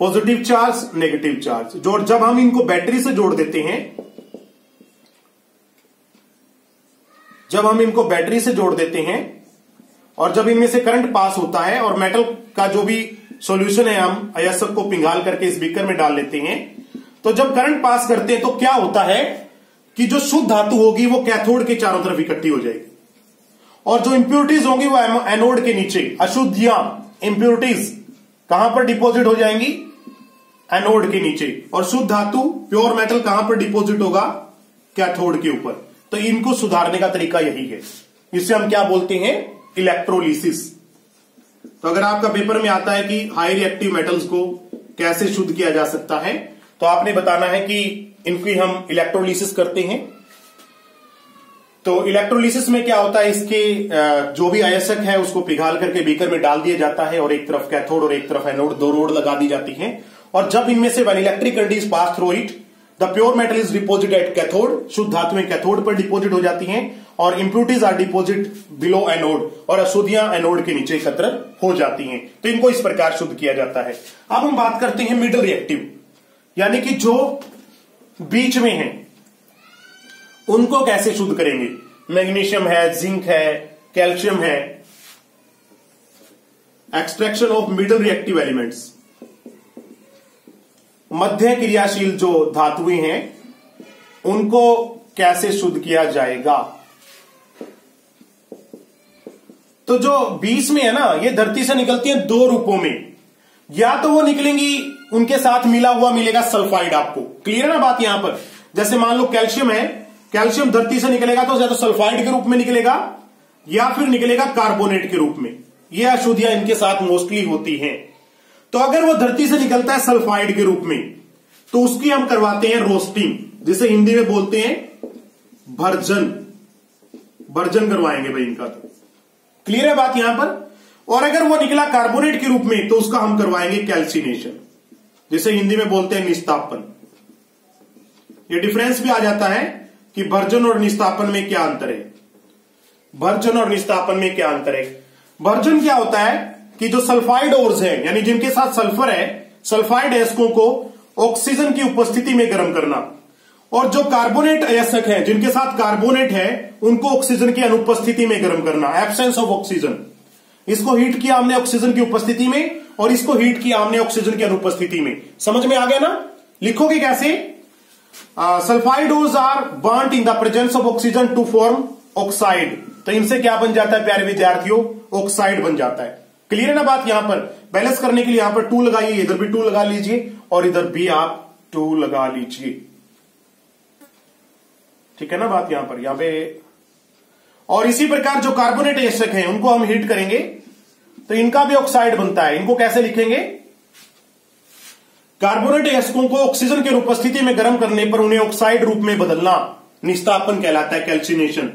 Positive charge negative charge जो जब हम इनको बैटरी से जोड़ देते हैं, जब हम इनको बैटरी से जोड़ देते हैं और जब इनमें से करंट पास होता है और मेटल का जो भी सॉल्यूशन है हम अयस्क को पिंगाल करके इस बीकर में डाल लेते हैं तो जब करंट पास करते हैं तो क्या होता है कि जो शुद्ध धातु होगी, वो कैथोड के चारों तरफ़ इकट्ठी हो जाएगी। और जो इंप्योरिटीज होंगी, वो एनोड के नीचे, अशुद्धियाँ इंप्योरिटीज कहाँ पर डिपॉजिट हो जाएँगी? एनोड के नीचे। और शुद्ध धातु प्योर मेटल कहाँ पर डिपॉजिट होगा? कैथोड के ऊपर। तो इनको सुधारने का तरीका यही है। इसे हम क्या बोलते हैं? इलेक्ट्रोलिसिस तो अगर आपका पेपर में आता है कि हाई रिएक्टिव मेटल्स को कैसे शुद्ध किया जा सकता है तो आपने बताना है कि इनकी हम इलेक्ट्रोलिसिस करते हैं। तो इलेक्ट्रोलिसिस में क्या होता है, इसके जो भी अयस्क है, उसको पिघाल करके बीकर में डाल दिया जाता है और एक तरफ़ कैथोड और एक तरफ़ एनोड दो रोड लगा दी जाती है। और जब इनमें से when electric is pass through it the pure metal is deposit at cathode शुद्ध धातुएँ कैथोड पर डिपोजिट हो जाती हैं। और impurities are deposit below anode और अशुद्धियाँ एनोड के नीचे एकत्र हो जाती हैं। तो इनको इस प्रकार शुद्ध किया जाता है। अब हम बात करते हैं मिडल रिएक्टिव यानी कि जो बीच में है, उनको कैसे शुद्ध करेंगे? मैग्नीशियम है, जिंक है, कैल्शियम है। Extraction of middle reactive elements मध्य क्रियाशील जो धातुएँ हैं, उनको कैसे शुद्ध किया जाएगा? तो जो बीस में है ना, ये धरती से निकलती है दो रूपों में। या तो वो निकलेंगी, उनके साथ मिला हुआ मिलेगा सल्फाइड आपको। क्लियर है ना बात यहाँ पर? जैसे मान लो कैल्शियम है, कैल्शियम धरती से निकलेगा तो या तो सल्फाइड के रूप में निकलेगा, या फिर निकलेगा कार्बोनेट के रूप में। ये अशुद्धियाँ इनके साथ मोस्टली होती हैं। तो अगर वो धरती से निकलता है सल्फाइड के रूप में तो उसकी हम करवाते हैं रोस्टिंग जिसे हिंदी में बोलते हैं भर्जन। भर्जन करवाएँगे भाई इनका तो। क्लियर है बात यहाँ पर? और अगर वो निकला कार्बोनेट के रूप में तो उसका हम करवाएँगे कैल्सिनेशन। जिसे हिंदी में बोलते हैं निस्तापन। ये डिफरेंस भी आ जाता है कि भर्जन और निस्तापन में क्या अंतर है। भर्जन और निस्तापन में क्या अंतर है? भर्जन क्या होता है कि जो सल्फाइड ओर्स है, यानी जिनके साथ सल्फ़र है, सल्फाइड एस्को को ऑक्सीजन की उपस्थिति में गर्म करना। और जो कार्बोनेट अयस्क है, जिनके साथ कार्बोनेट है, उनको ऑक्सीजन की अनुपस्थिति में गर्म करना एब्सेंस ऑफ़ ऑक्सीजन इसको हीट किया हमने ऑक्सीजन की उपस्थिति में, और इसको हीट किया हमने ऑक्सीजन की अनुपस्थिति में। समझ में आ गया ना? लिखोगे कैसे? Sulphide ores are burnt in the presence of oxygen to form oxide तो इनसे क्या बन जाता है, प्यारे विद्यार्थियों? ऑक्साइड बन जाता है। क्लियर है ना बात यहाँ पर? बैलेंस करने के लिए यहाँ पर टू लगाइए, इधर भी टू लगा लीजिए, और इधर भी आप टू लगा लीजिए। ठीक है ना बात यहाँ पर? यहाँ पे और इसी प्रकार जो कार्बोनेट एस्टक हैं, उनको हम हीट करेंगे तो इनका भी ऑक्साइड बनता है। इनको कैसे लिखेंगे? कार्बोनेट एस्कों को ऑक्सीजन की उपस्थिति में गर्म करने पर उन्हें ऑक्साइड रूप में बदलना, निस्तापन कहलाता है calcination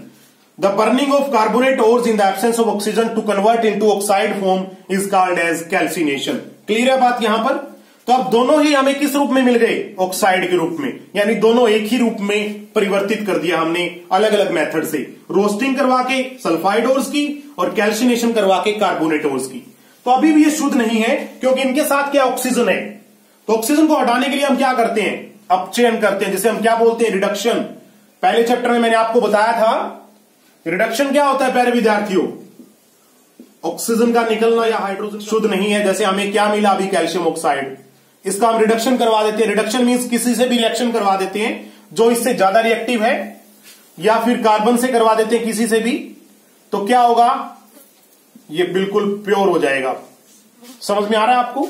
the burning of carbonate ores in the absence of oxygen to convert into oxide form is called as calcination clear है बात यहाँ पर? तो अब दोनों ही हमें किस रूप में मिल गए? ऑक्साइड के रूप में। यानी दोनों एक ही रूप में परिवर्तित कर दिया हमने अलग अलग मेथड से। रोस्टिंग करवा के सल्फाइड ओर्स की और कैल्सिनेशन करवा के कार्बोनेट ओर्स की। तो अभी भी ये शुद्ध नहीं है, क्योंकि इनके साथ क्या ऑक्सीजन है? तो ऑक्सीजन को हटाने के लिए हम क्या करते हैं? अपचयन करते हैं, जिसे हम क्या बोलते हैं? रिडक्शन पहले चैप्टर में मैंने आपको बताया था रिडक्शन क्या होता है पहले विद्यार्थियों? ऑक्सीजन का निकलना या हाइड्रोजन शुद्ध नहीं है, जैसे हमें क्या मिला अभी कैल्शियम ऑक्साइड इसका हम रिडक्शन करवा देते हैं। रिडक्शन मीन्स किसी से भी रिएक्शन करवा देते हैं, जो इससे ज़्यादा रिएक्टिव है, या फिर कार्बन से करवा देते हैं किसी से भी तो क्या होगा? ये बिल्कुल प्योर हो जाएगा। समझ में आ रहा है आपको?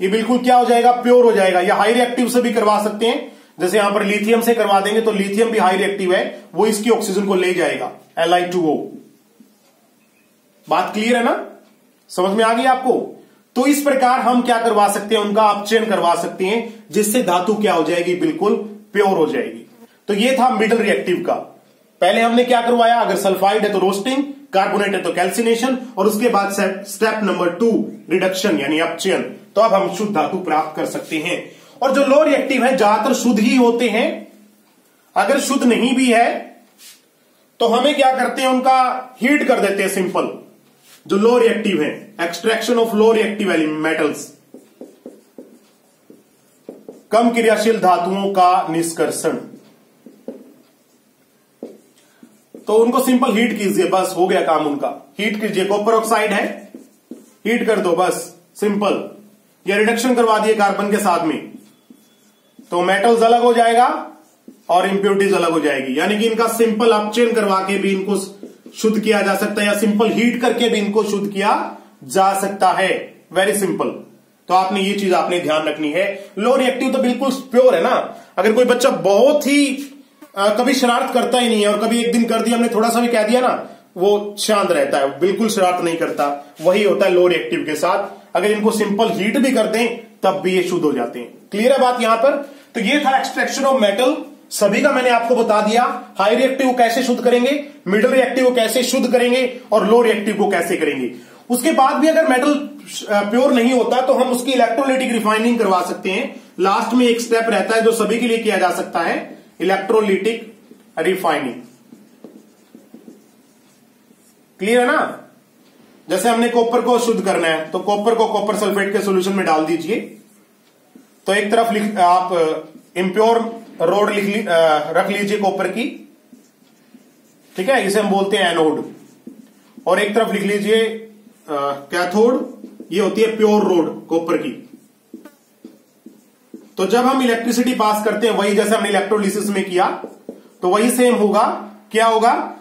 ये बिल्कुल क्या हो जाएगा? प्योर हो जाएगा। या हाई रिएक्टिव से भी करवा सकते हैं। जैसे यहाँ पर लिथियम से करवा देंगे तो लिथियम भी हाई रिएक्टिव है। वो इसकी ऑक्सीजन को ले जाएगा एल बात क्लियर है ना? समझ में आ गई आपको? तो इस प्रकार हम क्या करवा सकते हैं? उनका अपचयन करवा सकते हैं, जिससे धातु क्या हो जाएगी? बिल्कुल प्योर हो जाएगी। तो ये था मिडल रिएक्टिव का। पहले हमने क्या करवाया? अगर सल्फाइड है तो रोस्टिंग कार्बोनेट है तो कैल्सिनेशन और उसके बाद स्टेप नंबर टू रिडक्शन यानी अपचयन। तो अब हम शुद्ध धातु प्राप्त कर सकते हैं। और जो लो रिएक्टिव है, ज़्यादातर शुद्ध ही होते हैं। अगर शुद्ध नहीं भी है तो हमें क्या करते हैं? उनका हीट कर देते हैं सिंपल जो लो रिएक्टिव है extraction of low reactive metals कम क्रियाशील धातुओं का निष्कर्षण। तो उनको सिंपल हीट कीजिए, बस हो गया काम उनका। हीट कीजिए कॉपर ऑक्साइड है। हीट कर दो, बस सिंपल या रिडक्शन करवा दिए कार्बन के साथ में। तो मेटल्स अलग हो जाएगा और इंप्योरिटीज अलग हो जाएगी। यानी कि इनका सिंपल अपचेन करवा के भी इनको शुद्ध किया जा सकता है या सिंपल हीट करके भी इनको शुद्ध किया जा सकता है। वेरी सिंपल तो आपने ये चीज़ आपने ध्यान रखनी है। लो रिएक्टिव तो बिल्कुल प्योर है ना। अगर कोई बच्चा बहुत ही आ, कभी शरारत करता ही नहीं है और कभी एक दिन कर दिया हमने थोड़ा सा भी कह दिया ना वो शांत रहता है बिल्कुल शरारत नहीं करता। वही होता है लो रिएक्टिव के साथ। अगर इनको सिंपल हीट भी कर दें तब भी ये शुद्ध हो जाते हैं। क्लियर है बात यहाँ पर? तो ये था एक्सट्रैक्शन ऑफ़ मेटल सभी का मैंने आपको बता दिया हाई रिएक्टिव को कैसे शुद्ध करेंगे मिडिल रिएक्टिव को कैसे शुद्ध करेंगे और लो रिएक्टिव को कैसे करेंगे। उसके बाद भी अगर मेटल प्योर नहीं होता तो हम उसकी इलेक्ट्रोलिटिक रिफाइनिंग करवा सकते हैं। लास्ट में एक स्टेप रहता है जो सभी के लिए किया जा सकता है इलेक्ट्रोलिटिक रिफाइनिंग क्लियर है ना? जैसे हमने कॉपर को शुद्ध करना है तो कॉपर को कॉपर सल्फेट के सोल्यूशन में डाल दीजिए। तो एक तरफ़ लिख, आप इम्प्योर रोड लिख ली, रख लीजिए कॉपर की। ठीक है? इसे हम बोलते हैं एनोड। और एक तरफ़ लिख लीजिए कैथोड। ये होती है प्योर रोड कॉपर की। तो जब हम इलेक्ट्रिसिटी पास करते हैं वही जैसे हमने इलेक्ट्रोलिसिस में किया तो वही सेम होगा। क्या होगा?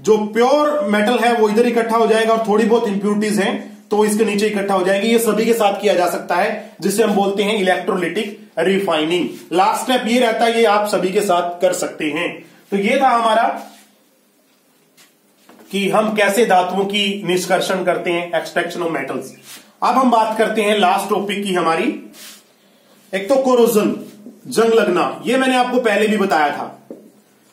जो प्योर मेटल है वो इधर इकट्ठा हो जाएगा और थोड़ी बहुत इंप्यूरिटीज हैं। तो इसके नीचे इकट्ठा हो जाएगी। ये सभी के साथ किया जा सकता है, जिसे हम बोलते हैं इलेक्ट्रोलिटिक रिफाइनिंग लास्ट स्टेप ये रहता है, ये आप सभी के साथ कर सकते हैं। तो ये था हमारा कि हम कैसे धातुओं की निष्कर्षण करते हैं एक्सट्रैक्शन ऑफ़ मेटल्स अब हम बात करते हैं लास्ट टॉपिक की हमारी। एक तो कोरोजन जंग लगना। ये मैंने आपको पहले भी बताया था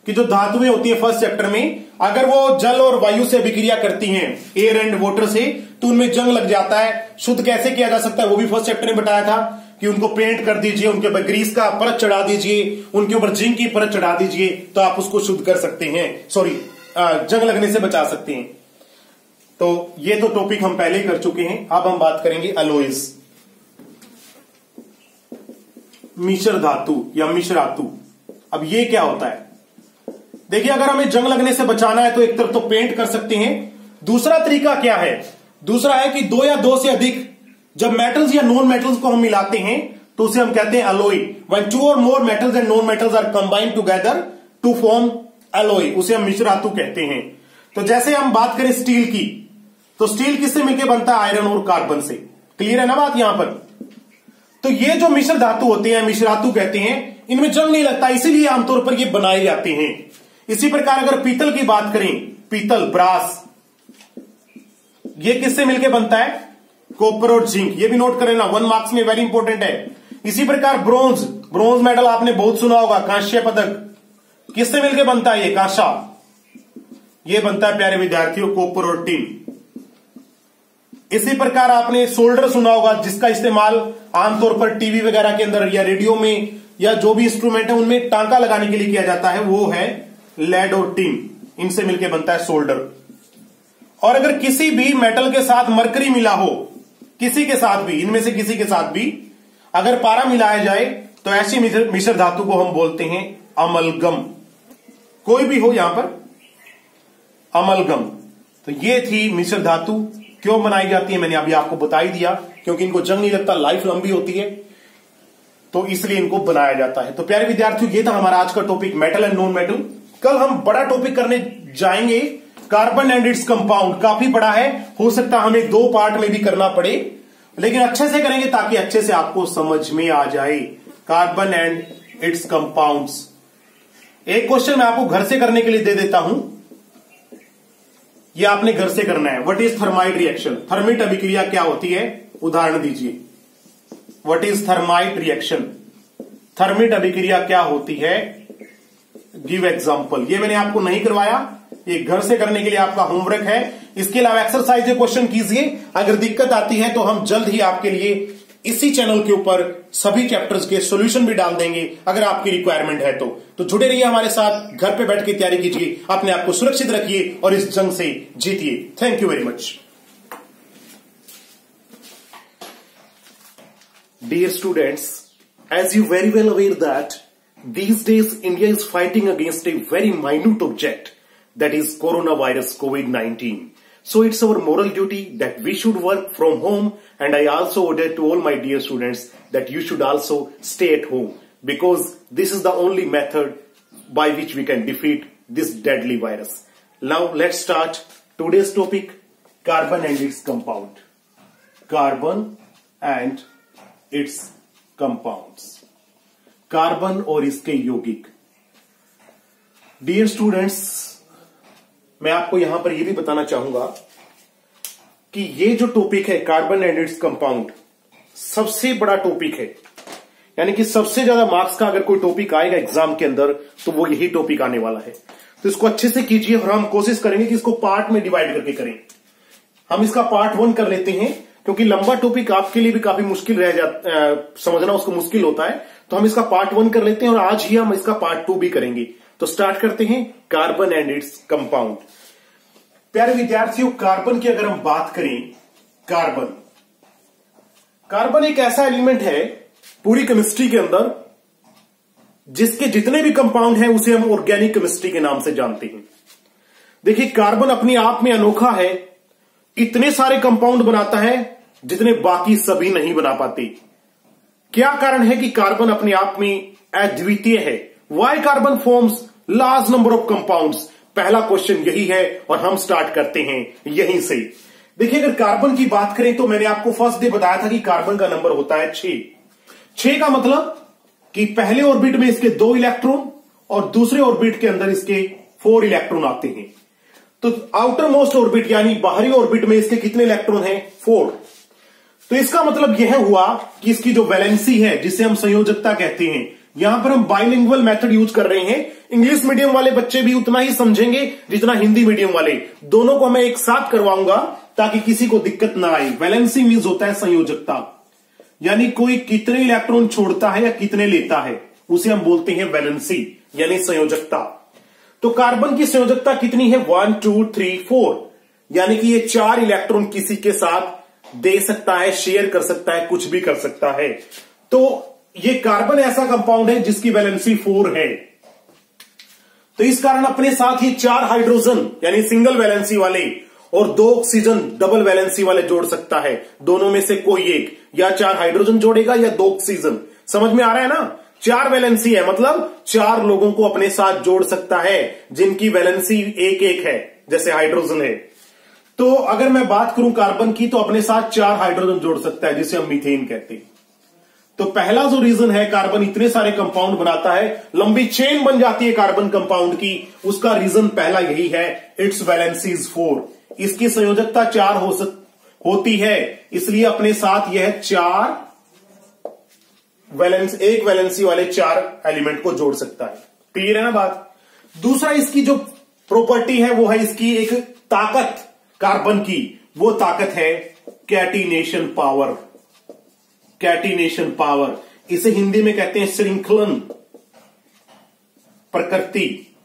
कि जो धातुएँ होती है फ़र्स्ट चैप्टर में अगर वो जल और वायु से अभिक्रिया करती हैं एयर एंड वाटर से तो उनमें जंग लग जाता है। शुद्ध कैसे किया जा सकता है, वो भी फ़र्स्ट चैप्टर में बताया था कि उनको पेंट कर दीजिए, उनके ऊपर ग्रीस का परत चढ़ा दीजिए, उनके ऊपर जिंक की परत चढ़ा दीजिए तो आप उसको शुद्ध कर सकते हैं। सॉरी जंग लगने से बचा सकते हैं। तो ये तो टॉपिक हम पहले कर चुके हैं। अब हम बात करेंगे अलोइस मिश्र धातु या मिश्र धातु अब ये क्या होता है? देखिए, अगर हमें जंग लगने से बचाना है तो एक तरफ़ तो पेंट कर सकते हैं। दूसरा तरीका क्या है? दूसरा है कि दो या दो से अधिक जब मेटल्स या नॉन मेटल्स को हम मिलाते हैं तो उसे हम कहते हैं alloy one two or more metals and non metals are combined together to form alloy उसे हम मिश्रातु कहते हैं। तो जैसे हम बात करें स्टील की तो स्टील किससे मिलकर बनता है? आयरन और कार्बन से। क्लियर है ना बात यहाँ पर? तो ये जो मिश्र धातु होते हैं मिश्रातु कहते हैं, इनमें जंग नहीं लगता, इसीलिए आमतौर पर ये बनाए जाते हैं। इसी प्रकार अगर पीतल की बात करें, पीतल, ब्रास, ये किससे मिलकर बनता है? कॉपर और जिंक, ये भी नोट करें ना वन मार्क्स में वेरी इंपॉर्टेंट है। इसी प्रकार ब्रोंज ब्रोंज मेडल आपने बहुत सुना होगा, कांस्य पदक। किससे मिलकर बनता है ये? कांसा। ये बनता है प्यारे विद्यार्थियों, कोपर और टीम इसी प्रकार आपने सोल्डर सुना होगा, जिसका इस्तेमाल आमतौर पर टीवी वगैरह के अंदर या रेडियो में या जो भी इंस्ट्रूमेंट है, उनमें टांका लगाने के लिए किया जाता है, वो है लेड और टीन इनसे मिलकर बनता है सोल्डर और अगर किसी भी मेटल के साथ मरकरी मिला हो, किसी के साथ भी, इनमें से किसी के साथ भी, अगर पारा मिलाया जाए तो ऐसी मिश्र धातु को हम बोलते हैं अमलगम कोई भी हो यहाँ पर अमलगम तो ये थी मिश्र धातु. क्यों बनाई जाती है, मैंने अभी आपको बता ही दिया, क्योंकि इनको जंग नहीं लगता लाइफ लंबी होती है तो इसलिए इनको बनाया जाता है. तो प्यारे विद्यार्थियों, ये था हमारा आज का topic metal and non metal कल हम बड़ा टॉपिक करने जाएँगे, कार्बन एंड इट्स कंपाउंड। काफ़ी बड़ा है, हो सकता हमें दो पार्ट में भी करना पड़े, लेकिन अच्छे से करेंगे ताकि अच्छे से आपको समझ में आ जाए, कार्बन एंड इट्स कंपाउंड्स। एक क्वेश्चन मैं आपको घर से करने के लिए दे देता हूँ। यह आपने घर से करना है। What is thermite reaction thermite अभिक्रिया क्या होती है? उदाहरण दीजिए। What is thermite reaction thermite अभिक्रिया क्या होती है? गिव एग्ज़ाम्पल ये मैंने आपको नहीं करवाया। ये घर से करने के लिए आपका होमवर्क है। इसके अलावा एक्सरसाइज क्वेश्चन कीजिए। अगर दिक्कत आती है तो हम जल्द ही आपके लिए इसी चैनल के ऊपर सभी चैप्टर्स के सॉल्यूशन भी डाल देंगे, अगर आपकी रिक्वायरमेंट है तो। तो जुड़े रहिए हमारे साथ। घर पे बैठ के तैयारी कीजिए। अपने आप को सुरक्षित रखिए और इस जंग से जीतिए। Thank you very much dear students as you very well aware that these days india is fighting against a very minute object that is coronavirus covid-19 so it's our moral duty that we should work from home and I also order to all my dear students that you should also stay at home because this is the only method by which we can defeat this deadly virus. Now let's start today's topic carbon and its compound. Carbon and its compounds. Carbon और इसके यौगिक। Dear students मैं आपको यहाँ पर यह भी बताना चाहूँगा कि ये जो टॉपिक है कार्बन एंड इट्स कंपाउंड सबसे बड़ा टॉपिक है। यानी कि सबसे ज़्यादा मार्क्स का अगर कोई टॉपिक आएगा एग्ज़ाम के अंदर तो वो यही टॉपिक आने वाला है। तो इसको अच्छे से कीजिए और हम कोशिश करेंगे कि इसको पार्ट में डिवाइड करके करें। हम इसका पार्ट वन कर लेते हैं, क्योंकि लंबा टॉपिक आपके लिए भी काफ़ी मुश्किल रह जाता समझना उसको मुश्किल होता है। तो हम इसका पार्ट वन कर लेते हैं और आज ही हम इसका पार्ट टू भी करेंगे। तो स्टार्ट करते हैं कार्बन एंड इट्स कंपाउंड प्यारे विद्यार्थियों कार्बन की अगर हम बात करें कार्बन कार्बन एक ऐसा एलिमेंट है पूरी केमिस्ट्री के अंदर, जिसके जितने भी कंपाउंड हैं, उसे हम ऑर्गेनिक केमिस्ट्री के नाम से जानते हैं। देखिए कार्बन अपने आप में अनोखा है। इतने सारे कंपाउंड बनाता है, जितने बाकी सभी नहीं बना पाते। क्या कारण है कि कार्बन अपने आप में अद्वितीय है? Why carbon forms large number of compounds पहला क्वेश्चन यही है और हम स्टार्ट करते हैं यहीं से। देखिए, अगर कार्बन की बात करें तो मैंने आपको फ़र्स्ट डे बताया था कि कार्बन का नंबर होता है छह। छह का मतलब कि पहले ऑर्बिट में इसके दो इलेक्ट्रॉन और दूसरे ऑर्बिट के अंदर इसके फोर इलेक्ट्रॉन आते हैं। तो आउटर मोस्ट ऑर्बिट यानी बाहरी ऑर्बिट में इसके कितने इलेक्ट्रॉन हैं? फोर तो इसका मतलब यह हुआ कि इसकी जो वैलेंसी है, जिसे हम संयोजकता कहते हैं, यहाँ पर हम बाइलिंगुअल मेथड यूज़ कर रहे हैं। इंग्लिश मीडियम वाले बच्चे भी उतना ही समझेंगे जितना हिंदी मीडियम वाले। दोनों को मैं एक साथ करवाऊँगा ताकि किसी को दिक्कत ना आए। वैलेंसी मीन्स होता है संयोजकता। यानी कोई कितने इलेक्ट्रॉन छोड़ता है या कितने लेता है, उसे हम बोलते हैं वैलेंसी यानी संयोजकता। तो कार्बन की संयोजकता कितनी है? वन टू थ्री फोर यानी कि ये चार इलेक्ट्रॉन किसी के साथ दे सकता है शेयर कर सकता है, कुछ भी कर सकता है। तो ये कार्बन ऐसा कंपाउंड है जिसकी वैलेंसी फोर है। तो इस कारण अपने साथ ही चार हाइड्रोजन यानी सिंगल वैलेंसी वाले और दो ऑक्सीजन डबल वैलेंसी वाले जोड़ सकता है। दोनों में से कोई एक, या चार हाइड्रोजन जोड़ेगा या दो ऑक्सीजन समझ में आ रहा है ना? चार वैलेंसी है मतलब चार लोगों को अपने साथ जोड़ सकता है, जिनकी वैलेंसी एक एक है, जैसे हाइड्रोजन है। तो अगर मैं बात करूँ कार्बन की तो अपने साथ चार हाइड्रोजन जोड़ सकता है, जिसे हम मीथेन कहते हैं। तो पहला जो रीजन है कार्बन इतने सारे कंपाउंड बनाता है, लंबी चेन बन जाती है कार्बन कंपाउंड की, उसका रीजन पहला यही है इट्स वैलेंसीज फोर इसकी संयोजकता चार हो सक, होती है, इसलिए अपने साथ यह चार वैलेंस एक वैलेंसी वाले चार एलिमेंट को जोड़ सकता है। क्लियर है ना बात? दूसरा इसकी जो प्रॉपर्टी है, वो है इसकी एक ताकत। कार्बन की वो ताकत है कैटिनेशन पावर। Catenation power. इसे हिंदी में कहते हैं श्रृंखलन। प्रकृति।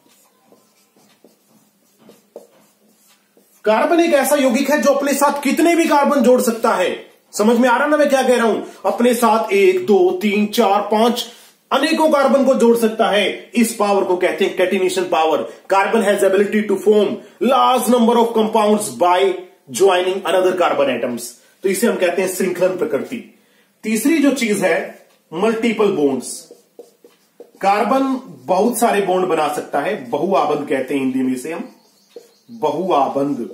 कार्बन एक ऐसा यौगिक है जो अपने साथ कितने भी कार्बन जोड़ सकता है। समझ में आ रहा ना मैं क्या कह रहा हूँ? अपने साथ एक, दो, तीन, चार, पाँच अनेकों कार्बन को जोड़ सकता है। इस पावर को कहते हैं catenation power carbon has ability to form large number of compounds by joining another carbon atoms तो इसे हम कहते हैं श्रृंखलन प्रकृति। तीसरी जो चीज़ है मल्टीपल बॉन्ड्स कार्बन बहुत सारे बॉन्ड बना सकता है। बहुआबंद कहते हैं हिंदी में इसे हम। बहुआबंद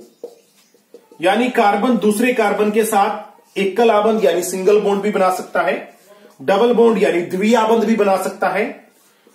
यानी कार्बन दूसरे कार्बन के साथ एकल आबंद यानी सिंगल बॉन्ड भी बना सकता है। डबल बॉन्ड यानी द्विआबंद भी बना सकता है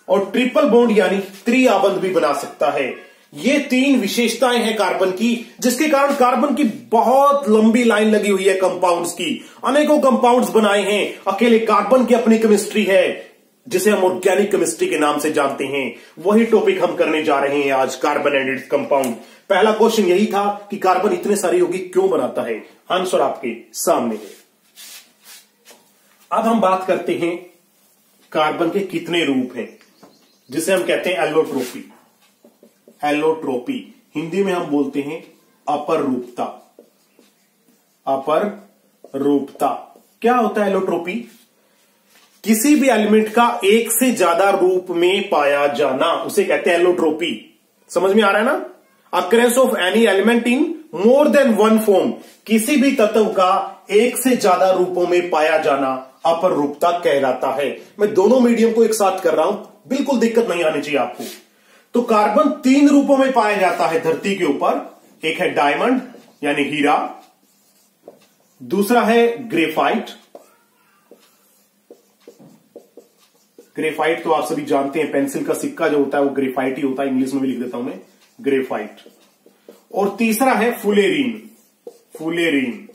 और ट्रिपल बॉन्ड यानी त्रिआबंद भी बना सकता है। ये तीन विशेषताएँ हैं कार्बन की, जिसके कारण कार्बन की बहुत लंबी लाइन लगी हुई है कंपाउंड्स की। अनेकों कंपाउंड्स बनाए हैं। अकेले कार्बन की अपनी केमिस्ट्री है, जिसे हम ऑर्गेनिक केमिस्ट्री के नाम से जानते हैं। वही टॉपिक हम करने जा रहे हैं आज कार्बन एंड इट्स कंपाउंड पहला क्वेश्चन यही था कि कार्बन इतने सारे यौगिक क्यों बनाता है? आंसर आपके सामने है। अब हम बात करते हैं कार्बन के कितने रूप हैं, जिसे हम कहते हैं एलोट्रोपी एलोट्रोपी हिंदी में हम बोलते हैं अपर रूपता अपर रूपता क्या होता है एलोट्रोपी किसी भी एलिमेंट का एक से ज़्यादा रूप में पाया जाना, उसे कहते हैं एलोट्रोपी समझ में आ रहा है ना? Occurrence of any element in more than one form किसी भी तत्व का एक से ज़्यादा रूपों में पाया जाना अपर रूपता कहलाता है। मैं दोनों मीडियम को एक साथ कर रहा हूँ। बिल्कुल दिक्कत नहीं आनी चाहिए आपको। तो कार्बन तीन रूपों में पाया जाता है धरती के ऊपर। एक है डायमंड यानी हीरा। दूसरा है ग्रेफाइट ग्रेफाइट तो आप सभी जानते हैं पेंसिल का सिक्का जो होता है वो ग्रेफाइट ही होता है। इंग्लिश में भी लिख देता हूँ मैं। ग्रेफाइट और तीसरा है फुलेरीन फुलेरीन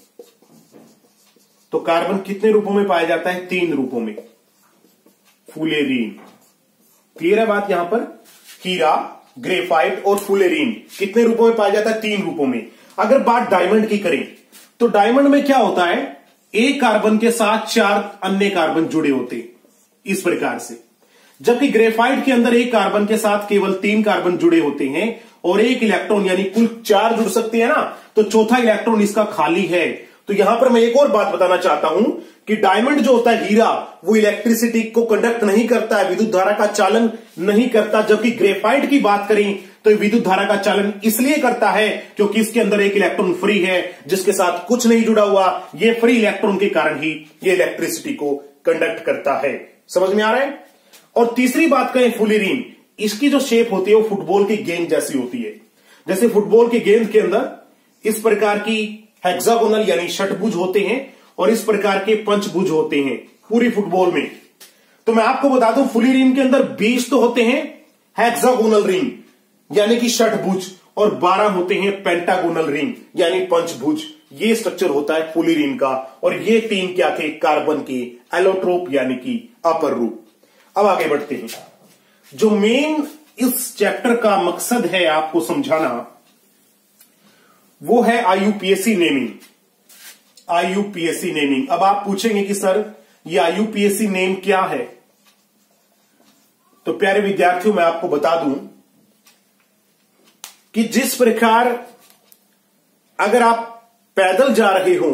तो कार्बन कितने रूपों में पाया जाता है? तीन रूपों में। फुलेरीन। क्लियर है बात यहाँ पर? हीरा, ग्रेफाइट और फुलेरीन। कितने रूपों में पाया जाता है? तीन रूपों में। अगर बात डायमंड की करें तो डायमंड में क्या होता है? एक कार्बन के साथ चार अन्य कार्बन जुड़े होते इस प्रकार से। जबकि ग्रेफाइट के अंदर एक कार्बन के साथ केवल तीन कार्बन जुड़े होते हैं और एक इलेक्ट्रॉन, यानी कुल चार जुड़ सकते हैं ना? तो चौथा इलेक्ट्रॉन इसका खाली है। तो यहाँ पर मैं एक और बात बताना चाहता हूँ कि डायमंड जो होता है हीरा, वो इलेक्ट्रिसिटी को कंडक्ट नहीं करता है, विद्युत धारा का चालन नहीं करता। जबकि ग्रेफाइट की बात करें तो विद्युत धारा का चालन इसलिए करता है क्योंकि इसके अंदर एक इलेक्ट्रॉन फ्री है, जिसके साथ कुछ नहीं जुड़ा हुआ। ये फ्री इलेक्ट्रॉन के कारण ही ये इलेक्ट्रिसिटी को कंडक्ट करता है। समझ में आ रहा है? और तीसरी बात करें फुलेरीन इसकी जो शेप होती है, वो फुटबॉल की गेंद जैसी होती है। जैसे फुटबॉल की गेंद के अंदर इस प्रकार की हेक्सागोनल यानी षटभुज होते हैं और इस प्रकार के पंचभुज होते हैं पूरी फुटबॉल में। तो मैं आपको बता दूँ, फुली रिंग के अंदर बीस तो होते हैं हेक्सागोनल रिंग यानी कि षटभुज, और बारह होते हैं पेंटागोनल रिंग यानी पंचभुज। ये स्ट्रक्चर होता है फुली रिंग का, और ये तीन क्या थे? कार्बन के एलोट्रोप यानी कि अपर रूप अब आगे बढ़ते हैं। जो मेन इस चैप्टर का मकसद है आपको समझाना वो है आईयूपीएससी नेमिंग आईयूपीएससी नेमिंग अब आप पूछेंगे कि सर, ये आईयूपीएससी नेम क्या है? तो प्यारे विद्यार्थियों, मैं आपको बता दूँ कि जिस प्रकार अगर आप पैदल जा रहे हो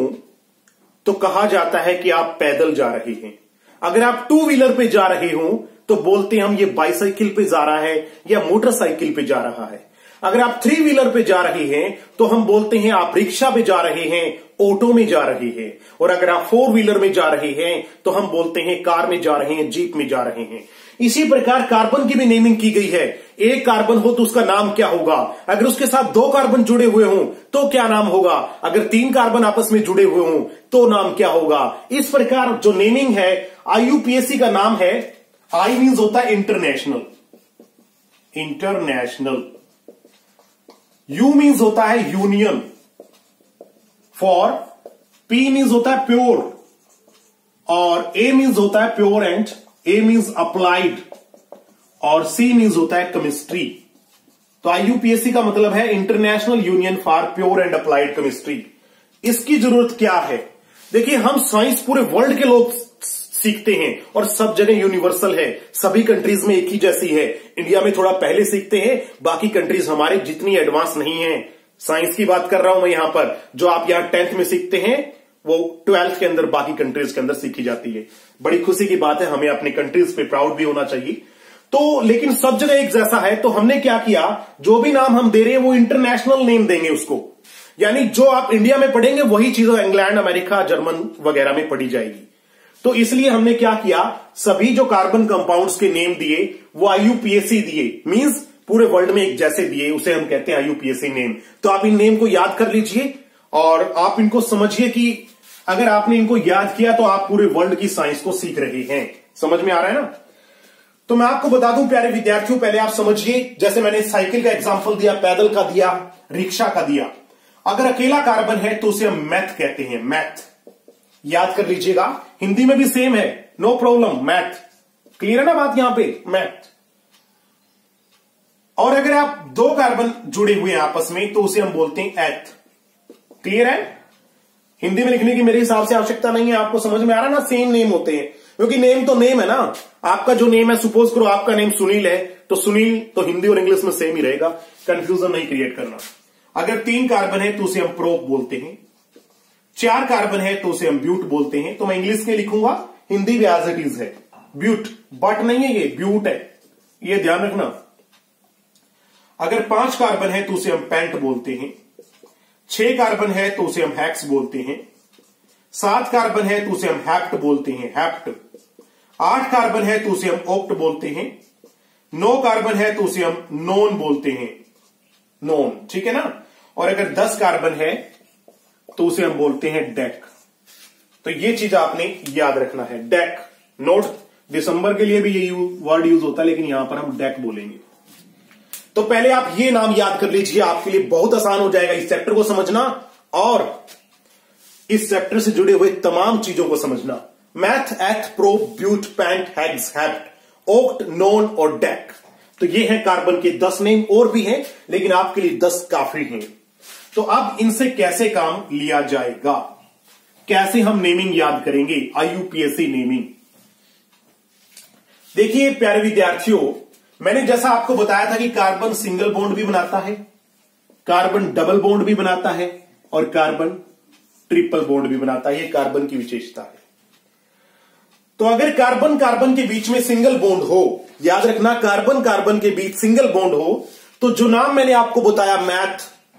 तो कहा जाता है कि आप पैदल जा रहे हैं। अगर आप टू व्हीलर पे जा रहे हो तो बोलते हैं हम, ये बाइसाइकिल पे जा रहा है या मोटरसाइकिल पे जा रहा है। अगर आप थ्री व्हीलर पे जा रहे हैं तो हम बोलते हैं आप रिक्शा पे जा रहे हैं, ऑटो में जा रहे हैं। और अगर आप फोर व्हीलर में जा रहे हैं तो हम बोलते हैं कार में जा रहे हैं, जीप में जा रहे हैं। इसी प्रकार कार्बन की भी नेमिंग की गई है। एक कार्बन हो तो उसका नाम क्या होगा? अगर उसके साथ दो कार्बन जुड़े हुए हों तो क्या नाम होगा? अगर तीन कार्बन आपस में जुड़े हुए हों तो नाम क्या होगा? इस प्रकार जो नेमिंग है आईयूपीएससी का नाम है आई मीन्स होता है इंटरनेशनल इंटरनेशनल यू मीन्स होता है यूनियन फॉर पी मीन्स होता है प्योर और ए मीन्स होता है pure and A means applied और सी मीन्स होता है केमिस्ट्री तो आईयूपीएससी का मतलब है international union for pure and applied chemistry इसकी ज़रूरत क्या है? देखिए, हम साइंस पूरे वर्ल्ड के लोग सीखते हैं और सब जगह यूनिवर्सल है। सभी कंट्रीज़ में एक ही जैसी है। इंडिया में थोड़ा पहले सीखते हैं, बाकी कंट्रीज़ हमारे जितनी एडवांस नहीं है। साइंस की बात कर रहा हूँ मैं यहाँ पर। जो आप यहाँ टेंथ में सीखते हैं, वो ट्वेल्थ के अंदर बाकी कंट्रीज़ के अंदर सीखी जाती है। बड़ी खुशी की बात है, हमें अपने कंट्रीज़ पे प्राउड भी होना चाहिए। तो लेकिन सब जगह एक जैसा है तो हमने क्या किया? जो भी नाम हम दे रहे हैं, वो इंटरनेशनल नेम देंगे उसको। यानी जो आप इंडिया में पढ़ेंगे, वही चीज़ इंग्लैंड अमेरिका जर्मन वगैरह में पढ़ी जाएगी। तो इसलिए हमने क्या किया? सभी जो कार्बन कंपाउंड्स के नेम दिए, वो आईयूपीएससी दिए। मींस पूरे वर्ल्ड में एक जैसे दिए, उसे हम कहते हैं आईयूपीएससी नेम तो आप इन नेम को याद कर लीजिए और आप इनको समझिए कि अगर आपने इनको याद किया तो आप पूरे वर्ल्ड की साइंस को सीख रहे हैं। समझ में आ रहा है ना? तो मैं आपको बता दूँ, प्यारे विद्यार्थियों, पहले आप समझिए, जैसे मैंने साइकिल का एग्ज़ाम्पल दिया, पैदल का दिया, रिक्शा का दिया। अगर अकेला कार्बन है तो उसे हम मैथ कहते हैं मैथ याद कर लीजिएगा हिंदी में भी सेम है. नो प्रॉब्लम मैथ क्लियर है ना बात यहाँ पे? मैथ और अगर आप दो कार्बन जुड़े हुए हैं आपस में तो उसे हम बोलते हैं एथ क्लियर है? हिंदी में लिखने की मेरे हिसाब से आवश्यकता नहीं है. आपको समझ में आ रहा ना? सेम नेम होते हैं. क्योंकि नेम तो नेम है ना. आपका जो नेम है सुपोज करो आपका नेम सुनील है तो सुनील तो हिंदी और इंग्लिश में सेम ही रहेगा. कंफ्यूजन नहीं क्रिएट करना. अगर तीन कार्बन है तो उसे हम प्रोप बोलते हैं. चार कार्बन है तो उसे हम ब्यूट बोलते हैं। तो मैं इंग्लिश में लिखूँगा, हिंदी भी एज इट इज़ है। ब्यूट बट नहीं है ये, ब्यूट है। ये ध्यान रखना। अगर पाँच कार्बन है तो उसे हम पेंट बोलते हैं। छह कार्बन है तो उसे हम हैक्स बोलते हैं। सात कार्बन है तो उसे हम हैप्ट बोलते हैं हैप्ट आठ कार्बन है तो उसे हम ओक्ट बोलते हैं। नौ कार्बन है तो उसे हम नोन बोलते हैं। नोन ठीक है ना? और अगर दस कार्बन है तो उसे हम बोलते हैं डेक। तो ये चीज़ आपने याद रखना है, डेक। नोट, दिसंबर के लिए भी ये वर्ड यूज़ होता है, लेकिन यहाँ पर हम डेक बोलेंगे। तो पहले आप ये नाम याद कर लीजिए, आपके लिए बहुत आसान हो जाएगा इस चैप्टर को समझना, और इस चैप्टर से जुड़े हुए तमाम चीज़ों को समझना। Meth eth prop but pent hex hept oct non और डेक तो ये है कार्बन के दस नेम और भी हैं, लेकिन आपके लिए दस काफ़ी हैं। तो अब इनसे कैसे काम लिया जाएगा? कैसे हम नेमिंग याद करेंगे? आईयूपीएससी नेमिंग देखिए, प्यारे विद्यार्थियों, मैंने जैसा आपको बताया था कि कार्बन सिंगल बॉन्ड भी बनाता है कार्बन डबल बॉन्ड भी बनाता है, और कार्बन ट्रिपल बॉन्ड भी बनाता है। ये कार्बन की विशेषता है। तो अगर कार्बन कार्बन के बीच में सिंगल बॉन्ड हो, याद रखना कार्बन कार्बन के बीच सिंगल बॉन्ड हो तो जो नाम मैंने आपको बताया मैथ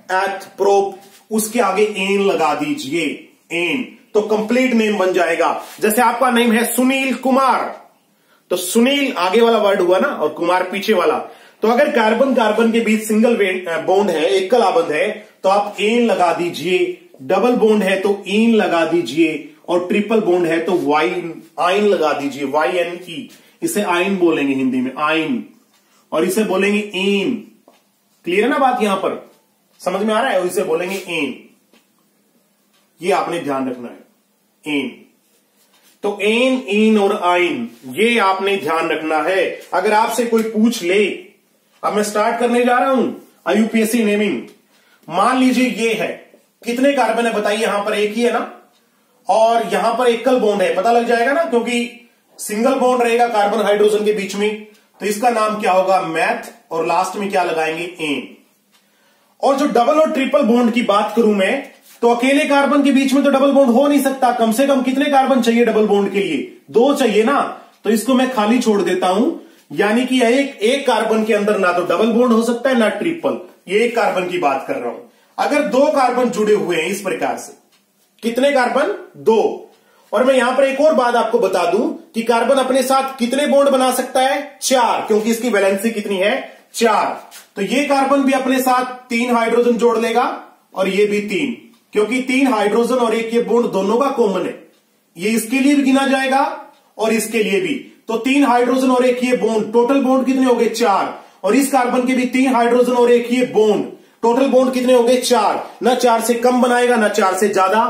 एथ प्रोप उसके आगे एन लगा दीजिए एन तो कंप्लीट नेम बन जाएगा। जैसे आपका नेम है सुनील कुमार। तो सुनील आगे वाला वर्ड हुआ ना, और कुमार पीछे वाला। तो अगर कार्बन कार्बन के बीच सिंगल बॉन्ड है एक कलाबंद है तो आप एन लगा दीजिए। डबल बॉन्ड है तो इन लगा दीजिए। और ट्रिपल बॉन्ड है तो वाइन आइन लगा दीजिए वाई एन ई इसे आइन बोलेंगे हिंदी में आइन और इसे बोलेंगे इन क्लियर है ना बात यहाँ पर? समझ में आ रहा है? इसे बोलेंगे एन ये आपने ध्यान रखना है। एन तो एन इन और आइन, ये आपने ध्यान रखना है। अगर आपसे कोई पूछ ले, अब मैं स्टार्ट करने जा रहा हूँ। आईयूपीएससी नेमिंग मान लीजिए ये है। कितने कार्बन है बताइए, यहाँ पर एक ही है ना? और यहाँ पर एकल बॉन्ड है। पता लग जाएगा ना? क्योंकि सिंगल बॉन्ड रहेगा कार्बन हाइड्रोजन के बीच में। तो इसका नाम क्या होगा? मैथ और लास्ट में क्या लगाएँगे? एन और जो डबल और ट्रिपल बॉन्ड की बात करूँ मैं तो अकेले कार्बन के बीच में तो डबल बॉन्ड हो नहीं सकता। कम से कम कितने कार्बन चाहिए डबल बॉन्ड के लिए? दो चाहिए ना? तो इसको मैं खाली छोड़ देता हूँ। यानी कि एक एक कार्बन के अंदर ना तो डबल बॉन्ड हो सकता है, ना ट्रिपल ये एक कार्बन की बात कर रहा हूँ। अगर दो कार्बन जुड़े हुए हैं इस प्रकार से, कितने कार्बन दो। और मैं यहाँ पर एक और बात आपको बता दूँ कि कार्बन अपने साथ कितने बॉन्ड बना सकता है? चार, क्योंकि इसकी वैलेंसी कितनी है? चार। तो ये कार्बन भी अपने साथ तीन हाइड्रोजन जोड़ लेगा और ये भी तीन। क्योंकि तीन हाइड्रोजन और एक ये बॉन्ड दोनों का कॉमन है। ये इसके लिए भी गिना जाएगा और इसके लिए भी। तो तीन हाइड्रोजन और एक ये बॉन्ड टोटल बोन्ड कितने हो गए चार। और इस कार्बन के भी तीन हाइड्रोजन और एक ये बॉन्ड टोटल बोन्ड कितने हो गए चार। ना चार से कम बनाएगा, ना चार से ज़्यादा।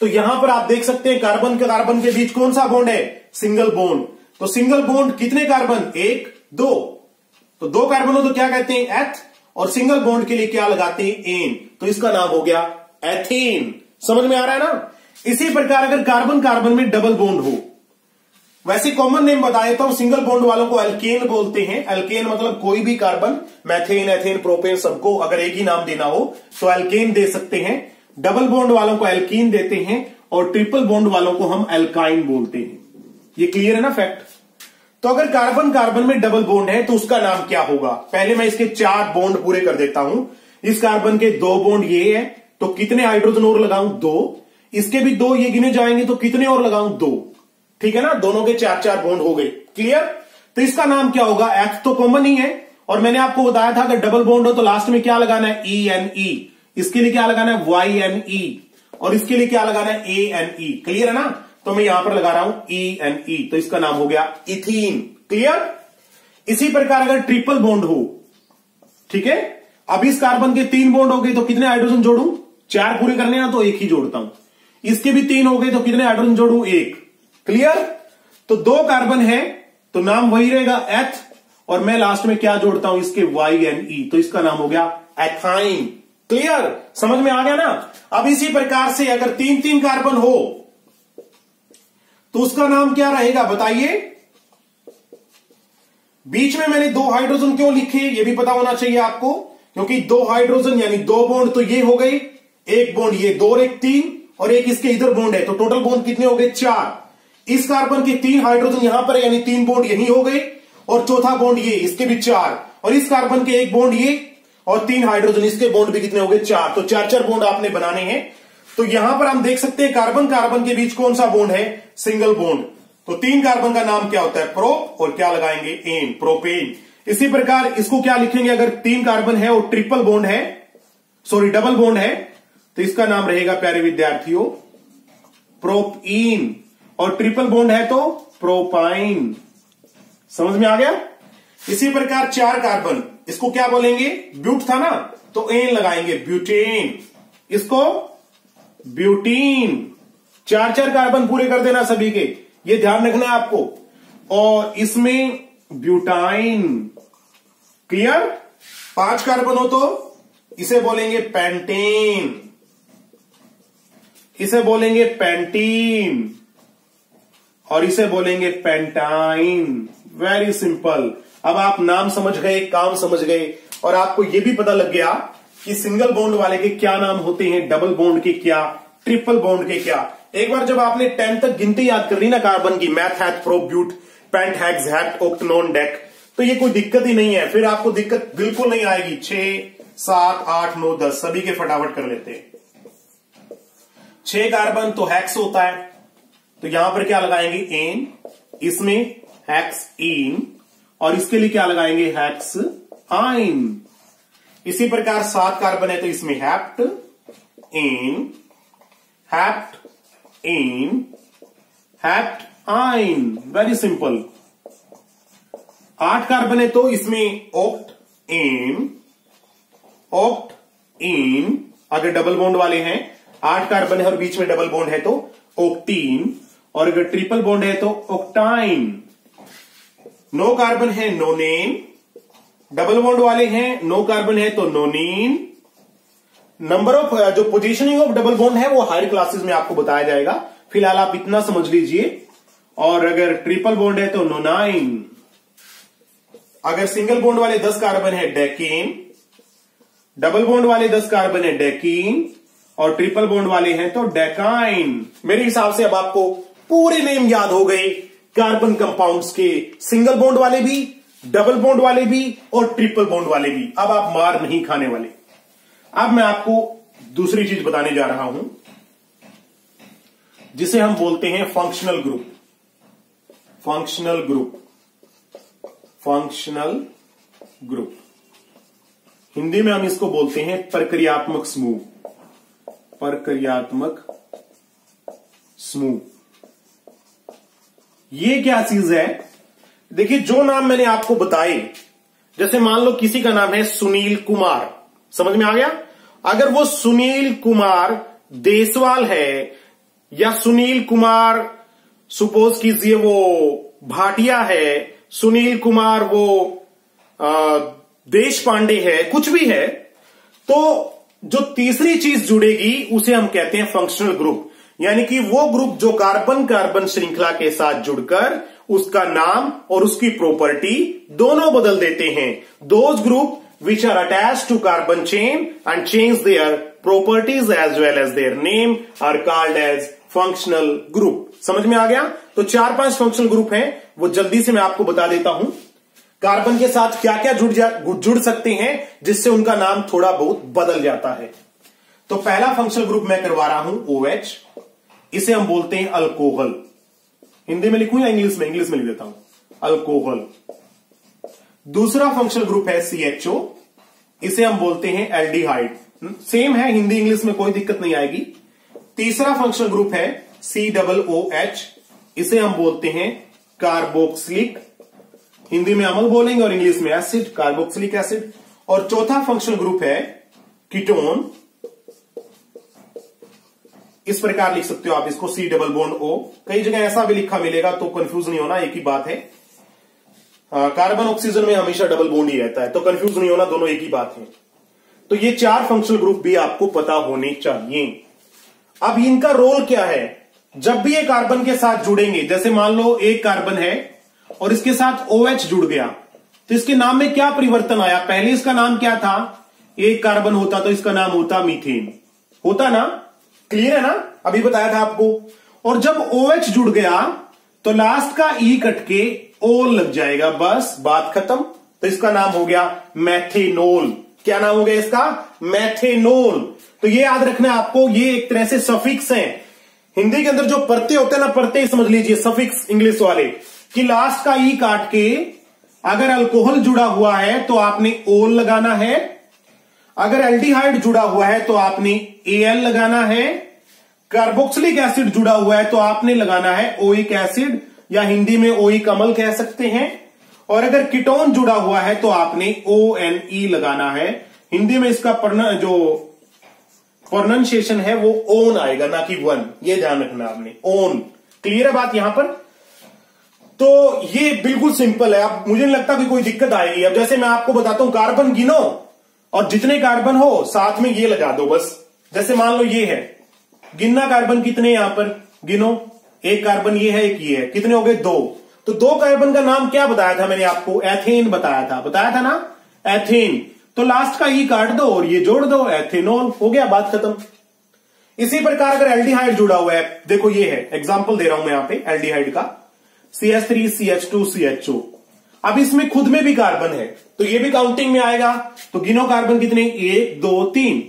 तो यहाँ पर आप देख सकते हैं कार्बन के कार्बन के बीच कौन सा बॉन्ड है? सिंगल बोन्ड तो सिंगल बोन्ड कितने कार्बन एक, दो। तो दो कार्बन हो तो क्या कहते हैं? एथ और सिंगल बॉन्ड के लिए क्या लगाते हैं? एन तो इसका नाम हो गया एथेन समझ में आ रहा है ना? इसी प्रकार अगर कार्बन कार्बन में डबल बॉन्ड हो, वैसे कॉमन नेम बता देता हूँ सिंगल बॉन्ड वालों को एल्केन बोलते हैं। एल्केन मतलब कोई भी कार्बन मैथेन एथेन प्रोपेन सबको अगर एक ही नाम देना हो तो एल्केन दे सकते हैं। डबल बॉन्ड वालों को एल्कीन देते हैं और ट्रिपल बॉन्ड वालों को हम एल्काइन बोलते हैं। ये क्लियर है ना फैक्ट तो अगर कार्बन कार्बन में डबल बॉन्ड है तो उसका नाम क्या होगा? पहले मैं इसके चार बॉन्ड पूरे कर देता हूँ। इस कार्बन के दो बॉन्ड ये है तो कितने हाइड्रोजन और लगाऊँ? दो। इसके भी दो ये गिने जाएँगे तो कितने और लगाऊँ? दो। ठीक है ना? दोनों के चार चार बॉन्ड हो गए। क्लियर तो इसका नाम क्या होगा? एफ़ तो कॉमन ही है। और मैंने आपको बताया था, अगर डबल बॉन्ड हो तो लास्ट में क्या लगाना है? ई एन ई इसके लिए क्या लगाना है? वाई एन ई और इसके लिए क्या लगाना है? ए एन ई क्लियर है ना? तो मैं यहाँ पर लगा रहा हूँ ई एन ई तो इसका नाम हो गया इथीन क्लियर इसी प्रकार अगर ट्रिपल बॉन्ड हो, ठीक है? अब इस कार्बन के तीन बॉन्ड हो गए तो कितने हाइड्रोजन जोड़ू? चार पूरे करने ना तो एक ही जोड़ता हूँ। इसके भी तीन हो गए तो कितने हाइड्रोजन जोड़ू? एक। क्लियर तो दो कार्बन है तो नाम वही रहेगा एथ और मैं लास्ट में क्या जोड़ता हूँ? इसके वाई एन ई तो इसका नाम हो गया एथाइन क्लियर समझ में आ गया ना? अब इसी प्रकार से अगर तीन तीन कार्बन हो तो उसका नाम क्या रहेगा बताइए। बीच में मैंने दो हाइड्रोजन क्यों लिखे, ये भी पता होना चाहिए आपको, क्योंकि दो हाइड्रोजन यानी दो बॉन्ड तो ये हो गए एक बॉन्ड ये दो एक तीन, और एक इसके इधर बॉन्ड है तो टोटल बॉन्ड कितने हो गए? चार। इस कार्बन के तीन हाइड्रोजन यहाँ पर यानी तीन बॉन्ड यही हो गए, और चौथा बॉन्ड ये, इसके भी चार। और इस कार्बन के एक बॉन्ड ये, और तीन हाइड्रोजन, इसके बॉन्ड भी कितने हो गए? चार। तो चार चार बॉन्ड आपने बनाने हैं। तो यहाँ पर हम देख सकते हैं कार्बन कार्बन के बीच कौन सा बॉन्ड है? Single bond. तो तीन कार्बन का नाम क्या होता है? प्रोप, और क्या लगाएँगे? Ane, propane. इसी प्रकार इसको क्या लिखेंगे? अगर तीन कार्बन है और ट्रिपल बोन्ड है, सॉरी, डबल बोन्ड है तो इसका नाम रहेगा प्यारे विद्यार्थियों, प्रोपीन। और ट्रिपल बोन्ड है तो प्रोपाइन। समझ में आ गया? इसी प्रकार चार कार्बन, इसको क्या बोलेंगे? ब्यूट था ना? तो एन लगाएँगे, ब्यूटेन। इसको ब्यूटीन। चार चार कार्बन पूरे कर देना सभी के। ये ध्यान रखना है आपको। और इसमें ब्यूटाइन। क्लियर? पाँच कार्बन हो तो इसे बोलेंगे पेंटेन। इसे बोलेंगे पेंटीन। और इसे बोलेंगे पेंटाइन। वेरी सिंपल अब आप नाम समझ गए, काम समझ गए, और आपको यह भी पता लग गया कि सिंगल बॉन्ड वाले के क्या नाम होते हैं? डबल बॉन्ड के क्या? ट्रिपल बॉन्ड के क्या? एक बार जब आपने टेन तक गिनती याद कर ली ना कार्बन की meth eth prop but pent hex oct non dec तो ये कोई दिक्कत ही नहीं है। फिर आपको दिक्कत बिल्कुल नहीं आएगी। छह, सात, आठ, नौ, दस, सभी के फटाफट कर लेते हैं। छह कार्बन तो हैक्स होता है। तो यहाँ पर क्या लगाएँगे? एन इसमें हैक्स इन और इसके लिए क्या लगाएँगे? हैक्स आइन इसी प्रकार सात कार्बन है तो इसमें हैप्ट इन हैप्ट इन हैप्ट आइन वेरी सिंपल आठ कार्बन है तो इसमें ओक्ट एम ओक्ट इन अगर डबल बॉन्ड वाले हैं। आठ कार्बन है और बीच में डबल बॉन्ड है तो ओक्टीन और अगर ट्रिपल बॉन्ड है तो ओक्टाइन नो कार्बन है नोनेन डबल बॉन्ड वाले हैं नो कार्बन है तो नोनीन नंबर ऑफ़ जो पोजीशनिंग ऑफ़ डबल बॉन्ड है, वो हायर क्लासेस में आपको बताया जाएगा। फ़िलहाल आप इतना समझ लीजिए। और अगर ट्रिपल बॉन्ड है तो नोनाइन अगर सिंगल बॉन्ड वाले दस कार्बन है डेकिन डबल बॉन्ड वाले दस कार्बन है डेकिन और ट्रिपल बॉन्ड वाले हैं तो डेकाइन मेरे हिसाब से अब आपको पूरे नेम याद हो गए कार्बन कंपाउंड्स के। सिंगल बॉन्ड वाले भी डबल बॉन्ड वाले भी और ट्रिपल बॉन्ड वाले भी। अब आप मार नहीं खाने वाले। अब मैं आपको दूसरी चीज़ बताने जा रहा हूँ, जिसे हम बोलते हैं functional group functional group functional group Hindi में हम इसको बोलते हैं प्रक्रियात्मक समूह. प्रक्रियात्मक समूह. ये क्या चीज़ है? देखिए, जो नाम मैंने आपको बताए, जैसे मान लो किसी का नाम है सुनील कुमार. समझ में आ गया? अगर वो सुनील कुमार देसवाल है, या सुनील कुमार सुपोज कीजिए वो भाटिया है, सुनील कुमार वो देश पांडे है, कुछ भी है तो जो तीसरी चीज़ जुड़ेगी, उसे हम कहते हैं फंक्शनल ग्रुप यानी कि वो ग्रुप जो कार्बन कार्बन श्रृंखला के साथ जुड़कर, उसका नाम और उसकी प्रॉपर्टी दोनों बदल देते हैं। Those group which are attach to carbon chain and change their properties as well as their name are called as functional group समझ में आ गया? तो चार पाँच फंक्शनल ग्रुप हैं वो जल्दी से मैं आपको बता देता हूँ। कार्बन के साथ क्या क्या जुड़ जा जुड़ सकते हैं जिससे उनका नाम थोड़ा बहुत बदल जाता है। तो पहला फंक्शनल ग्रुप मैं करवा रहा हूँ ओ OH, इसे हम बोलते हैं अल्कोहल हिंदी में लिखूं या इंग्लिश में? इंग्लिश में लिख देता हूँ। अल्कोहल दूसरा फंक्शनल ग्रुप है सीएचओ इसे हम बोलते हैं एल्डिहाइड सेम है, हिंदी इंग्लिश में कोई दिक्कत नहीं आएगी। तीसरा फंक्शनल ग्रुप है सी डबल ओ एच इसे हम बोलते हैं कार्बोक्सिलिक हिंदी में अमल बोलेंगे और इंग्लिश में एसिड कार्बोक्सिलिक एसिड और चौथा फंक्शनल ग्रुप है कीटोन इस प्रकार लिख सकते हो आप इसको सी डबल बोन ओ कई जगह ऐसा भी लिखा मिलेगा तो कंफ्यूज नहीं होना, एक ही बात है। कार्बन ऑक्सीजन में हमेशा डबल बोन्ड ही रहता है तो कंफ्यूज नहीं होना, दोनों एक ही बात है। तो ये चार फंक्शनल ग्रुप भी आपको पता होने चाहिए। अब इनका रोल क्या है? जब भी ये कार्बन के साथ जुड़ेंगे, जैसे मान लो एक कार्बन है, और इसके साथ ओ OH जुड़ गया तो इसके नाम में क्या परिवर्तन आया? पहले इसका नाम क्या था? एक कार्बन होता तो इसका नाम होता मीथेन होता ना? क्लियर है ना? अभी बताया था आपको। और जब ओ OH जुड़ गया तो लास्ट का ई कट के ओल लग जाएगा, बस बात खत्म। तो इसका नाम हो गया मैथेनोल क्या नाम हो गया इसका? मैथेनोल तो ये याद रखना आपको, ये एक तरह से सफिक्स है। हिंदी के अंदर जो परते होते हैं ना, परते समझ लीजिए सफिक्स इंग्लिश वाले, कि लास्ट का ई काट के अगर अल्कोहल जुड़ा हुआ है तो आपने ओल लगाना है। अगर एल्डिहाइड जुड़ा हुआ है तो आपने एल लगाना है। कार्बोक्सिलिक एसिड जुड़ा हुआ है तो आपने लगाना है ओइक एसिड या हिंदी में ओइक कमल कह सकते हैं। और अगर कीटोन जुड़ा हुआ है तो आपने ओ एन ई लगाना है। हिंदी में इसका जो प्रोनाउंसिएशन है, वो ओन आएगा, ना कि वन ये ध्यान रखना आपने ओन क्लियर है बात यहाँ पर? तो ये बिल्कुल सिंपल है। अब मुझे नहीं लगता कि कोई दिक्कत आएगी। अब जैसे मैं आपको बताता हूँ कार्बन गिनो, और जितने कार्बन हो, साथ में ये लगा दो बस। जैसे मान लो ये है। गिनना कार्बन कितने यहाँ पर? गिनो। एक कार्बन ये है, एक ये है। कितने हो गए? दो। तो दो कार्बन का नाम क्या बताया था मैंने आपको? एथेन बताया था। बताया था ना? एथेन। तो लास्ट का ई काट दो और ये जोड़ दो। एथेनॉल। हो गया, बात खत्म। इसी प्रकार अगर एल्डिहाइड जुड़ा हुआ है, देखो ये है। एग्ज़ाम्पल दे रहा हूँ मैं यहाँ पे एल्डिहाइड का। C H three C H two C H O अब इसमें खुद में भी कार्बन है। तो ये भी काउंटिंग में आएगा। तो गिनो कार्बन कितने? एक, दो, तीन।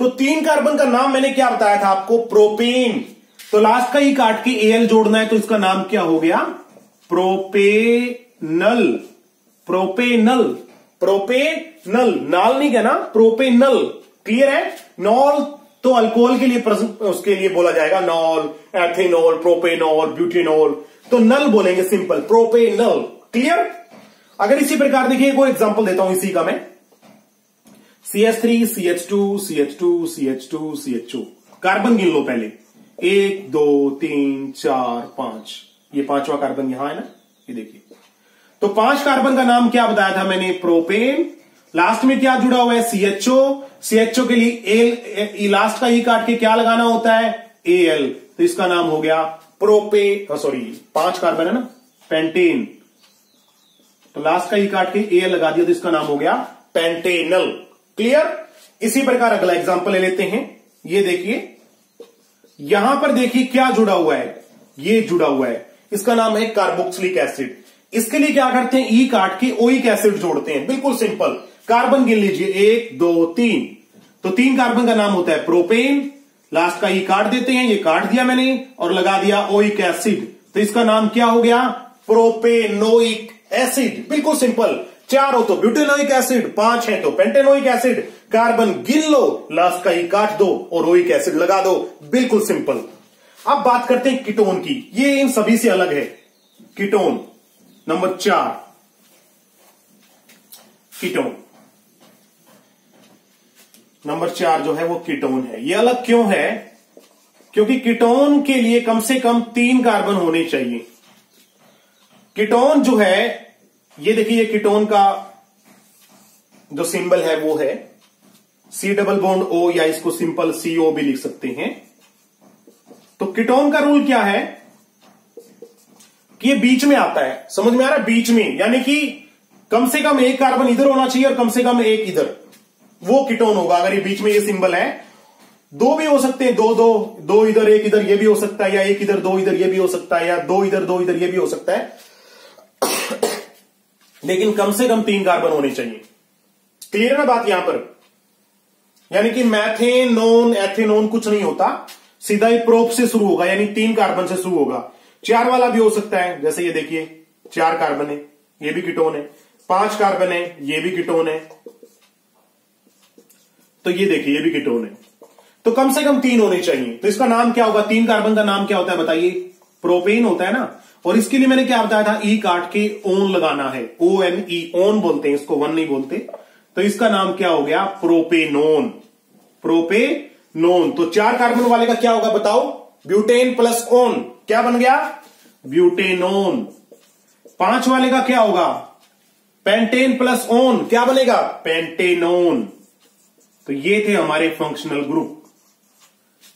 तो तीन कार्बन का नाम मैंने क्या बताया था आपको? प्रोपेन तो लास्ट का ही काट के एल जोड़ना है तो इसका नाम क्या हो गया? प्रोपेनल। प्रोपेनल। प्रोपेनल। नाल नहीं कहना, प्रोपेनल। क्लियर है? नॉल तो अल्कोहल के लिए उसके लिए बोला जाएगा नॉल एथेनॉल प्रोपेनॉल ब्यूटेनॉल तो नल बोलेंगे सिंपल प्रोपेनल क्लियर अगर इसी प्रकार देखिए कोई एग्जांपल देता हूँ इसी का मैं। C H three C H two C H two C H two C H two carbon गिन लो पहले। एक, दो, तीन, चार, पाँच। ये पांचवा कार्बन यहाँ है ना? ये देखिए। तो पाँच कार्बन का नाम क्या बताया था मैंने? प्रोपेन। लास्ट में क्या जुड़ा हुआ है? सीएचओ सीएचओ के लिए एल लास्ट का ई काट के क्या लगाना होता है? ए एल तो इसका नाम हो गया प्रोपे सॉरी पाँच कार्बन है ना? पेंटेन तो लास्ट का ई काट के ए एल लगा दिया तो इसका नाम हो गया पेंटेनल क्लियर इसी प्रकार अगला एग्जांपल ले लेते हैं। ये देखिए यहाँ पर देखिए क्या जुड़ा हुआ है। ये जुड़ा हुआ है। इसका नाम है कार्बोक्सिलिक एसिड। इसके लिए क्या करते हैं? ई काट के ओइक एसिड जोड़ते हैं। बिल्कुल सिंपल। कार्बन गिन लीजिए। एक, दो, तीन। तो तीन कार्बन का नाम होता है प्रोपेन। लास्ट का ई काट देते हैं। ये काट दिया मैंने और लगा दिया ओइक एसिड। तो इसका नाम क्या हो गया? Propanoic acid. बिल्कुल सिंपल। चार हो तो ब्यूटेनोइक एसिड, पाँच है तो पेंटेनोइक एसिड। कार्बन गिन लो, लास्ट का ई काट दो और ओइक एसिड लगा दो। बिल्कुल सिंपल। अब बात करते हैं कीटोन की। ये इन सभी से अलग है। कीटोन, नंबर चार। कीटोन। नंबर चार जो है वो कीटोन है। ये अलग क्यों है? क्योंकि कीटोन के लिए कम से कम तीन कार्बन होने चाहिए। कीटोन जो है ये देखिए कीटोन का जो सिंबल है, वो है सी डबल बॉन्ड ओ या इसको सिंपल सीओ भी लिख सकते हैं। तो कीटोन का रूल क्या है? कि ये बीच में आता है। समझ में आ रहा है? बीच में। यानी कि कम से कम एक कार्बन इधर होना चाहिए और कम से कम एक इधर। वो कीटोन होगा। अगर ये बीच में ये सिंबल है, दो भी हो सकते हैं। दो दो दो इधर, एक इधर, ये भी हो सकता है, या एक इधर, दो इधर, ये भी हो सकता है, या दो इधर दो इधर, ये भी हो सकता है। लेकिन कम से कम तीन कार्बन होने चाहिए। क्लियर है ना बात यहाँ पर? यानी कि मैथेन नोन एथेनोन कुछ नहीं होता। सीधा ही प्रोप से शुरू होगा, यानी तीन कार्बन से शुरू होगा। चार वाला भी हो सकता है, जैसे ये देखिए, चार कार्बन है, ये भी कीटोन है। पाँच कार्बन है, ये भी कीटोन है। तो ये देखिए, ये भी कीटोन है। तो कम से कम तीन होने चाहिए। तो इसका नाम क्या होगा? तीन कार्बन का नाम क्या होता है, बताइए। प्रोपेन होता है ना? और इसके लिए मैंने क्या बताया था? ई काट के ओन लगाना है। ओ एन ई ओन बोलते हैं, इसको वन नहीं बोलते। तो इसका नाम क्या हो गया? प्रोपेनोन प्रोपेनोन तो चार कार्बन वाले का क्या होगा बताओ? ब्यूटेन प्लस ओन क्या बन गया? ब्यूटेनोन पाँच वाले का क्या होगा? पेंटेन प्लस ओन क्या बनेगा? पेंटेनोन तो ये थे हमारे फंक्शनल ग्रुप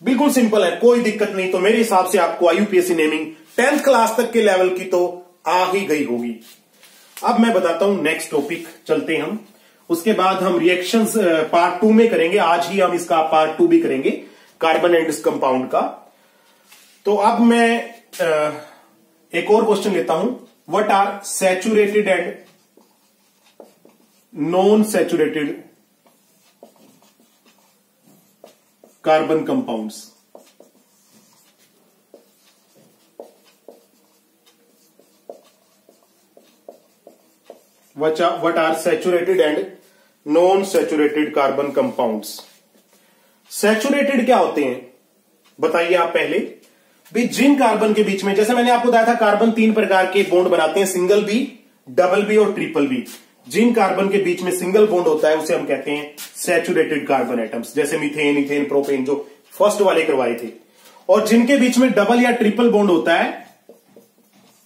बिल्कुल सिंपल है, कोई दिक्कत नहीं। तो मेरे हिसाब से आपको आईयूपीएससी नेमिंग टेंथ क्लास तक के लेवल की तो आ ही गई होगी। अब मैं बताता हूँ नेक्स्ट टॉपिक चलते हम। उसके बाद हम रिएक्शंस पार्ट टू में करेंगे। आज ही हम इसका पार्ट टू भी करेंगे कार्बन एंड इस कंपाउंड का। तो अब मैं एक और क्वेश्चन लेता हूँ। What are saturated and non saturated carbon compounds what are, saturated and non saturated carbon compounds saturated क्या होते हैं? बताइए आप पहले। भी जिन कार्बन के बीच में जैसे मैंने आपको बताया था कार्बन तीन प्रकार के बॉन्ड बनाते हैं सिंगल बी डबल बी और ट्रिपल बी जिन कार्बन के बीच में सिंगल बॉन्ड होता है उसे हम कहते हैं सैचुरेटेड कार्बन एटम्स जैसे मिथेन इथेन प्रोपेन जो फ़र्स्ट वाले करवाए थे। और जिनके बीच में डबल या ट्रिपल बॉन्ड होता है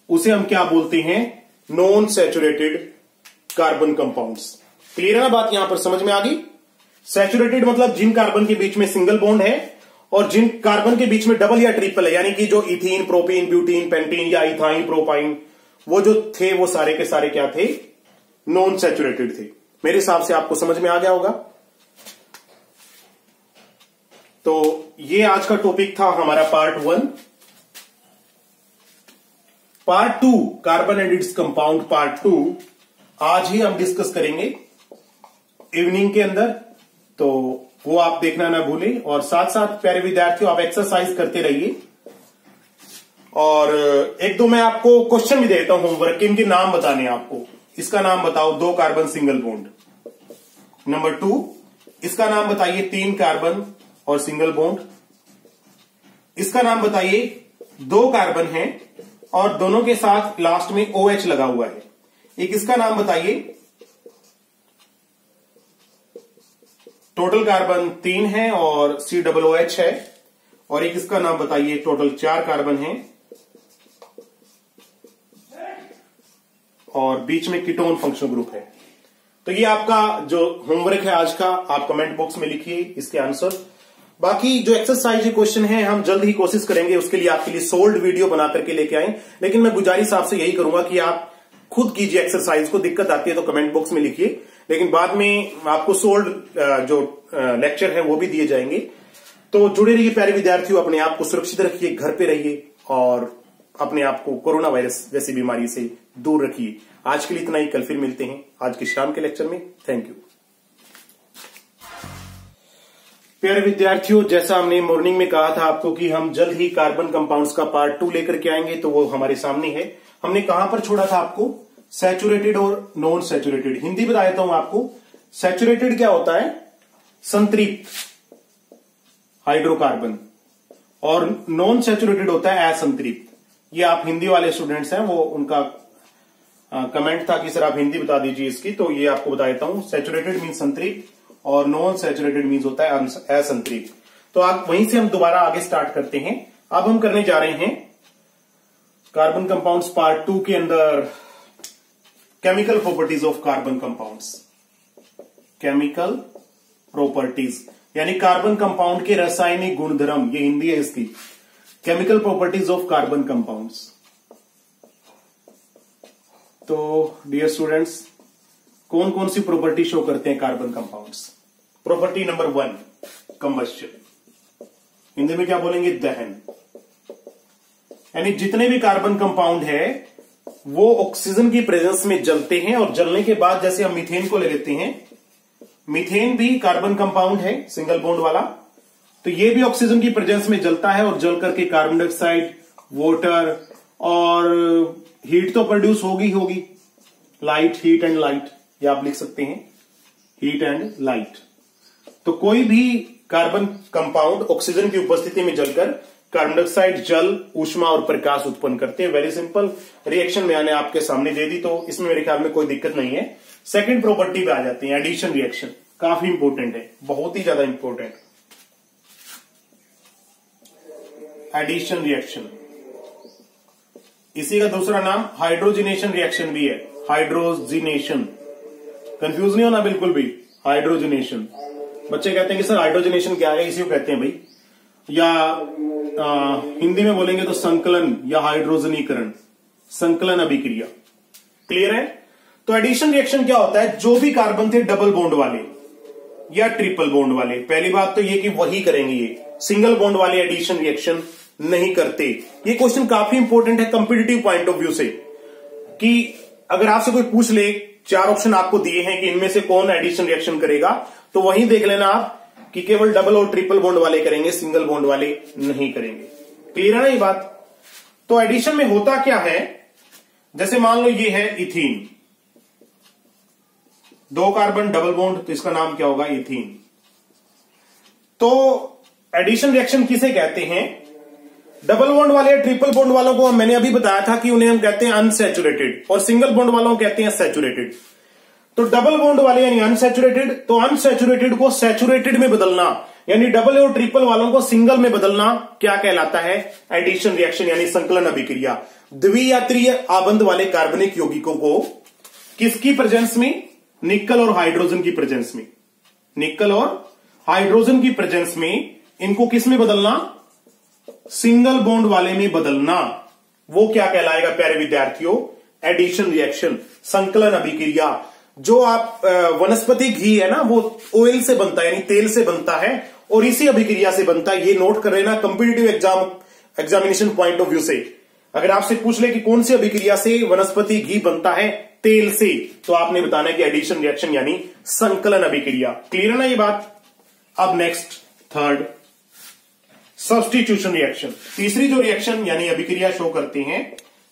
उसे हम क्या बोलते हैं? Non saturated carbon compounds clear है ना बात यहाँ पर? समझ में आ गई? सैचुरेटेड मतलब जिन कार्बन के बीच में सिंगल बॉन्ड है और जिन कार्बन के बीच में डबल या ट्रिपल है, यानी कि जो इथीन प्रोपीन ब्यूटीन पेंटीन या इथाइन प्रोपाइन वो जो थे, वो सारे के सारे क्या थे? नॉन सैचुरेटेड थे। मेरे हिसाब से आपको समझ में आ गया होगा। तो ये आज का टॉपिक था हमारा part one part two carbon and its compound part two आज ही हम डिस्कस करेंगे इवनिंग के अंदर तो वो आप देखना ना भूलें और साथ साथ प्यारे विद्यार्थियों, आप एक्सरसाइज करते रहिए। और, एक दो मैं आपको क्वेश्चन भी देता हूँ होमवर्क के, इनके नाम बताने आपको। इसका नाम बताओ, दो carbon single bond number two इसका नाम बताइए तीन कार्बन और सिंगल बोन्ड इसका नाम बताइए दो कार्बन है और दोनों के साथ लास्ट में ओ OH लगा हुआ है। एक इसका नाम बताइए? टोटल कार्बन तीन है और सी डबल एच है। और एक इसका नाम बताइए? टोटल चार कार्बन है। और बीच में कीटोन फंक्शनल ग्रुप है। तो ये आपका जो होमवर्क है आज का, आप कमेंट बॉक्स में लिखिए इसके आंसर बाकी जो एक्सरसाइज क्वेश्चन है, हम जल्द ही कोशिश करेंगे उसके लिए आपके लिए सोल्ड वीडियो बना करके लेके आए। लेकिन मैं गुजारिश आपसे यही करूँगा कि आप खुद कीजिए एक्सरसाइज को दिक्कत आती है तो कमेंट बॉक्स में लिखिए। लेकिन बाद में आपको सोल्ड जो लेक्चर है वो भी दिए जाएँगे। तो जुड़े रहिए प्यारे विद्यार्थियों, अपने आप को सुरक्षित रखिए, घर पे रहिए और अपने आप को कोरोना वायरस जैसी बीमारी से दूर रखिए। आज के लिए इतना ही। कल फिर मिलते हैं आज के शाम के लेक्चर में। थैंक यू प्यारे विद्यार्थियों, जैसा हमने मॉर्निंग में कहा था आपको कि हम जल्द ही कार्बन कंपाउंड्स का पार्ट टू लेकर के आएँगे तो वो हमारे सामने है। हमने कहाँ पर छोड़ा था आपको? सैचुरेटेड और नॉन सैचुरेटेड हिंदी बता देता हूँ आपको। सैचुरेटेड क्या होता है? संतृप्त। हाइड्रोकार्बन और नॉन सैचुरेटेड होता है असंतृप्त। ये आप हिंदी वाले स्टूडेंट्स हैं, वो उनका कमेंट था कि सर आप हिंदी बता दीजिए इसकी तो ये आपको बता देता हूँ। सैचुरेटेड मीन संतृप्त और नॉन सैचुरेटेड मीन होता है असंतृप्त। तो आप, वहीं से हम दोबारा आगे स्टार्ट करते हैं। अब हम करने जा रहे हैं कार्बन कंपाउंड्स पार्ट टू के अंदर chemical properties of carbon compounds chemical properties यानी कार्बन कंपाउंड के रासायनिक गुणधर्म, ये हिंदी है इसकी. Chemical properties of carbon compounds तो डियर स्टूडेंट्स कौन कौन सी प्रॉपर्टी शो करते हैं carbon compounds property number one combustion Hindi में क्या बोलेंगे? दहन. यानी जितने भी कार्बन कंपाउंड है, वो ऑक्सीजन की प्रेजेंस में जलते हैं और जलने के बाद जैसे हम मिथेन को ले लेते हैं मिथेन भी कार्बन कंपाउंड है सिंगल बोन्ड वाला। तो ये भी ऑक्सीजन की प्रेजेंस में जलता है और जल करके कार्बन डाइऑक्साइड वाटर और हीट तो प्रोड्यूस होगी होगी। लाइट हीट एंड लाइट ये आप लिख सकते हैं। हीट एंड लाइट तो कोई भी कार्बन कंपाउंड ऑक्सीजन की उपस्थिति में जलकर कार्बन डाइऑक्साइड, जल, ऊष्मा और प्रकाश उत्पन्न करते हैं। वेरी सिंपल रिएक्शन मैंने आपके सामने दे दी तो इसमें मेरे ख्याल में कोई दिक्कत नहीं है। सेकंड प्रॉपर्टी पे आ जाते हैं एडिशन रिएक्शन काफ़ी इंपोर्टेंट है, बहुत ही ज़्यादा इंपोर्टेंट एडिशन रिएक्शन इसी का दूसरा नाम हाइड्रोजिनेशन रिएक्शन भी है। हाइड्रोजिनेशन कंफ्यूज नहीं होना बिल्कुल भी। हाइड्रोजिनेशन बच्चे कहते हैं कि सर हाइड्रोजिनेशन क्या है? इसी को कहते हैं भाई। या आ, हिंदी में बोलेंगे तो संकलन या हाइड्रोजनीकरण संकलन अभिक्रिया। क्लियर है? तो एडिशन रिएक्शन क्या होता है? जो भी कार्बन थे डबल बॉन्ड वाले या ट्रिपल बॉन्ड वाले। पहली बात तो ये कि वही करेंगे ये। सिंगल बॉन्ड वाले एडिशन रिएक्शन नहीं करते। ये क्वेश्चन काफ़ी इंपॉर्टेंट है कंपिटेटिव पॉइंट ऑफ़ व्यू से। कि अगर आपसे कोई पूछ ले चार ऑप्शन आपको दिए हैं कि इनमें से कौन एडिशन रिएक्शन करेगा तो वहीं देख लेना आप। कि केवल डबल और ट्रिपल बॉन्ड वाले करेंगे, सिंगल बॉन्ड वाले नहीं करेंगे। क्लियर है ना ये बात? तो एडिशन में होता क्या है? जैसे मान लो ये है इथीन दो कार्बन डबल बॉन्ड तो इसका नाम क्या होगा? इथीन तो एडिशन रिएक्शन किसे कहते हैं? डबल बॉन्ड वाले ट्रिपल बॉन्ड वालों को मैंने अभी बताया था कि उन्हें हम कहते हैं अनसेचुरेटेड और सिंगल बॉन्ड वालों को कहते हैं सेचुरेटेड तो डबल बॉन्ड वाले यानी अनसेचुरेटेड तो अनसेचुरेटेड को सेचुरेटेड में बदलना, यानी डबल और ट्रिपल वालों को सिंगल में बदलना क्या कहलाता है? एडिशन रिएक्शन यानी संकलन अभिक्रिया। द्वियात्रीय आबंध वाले कार्बनिक यौगिकों को किसकी प्रेजेंस में? निकल और हाइड्रोजन की प्रेजेंस में। निकल और हाइड्रोजन की प्रेजेंस में इनको किसमें बदलना? सिंगल बॉन्ड वाले में बदलना। वो क्या कहलाएगा प्यारे विद्यार्थियों? एडिशन रिएक्शन संकलन अभिक्रिया। जो आप वनस्पति घी है ना, वो ऑयल से बनता है, यानी तेल से बनता है, और इसी अभिक्रिया से बनता है। ये नोट कर लेना competitive exam examination point of view से। अगर आपसे पूछ ले कि कौन सी अभिक्रिया से वनस्पति घी बनता है, तेल से तो आपने बताना है कि एडिशन रिएक्शन यानी संकलन अभिक्रिया। क्लियर है ना ये बात? अब नेक्स्ट थर्ड सब्सटीट्यूशन रिएक्शन तीसरी जो रिएक्शन यानी अभिक्रिया शो करते हैं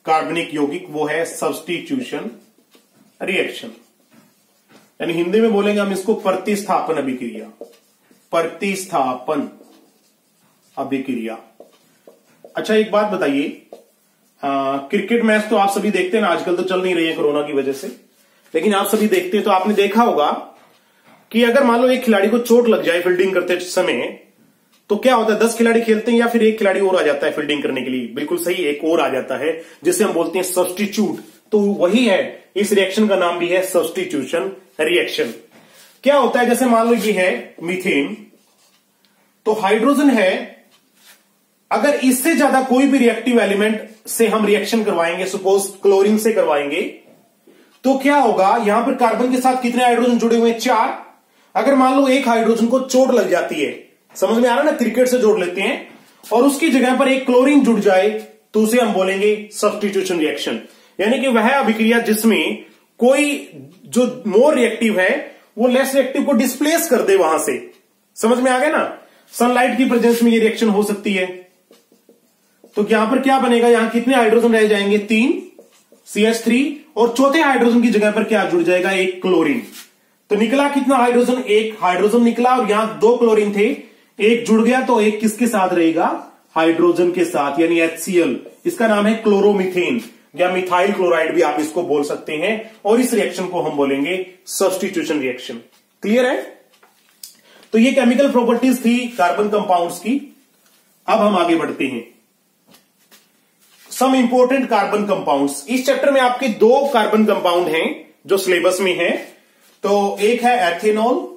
कार्बनिक यौगिक, वो है सब्सटीट्यूशन रिएक्शन यानी हिंदी में बोलेंगे हम इसको प्रतिस्थापन अभिक्रिया। प्रतिस्थापन अभिक्रिया। अच्छा एक बात बताइए। क्रिकेट मैच तो आप सभी देखते हैं ना, आजकल तो चल नहीं रही है कोरोना की वजह से। लेकिन आप सभी देखते हैं तो आपने देखा होगा कि अगर मान लो एक खिलाड़ी को चोट लग जाए फील्डिंग करते समय तो क्या होता है, दस खिलाड़ी खेलते हैं या फिर एक खिलाड़ी और आ जाता है फील्डिंग करने के लिए? बिल्कुल सही, एक और आ जाता है, जिसे हम बोलते हैं सब्सटीट्यूट। तो वही है, इस रिएक्शन का नाम भी है सब्सटीट्यूशन। रिएक्शन क्या होता है? जैसे मान लो ये है मीथेन तो हाइड्रोजन है। अगर इससे ज़्यादा कोई भी रिएक्टिव एलिमेंट से हम रिएक्शन करवाएँगे सपोज़ क्लोरीन से करवाएँगे तो क्या होगा? यहाँ पर कार्बन के साथ कितने हाइड्रोजन जुड़े हुए हैं? चार। अगर मान लो एक हाइड्रोजन को चोट लग जाती है, समझ में आ रहा है ना? क्रिकेट से जोड़ लेते हैं, और उसकी जगह पर एक क्लोरीन जुड़ जाए तो उसे हम बोलेंगे सब्सटीट्यूशन रिएक्शन यानी कि वह अभिक्रिया जिसमें कोई जो मोर रिएक्टिव है, वो लेस रिएक्टिव को डिस्प्लेस कर दे वहाँ से। समझ में आ गया ना? सनलाइट की प्रेजेंस में ये रिएक्शन हो सकती है। तो यहाँ पर क्या बनेगा? यहाँ कितने हाइड्रोजन रह जाएँगे? तीन सी एच थ्री और चौथे हाइड्रोजन की जगह पर क्या जुड़ जाएगा? एक क्लोरीन तो निकला कितना हाइड्रोजन एक हाइड्रोजन निकला और यहाँ दो क्लोरीन थे। एक जुड़ गया तो एक किसके साथ रहेगा? हाइड्रोजन के साथ, यानी एचसीएल इसका नाम है क्लोरोमिथेन या मिथाइल क्लोराइड भी आप इसको बोल सकते हैं, और इस रिएक्शन को हम बोलेंगे सब्सटीट्यूशन रिएक्शन क्लियर है? तो ये केमिकल प्रॉपर्टीज़ थी कार्बन कंपाउंड्स की। अब हम आगे बढ़ते हैं। सम इंपोर्टेंट कार्बन कंपाउंड्स इस चैप्टर में आपके दो कार्बन कंपाउंड हैं, जो सिलेबस में है। तो एक है एथेनॉल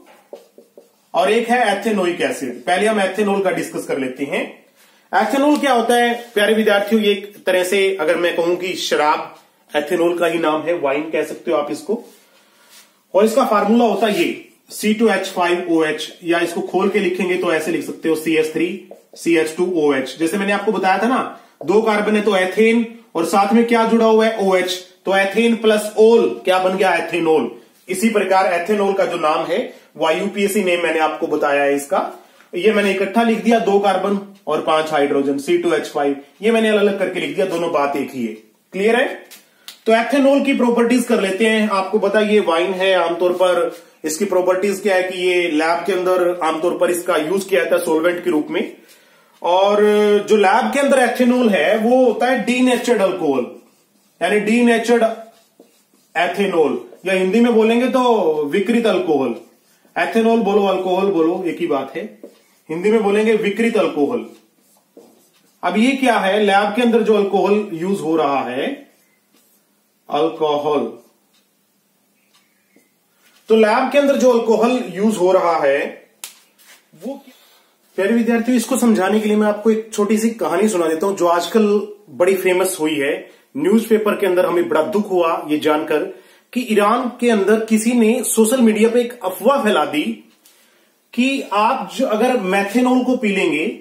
और एक है एथेनोइक एसिड पहले हम एथेनॉल का डिस्कस कर लेते हैं। एथेनॉल क्या होता है? प्यारे विद्यार्थियों, ये एक तरह से अगर मैं कहूँ कि शराब एथेनॉल का ही नाम है वाइन कह सकते हो आप इसको। और इसका फार्मूला होता है ये C two H five O H या इसको खोल के लिखेंगे तो ऐसे लिख सकते हो C H three C H two O H जैसे मैंने आपको बताया था ना, दो कार्बन है तो एथेन और साथ में क्या जुड़ा हुआ है ओ एच तो एथेन प्लस ओल क्या बन गया एथेनोल इसी प्रकार एथेनोल का जो नाम है वायुपीएससी नेम मैंने आपको बताया है इसका। ये मैंने इकट्ठा लिख दिया, दो कार्बन और पाँच hydrogen C two H five ये मैंने अलग अलग करके लिख दिया, दोनों बात एक ही है। क्लियर है? तो एथेनॉल की प्रॉपर्टीज़ कर लेते हैं। आपको पता ये वाइन है, आमतौर पर इसकी प्रॉपर्टीज़ क्या है कि ये लैब के अंदर आमतौर पर इसका यूज़ किया जाता है सोलवेंट के रूप में। और जो लैब के अंदर एथेनॉल है, वो होता है डी नेचर्ड अल्कोहल यानी डी नेचर्ड एथेनॉल या हिंदी में बोलेंगे तो विकृत अल्कोहल एथेनॉल बोलो अल्कोहल बोलो, एक ही बात है। हिंदी में बोलेंगे विकृत अल्कोहल। अब ये क्या है? लैब के अंदर जो अल्कोहल यूज़ हो रहा है, अल्कोहल। तो लैब के अंदर जो अल्कोहल यूज़ हो रहा है, वो प्यारे विद्यार्थियों, इसको समझाने के लिए मैं आपको एक छोटी सी कहानी सुना देता हूँ, जो आजकल बड़ी फ़ेमस हुई है। न्यूज़पेपर के अंदर हमें बड़ा दुख हुआ ये जानकर कि ईरान के अंदर किसी ने सोशल मीडिया पे एक अफवाह फैला दी कि आप जो, अगर मैथेनॉल को पी लेंगे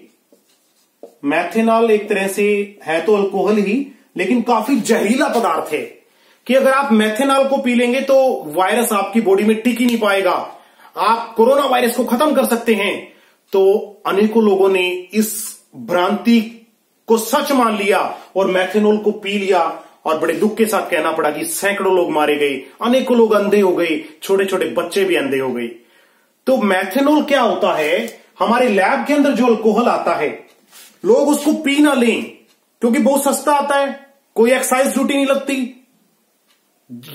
मैथेनॉल एक तरह से है तो अल्कोहल ही, लेकिन काफ़ी जहरीला पदार्थ है। कि अगर आप मैथेनॉल को पी लेंगे तो वायरस आपकी बॉडी में टिक ही नहीं पाएगा। आप कोरोना वायरस को खत्म कर सकते हैं। तो अनेकों लोगों ने इस भ्रांति को सच मान लिया और मैथेनॉल को पी लिया और बड़े दुख के साथ कहना पड़ा कि सैकड़ों लोग मारे गए, अनेकों लोग अंधे हो गए छोटे छोटे बच्चे भी अंधे हो गए। तो मैथेनॉल क्या होता है? हमारे लैब के अंदर जो अल्कोहल आता है, लोग उसको पी ना लें, क्योंकि बहुत सस्ता आता है, कोई एक्साइज ड्यूटी नहीं लगती।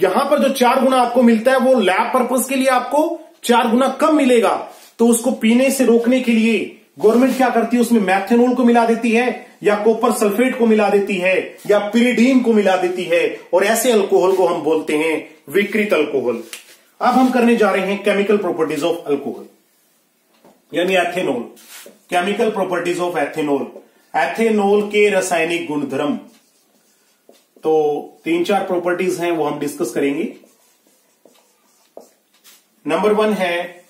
यहाँ पर जो चार गुना आपको मिलता है, वो लैब पर्पज के लिए आपको चार गुना कम मिलेगा। तो उसको पीने से रोकने के लिए गवर्नमेंट क्या करती है, उसमें मैथेनोल को मिला देती है, या कॉपर सल्फेट को मिला देती है, या पिरीडीन को मिला देती है, और ऐसे अल्कोहल को हम बोलते हैं विकृत अल्कोहल अब हम करने जा रहे हैं केमिकल प्रॉपर्टीज़ ऑफ़ अल्कोहल यानी ethanol chemical properties of ethanol ethanol के रासायनिक गुणधर्म. तो तीन चार प्रॉपर्टीज़ हैं, वो हम डिस्कस करेंगे. नंबर वन है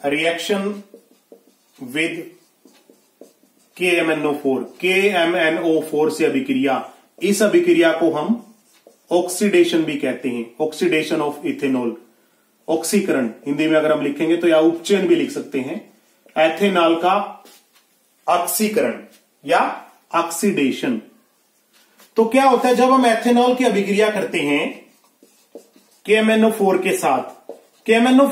reaction with K M N O four K M N O four से अभिक्रिया. इस अभिक्रिया को हम ऑक्सीडेशन भी कहते हैं ऑक्सीडेशन ऑफ़ इथेनॉल ऑक्सीकरण हिंदी में अगर हम लिखेंगे तो या उपचयन भी लिख सकते हैं एथेनॉल का ऑक्सीकरण या ऑक्सीडेशन तो क्या होता है, जब हम एथेनॉल की अभिक्रिया करते हैं फोर के साथ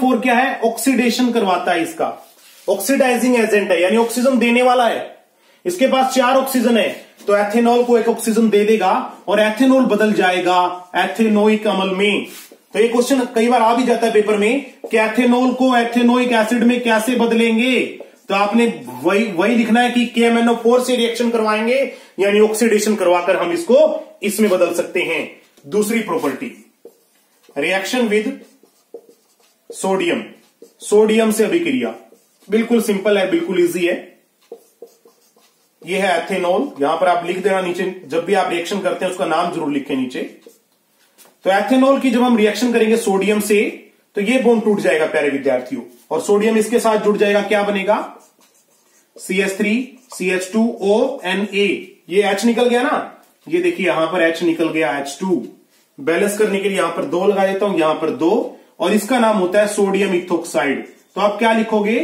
फोर क्या है? ऑक्सीडेशन करवाता है इसका। ऑक्सीडाइजिंग एजेंट है, यानी ऑक्सीजन देने वाला है। इसके पास चार ऑक्सीजन है। तो एथेनॉल को एक ऑक्सीजन दे देगा और एथेनॉल बदल जाएगा, एथेनोइक अमल में। तो ये क्वेश्चन कई बार आ भी जाता है पेपर में कि एथेनॉल को एथेनोइक एसिड में कैसे बदलेंगे? तो आपने वही वही लिखना है कि के फोर से रिएक्शन करवाएँगे, यानी ऑक्सीडेशन करवाकर हम इसको इसमें बदल सकते हैं। दूसरी property reaction with sodium sodium से अभिक्रिया। बिल्कुल सिंपल है, बिल्कुल इजी है। ये है एथेनॉल यहाँ पर आप लिख देना नीचे, जब भी आप रिएक्शन करते हैं, उसका नाम ज़रूर लिखे नीचे। तो एथेनॉल की जब हम रिएक्शन करेंगे सोडियम से तो ये बोन टूट जाएगा, प्यारे विद्यार्थियों। और सोडियम इसके साथ जुड़ जाएगा, क्या बनेगा? C H three C H two O N A ये एच निकल गया ना? ये देखिए, यहाँ पर एच निकल गया एच टू बैलेंस करने के लिए यहाँ पर दो लगा देता हूँ, यहाँ पर दो। और इसका नाम होता है सोडियम इथोक्साइड तो आप क्या लिखोगे?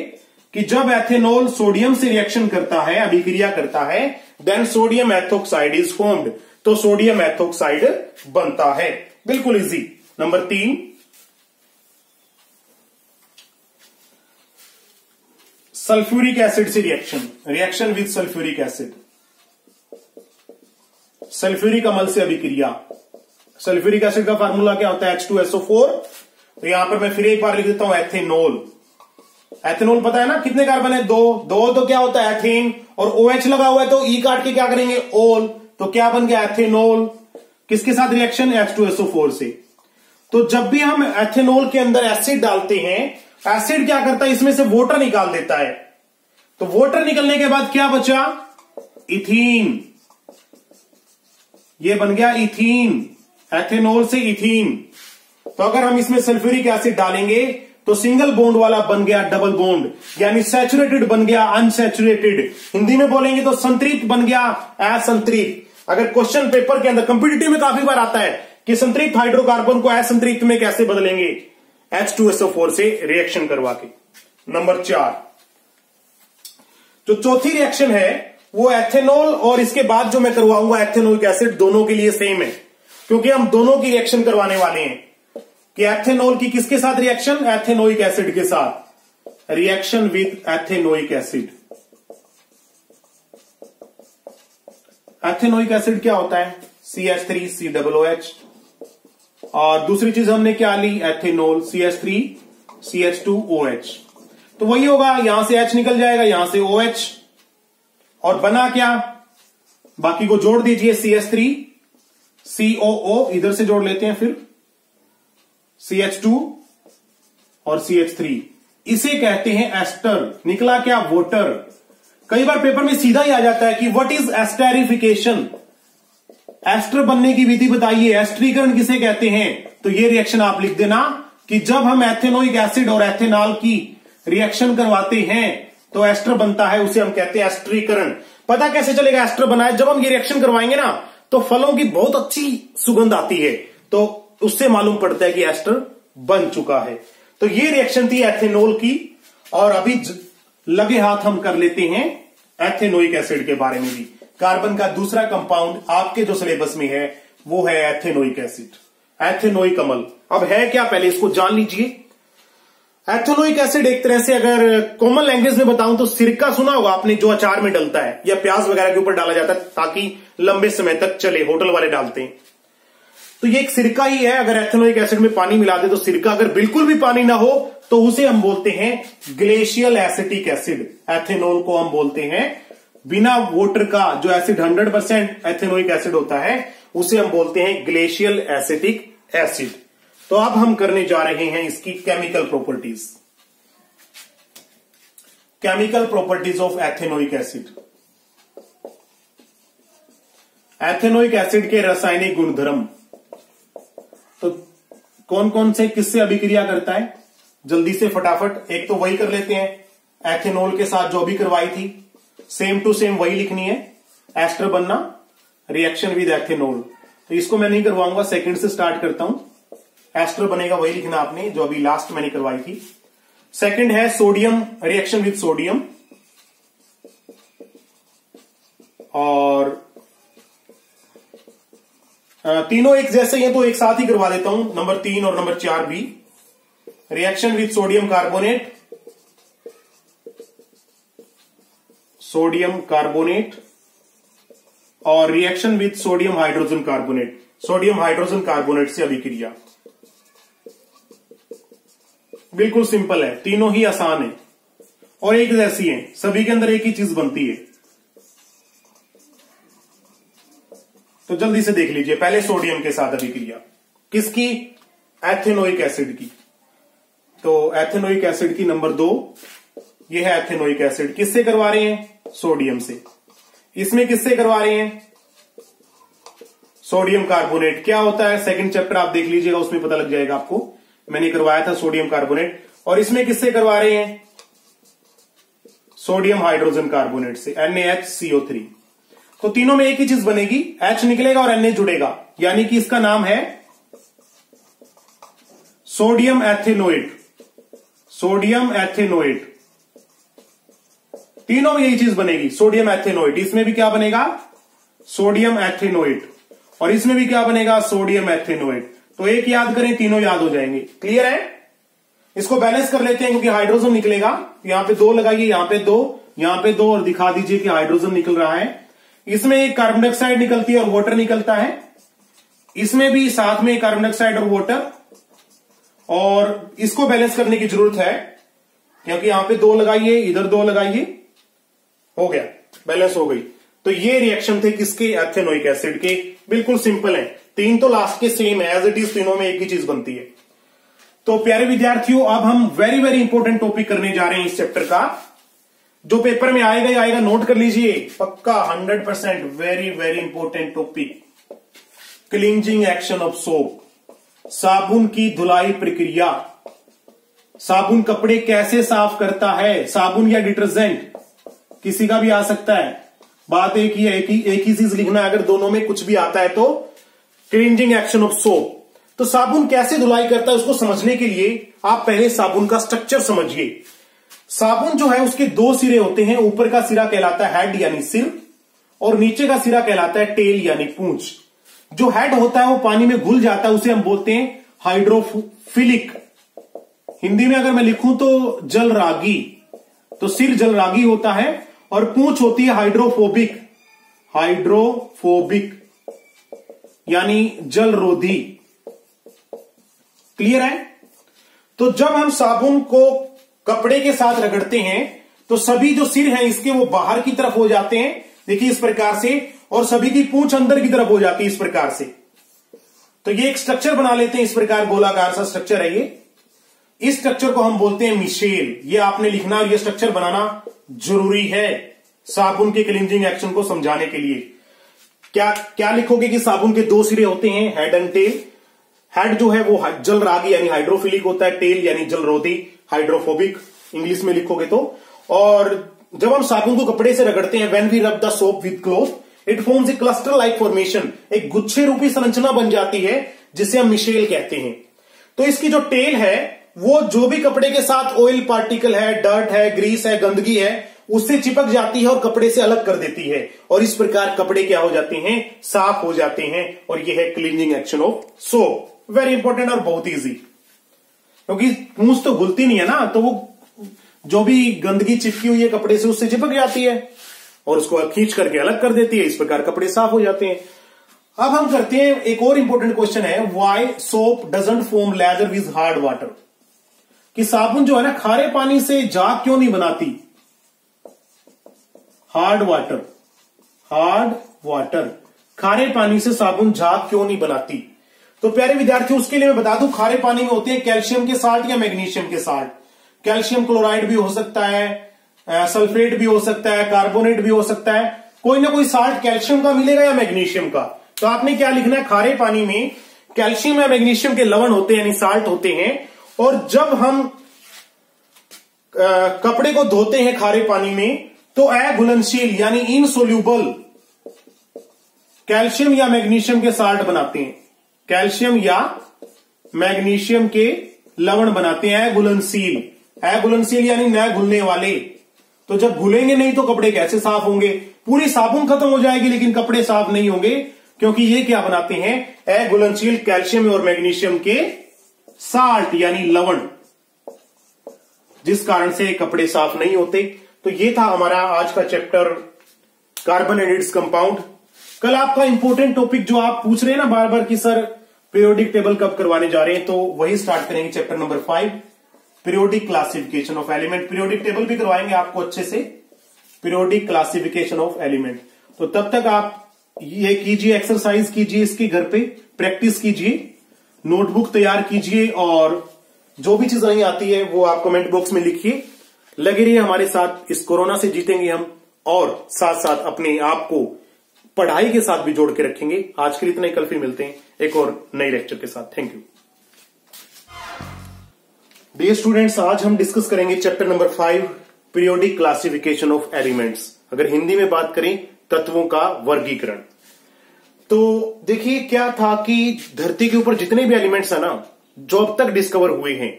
कि जब एथेनॉल सोडियम से रिएक्शन करता है, अभिक्रिया करता है then sodium ethoxide is formed तो सोडियम एथोक्साइड बनता है। बिल्कुल इजी नंबर तीन। सल्फ्यूरिक एसिड से reaction reaction with sulphuric acid sulphuric अमल से अभिक्रिया। सल्फ्यूरिक एसिड का फार्मूला क्या होता है? एच टू एसओ फोर तो यहाँ पर मैं फिर एक बार लिख देता हूँ एथेनॉल एथेनॉल पता है ना? कितने कार्बन है? दो। दो तो क्या होता है? एथेन। और ओ OH लगा हुआ है तो ई e काट के क्या करेंगे? ओल तो क्या बन गया? एथेनॉल। किसके साथ reaction H two SO four से। तो जब भी हम एथेनॉल के अंदर एसिड डालते हैं एसिड क्या करता है? इसमें से वोटर निकाल देता है। तो वोटर निकलने के बाद क्या बचा? इथीन ये बन गया इथीन एथेनॉल से इथीन तो अगर हम इसमें सल्फ्यूरिक एसिड डालेंगे तो सिंगल बॉन्ड वाला बन गया डबल बॉन्ड यानी सैचुरेटेड बन गया अनसेचुरेटेड हिंदी में बोलेंगे तो संतृप्त बन गया असंतृप्त। अगर क्वेश्चन पेपर के अंदर कंपिटेटिव में काफ़ी बार आता है कि संतृप्त हाइड्रोकार्बन को असंतृप्त में कैसे बदलेंगे एच टू एसओ फोर से रिएक्शन करवा के। नंबर चार। जो चौथी रिएक्शन है, वो एथेनॉल और इसके बाद जो मैं करवाऊँगा एथेनोलिक एसिड दोनों के लिए सेम है, क्योंकि हम दोनों की रिएक्शन करवाने वाले हैं। कि एथेनॉल की किसके साथ रिएक्शन एथेनोइक एसिड के साथ। Reaction with ethanoic acid ethanoic acid क्या होता है? C H three C double H और दूसरी चीज़ हमने क्या ली? Ethanol C H three C H two O H तो वही होगा, यहाँ से एच निकल जाएगा, यहाँ से ओ एच और बना क्या? बाकी को जोड़ दीजिए सी एच थ्री सी ओ ओ इधर से जोड़ लेते हैं फिर। सी एच टू और सी एच थ्री इसे कहते हैं एस्टर। निकला क्या? वोटर। कई बार पेपर में सीधा ही आ जाता है कि व्हाट इज़ एस्टेरिफिकेशन एस्टर बनने की विधि बताइए। एस्ट्रीकरण किसे कहते हैं? तो ये रिएक्शन आप लिख देना कि जब हम एथेनोइक एसिड और एथेनॉल की रिएक्शन करवाते हैं तो एस्टर बनता है, उसे हम कहते हैं एस्ट्रीकरण। पता कैसे चलेगा एस्टर बनाए? जब हम ये रिएक्शन करवाएँगे ना तो फलों की बहुत अच्छी सुगंध आती है। तो उससे मालूम पड़ता है कि एस्टर बन चुका है। तो ये रिएक्शन थी एथेनॉल की, और अभी लगे हाथ हम कर लेते हैं एथेनोइक एसिड के बारे में भी। कार्बन का दूसरा कंपाउंड आपके जो सिलेबस में है, वो है एथेनोइक एसिड एथेनोइक अमल। अब है क्या पहले? इसको जान लीजिए। एथेनोइक एसिड एक तरह से अगर कॉमन लैंग्वेज में बताऊँ तो सिरका सुना होगा आपने, जो अचार में डलता है, या प्याज वगैरह के ऊपर डाला जाता है, ताकि लंबे समय तक चले, होटल वाले डालते हैं। तो ये एक सिरका ही है, अगर एथेनोइक एसिड में पानी मिला दे तो सिरका अगर बिल्कुल भी पानी ना हो तो उसे हम बोलते हैं ग्लेशियल एसिटिक एसिड एथेनॉल को हम बोलते हैं। बिना वोटर का जो एसिड 100 परसेंट एथेनोइक एसिड होता है, उसे हम बोलते हैं ग्लेशियल एसिटिक एसिड तो अब हम करने जा रहे हैं इसकी chemical properties chemical properties of ethanoic acid ethanoic acid के रासायनिक गुणधर्म. कौन कौन से किससे अभिक्रिया करता है? जल्दी से फटाफट, एक तो वही कर लेते हैं, एथेनॉल के साथ जो भी करवाई थी सेम टू सेम वही लिखनी है, एस्टर बनना रिएक्शन विद एथेनॉल तो इसको मैं नहीं करवाऊँगा सेकंड से स्टार्ट करता हूँ। एस्टर बनेगा, वही लिखना आपने, जो अभी लास्ट मैंने करवाई थी। सेकंड है सोडियम रिएक्शन विद सोडियम और तीनों एक जैसे ही तो एक साथ ही करवा देता हूँ, नंबर तीन और नंबर चार भी। Reaction with sodium carbonate sodium carbonate और reaction with sodium hydrogen carbonate sodium hydrogen carbonate से अभिक्रिया। बिल्कुल सिंपल है, तीनों ही आसान है। और एक जैसी है, सभी के अंदर एक ही चीज़ बनती है। तो जल्दी से देख लीजिए, पहले सोडियम के साथ अभिक्रिया। किसकी? एथेनोइक एसिड की। तो एथेनोइक एसिड की नंबर दो, ये है एथेनोइक एसिड। किससे करवा रहे हैं? सोडियम से। इसमें किससे करवा रहे हैं? Sodium carbonate. क्या होता है? सेकंड चैप्टर आप देख लीजिएगा, उसमें पता लग जाएगा आपको। मैंने करवाया था सोडियम कार्बोनेट। और इसमें किससे करवा रहे हैं? सोडियम हाइड्रोजन कार्बोनेट से NaHCO3 तो तीनों में एक ही चीज़ बनेगी एच निकलेगा और एन जुड़ेगा। यानी कि इसका नाम है सोडियम एथेनोइड। Sodium ethanoate. तीनों में यही चीज़ बनेगी, सोडियम एथेनोइड। इसमें भी क्या बनेगा? Sodium ethanoid. और इसमें भी क्या बनेगा? Sodium ethanoid. तो एक याद करें, तीनों याद हो जाएँगे। क्लियर है? इसको बैलेंस कर लेते हैं क्योंकि हाइड्रोजन निकलेगा। यहाँ पे दो लगाइए, यहाँ पे दो, यहाँ पे दो, और दिखा दीजिए कि हाइड्रोजन निकल रहा है। इसमें एक कार्बन डाइऑक्साइड निकलती है और वाटर निकलता है। इसमें भी साथ में कार्बन डाइऑक्साइड और वाटर और इसको बैलेंस करने की ज़रूरत है, क्योंकि यहाँ पे दो लगाइए, इधर दो लगाइए। हो गया बैलेंस हो गई। तो ये रिएक्शन थे किसके? एथेनोइक एसिड के। बिल्कुल सिंपल है। तीन तो लास्ट के सेम है एज इट इज़ तीनों में एक ही चीज़ बनती है। तो प्यारे विद्यार्थियों, अब हम वेरी वेरी इंपॉर्टेंट टॉपिक करने जा रहे हैं इस चैप्टर का। जो पेपर में आएगा ही आएगा नोट कर लीजिए। पक्का hundred percent very very important topic cleansing action of soap साबुन की धुलाई प्रक्रिया। साबुन कपड़े कैसे साफ़ करता है? साबुन या डिटर्जेंट किसी का भी आ सकता है। बात एक ही है कि एक ही चीज़ लिखना अगर दोनों में कुछ भी आता है तो। क्लिंजिंग एक्शन ऑफ़ सोप तो साबुन कैसे धुलाई करता है उसको समझने के लिए आप पहले साबुन का स्ट्रक्चर समझिए। साबुन जो है, उसके दो सिरे होते हैं। ऊपर का सिरा कहलाता है हेड यानी सिर, और नीचे का सिरा कहलाता है टेल यानी पूंछ। जो हेड होता है, वो पानी में घुल जाता है, उसे हम बोलते हैं हाइड्रोफिलिक हिंदी में अगर मैं लिखूं तो जल रागी तो सिर जल रागी होता है, और पूंछ होती है हाइड्रोफोबिक हाइड्रोफोबिक यानी जल रोधी क्लियर है? तो जब हम साबुन को कपड़े के साथ रगड़ते हैं तो सभी जो सिर हैं इसके वो बाहर की तरफ़ हो जाते हैं, देखिए इस प्रकार से, और सभी की पूंछ अंदर की तरफ़ हो जाती है इस प्रकार से। तो ये एक स्ट्रक्चर बना लेते हैं इस प्रकार गोलाकार सा स्ट्रक्चर है ये। इस स्ट्रक्चर को हम बोलते हैं मिशेल ये आपने लिखना और ये स्ट्रक्चर बनाना ज़रूरी है साबुन के क्लिंजिंग एक्शन को समझाने के लिए। क्या क्या लिखोगे कि साबुन के दो सिरे होते हैं हेड एंड टेल हेड जो है वो जल रागी यानी हाइड्रोफिलिक होता है टेल यानी जल रोधी। हाइड्रोफोबिक इंग्लिश में लिखोगे तो। और जब हम साबुन को कपड़े से रगड़ते हैं when we rub the soap with cloth it forms a cluster like formation एक गुच्छे रूपी संरचना बन जाती है, जिसे हम मिशेल कहते हैं। तो इसकी जो टेल है, वो जो भी कपड़े के साथ ऑयल पार्टिकल है डर्ट है ग्रीस है, गंदगी है, उससे चिपक जाती है और कपड़े से अलग कर देती है। और इस प्रकार कपड़े क्या हो जाते हैं? साफ़ हो जाते हैं। और यह है cleaning action of so very important और बहुत ईजी क्योंकि पूंछ तो घुलती नहीं है ना तो वो जो भी गंदगी चिपकी हुई है कपड़े से, उससे चिपक जाती है। और उसको खींच करके अलग कर देती है, इस प्रकार कपड़े साफ़ हो जाते हैं। अब हम करते हैं, एक और इंपॉर्टेंट क्वेश्चन है why soap doesn't foam lather with hard water कि साबुन जो है ना, खारे पानी से झाग क्यों नहीं बनाती? हार्ड वाटर हार्ड वाटर खारे पानी से साबुन झाग क्यों नहीं बनाती? तो प्यारे विद्यार्थी उसके लिए मैं बता दूँ, खारे पानी में होते हैं कैल्शियम के साल्ट या मैग्नीशियम के साल्ट। कैल्शियम क्लोराइड भी हो सकता है सल्फेट भी हो सकता है, कार्बोनेट भी हो सकता है। कोई ना कोई साल्ट कैल्शियम का मिलेगा या मैग्नीशियम का? तो आपने क्या लिखना है? खारे पानी में कैल्शियम या मैग्नीशियम के लवण होते हैं, यानी साल्ट होते हैं, और जब हम कपड़े को धोते हैं खारे पानी में तो अघुलनशील, यानी इनसोल्यूबल कैल्शियम या मैग्नीशियम के साल्ट बनाते हैं। कैल्शियम या मैग्नीशियम के लवण बनाते हैं अघुलनशील अघुलनशील यानी न घुलने वाले। तो जब घुलेंगे नहीं तो कपड़े कैसे साफ़ होंगे? पूरी साबुन खत्म हो जाएगी, लेकिन कपड़े साफ़ नहीं होंगे, क्योंकि ये क्या बनाते हैं? अघुलनशील कैल्शियम और मैग्नीशियम के साल्ट, यानी लवण। जिस कारण से कपड़े साफ़ नहीं होते। तो ये था हमारा आज का chapter, carbon and its compound. कल आपका इंपॉर्टेंट टॉपिक जो आप पूछ रहे हैं ना बार बार कि, सर पीरियोडिक टेबल कब करवाने जा रहे हैं? तो वही स्टार्ट करेंगे chapter number five periodic classification of element periodic table भी करवाएँगे आपको अच्छे से। पीरियोडिक क्लासिफिकेशन ऑफ़ एलिमेंट तो तब तक आप ये कीजिए एक्सरसाइज कीजिए इसकी घर पे प्रैक्टिस कीजिए नोटबुक तैयार कीजिए और जो भी चीज़ नहीं आती है, वो आप कमेंट बॉक्स में लिखिए। लगे रहिए हमारे साथ, इस कोरोना से जीतेंगे हम और साथ साथ अपने आप को पढ़ाई के साथ भी जोड़ के रखेंगे। आज के लिए इतना ही, कल फिर मिलते हैं एक और नई लेक्चर के साथ। थैंक यू डियर स्टूडेंट्स आज हम डिस्कस करेंगे chapter number five periodic classification of elements अगर हिंदी में बात करें, तत्वों का वर्गीकरण। तो देखिए, क्या था कि धरती के ऊपर जितने भी एलिमेंट्स है ना, जो अब तक डिस्कवर हुए हैं,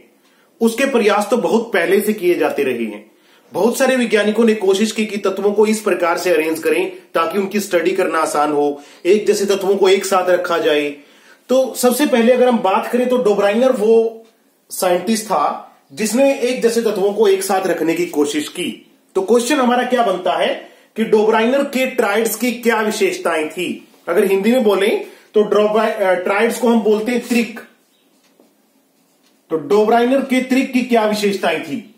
उसके प्रयास तो बहुत पहले से किए जाते रहे हैं। बहुत सारे वैज्ञानिकों ने कोशिश की कि तत्वों को इस प्रकार से अरेंज करें ताकि उनकी स्टडी करना आसान हो, एक जैसे तत्वों को एक साथ रखा जाए। तो सबसे पहले अगर हम बात करें तो डोब्राइनर वो साइंटिस्ट था जिसने एक जैसे तत्वों को एक साथ रखने की कोशिश की। तो क्वेश्चन हमारा क्या बनता है कि डोब्राइनर के ट्राइड्स की क्या विशेषताएँ थी? अगर हिंदी में बोले तो ट्राइड्स को हम बोलते हैं त्रिक। तो डोब्राइनर के त्रिक की क्या विशेषताएँ थी?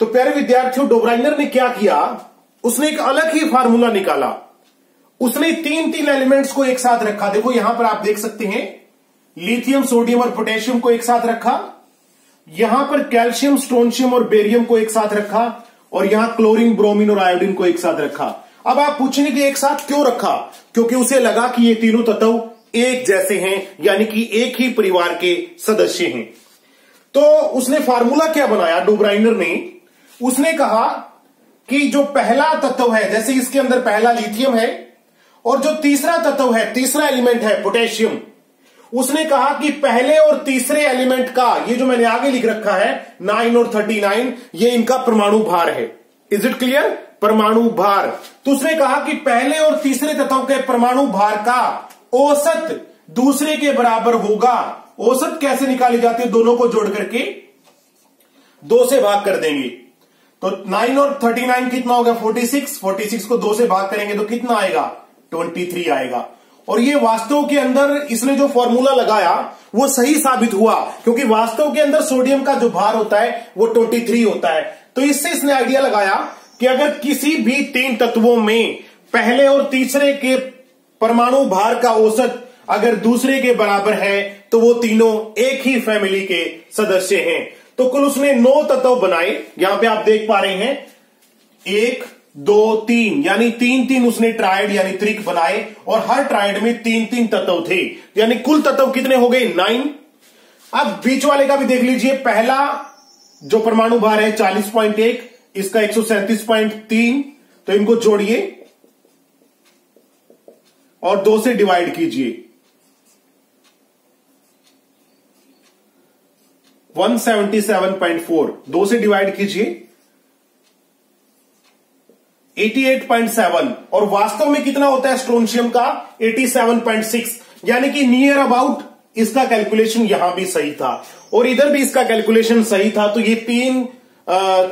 तो प्यारे विद्यार्थियों, डोब्राइनर ने क्या किया? उसने एक अलग ही फार्मूला निकाला। उसने तीन तीन एलिमेंट्स को एक साथ रखा। देखो, यहाँ पर आप देख सकते हैं, लिथियम, सोडियम और पोटेशियम को एक साथ रखा। यहाँ पर कैल्शियम स्ट्रोनशियम और बेरियम को एक साथ रखा और यहाँ क्लोरीन, ब्रोमीन और आयोडीन को एक साथ रखा। अब आप पूछेंगे कि एक साथ क्यों रखा? क्योंकि उसे लगा कि ये तीनों तत्व एक जैसे हैं, यानी कि एक ही परिवार के सदस्य हैं। तो उसने फार्मूला क्या बनाया? डोब्राइनर ने उसने कहा कि जो पहला तत्व है, जैसे इसके अंदर पहला लिथियम है, और जो तीसरा तत्व है, तीसरा एलिमेंट है, पोटेशियम, उसने कहा कि पहले और तीसरे एलिमेंट का, ये जो मैंने आगे लिख रखा है, नाइन और थर्टी नाइन, ये इनका परमाणु भार है। इज़ इट क्लियर परमाणु भार। तो उसने कहा कि पहले और तीसरे तत्व के परमाणु भार का औसत दूसरे के बराबर होगा। औसत कैसे निकाली जाती है? दोनों को जोड़ करके। दो से भाग कर देंगे। तो नाइन और थर्टी नाइन कितना होगा फोर्टी सिक्स फोर्टी सिक्स को दो से भाग करेंगे तो कितना आएगा? ट्वेंटी थ्री आएगा। और ये वास्तव के अंदर इसने जो फॉर्मूला लगाया, वो सही साबित हुआ, क्योंकि वास्तव के अंदर सोडियम का जो भार होता है, वो 23 होता है। तो इससे इसने आइडिया लगाया कि अगर किसी भी तीन तत्वों में पहले और तीसरे के परमाणु भार का औसत अगर दूसरे के बराबर है तो वो तीनों एक ही फैमिली के सदस्य हैं। तो कुल उसने नौ तत्व बनाए। यहाँ पे आप देख पा रहे हैं। एक, दो, तीन, यानी तीन तीन उसने ट्राइड यानी त्रिक बनाए और हर ट्राइड में तीन तीन तत्व थे। यानी कुल तत्व कितने हो गए? नाइन अब बीच वाले का भी देख लीजिए। पहला जो परमाणु भार है, चालीस पॉइंट एक, इसका एक सौ सैंतीस पॉइंट तीन। तो इनको जोड़िए और दो से डिवाइड कीजिए। 177.4 दो से डिवाइड कीजिए। 88.7 और वास्तव में कितना होता है स्ट्रोनशियम का? 87.6 यानी कि नियर अबाउट इसका कैलकुलेशन यहाँ भी सही था। और इधर भी इसका कैलकुलेशन सही था तो ये तीन आ,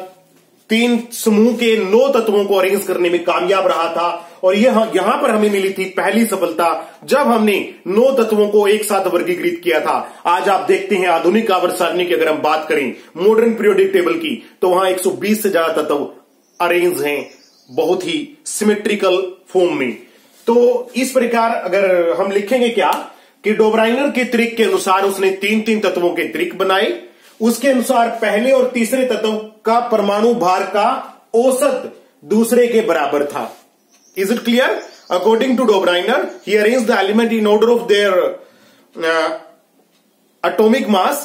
तीन समूह के नौ तत्वों को अरेंज करने में कामयाब रहा था। और यह यहाँ पर हमें मिली थी पहली सफलता, जब हमने नौ तत्वों को एक साथ वर्गीकृत किया था। आज आप देखते हैं आधुनिक आवर्त सारणी की अगर हम बात करें मॉडर्न पीरियोडिक टेबल की तो वहाँ 120 से ज़्यादा तत्व अरेंज हैं, बहुत ही सिमेट्रिकल फॉर्म में। तो इस प्रकार अगर हम लिखेंगे क्या, कि डोबराइनर के त्रिक के अनुसार उसने तीन तीन तत्वों के त्रिक बनाए। उसके अनुसार पहले और तीसरे तत्व का परमाणु भार का औसत दूसरे के बराबर था। Is it clear according to Dobereiner he arrange the element in order of their atomic mass.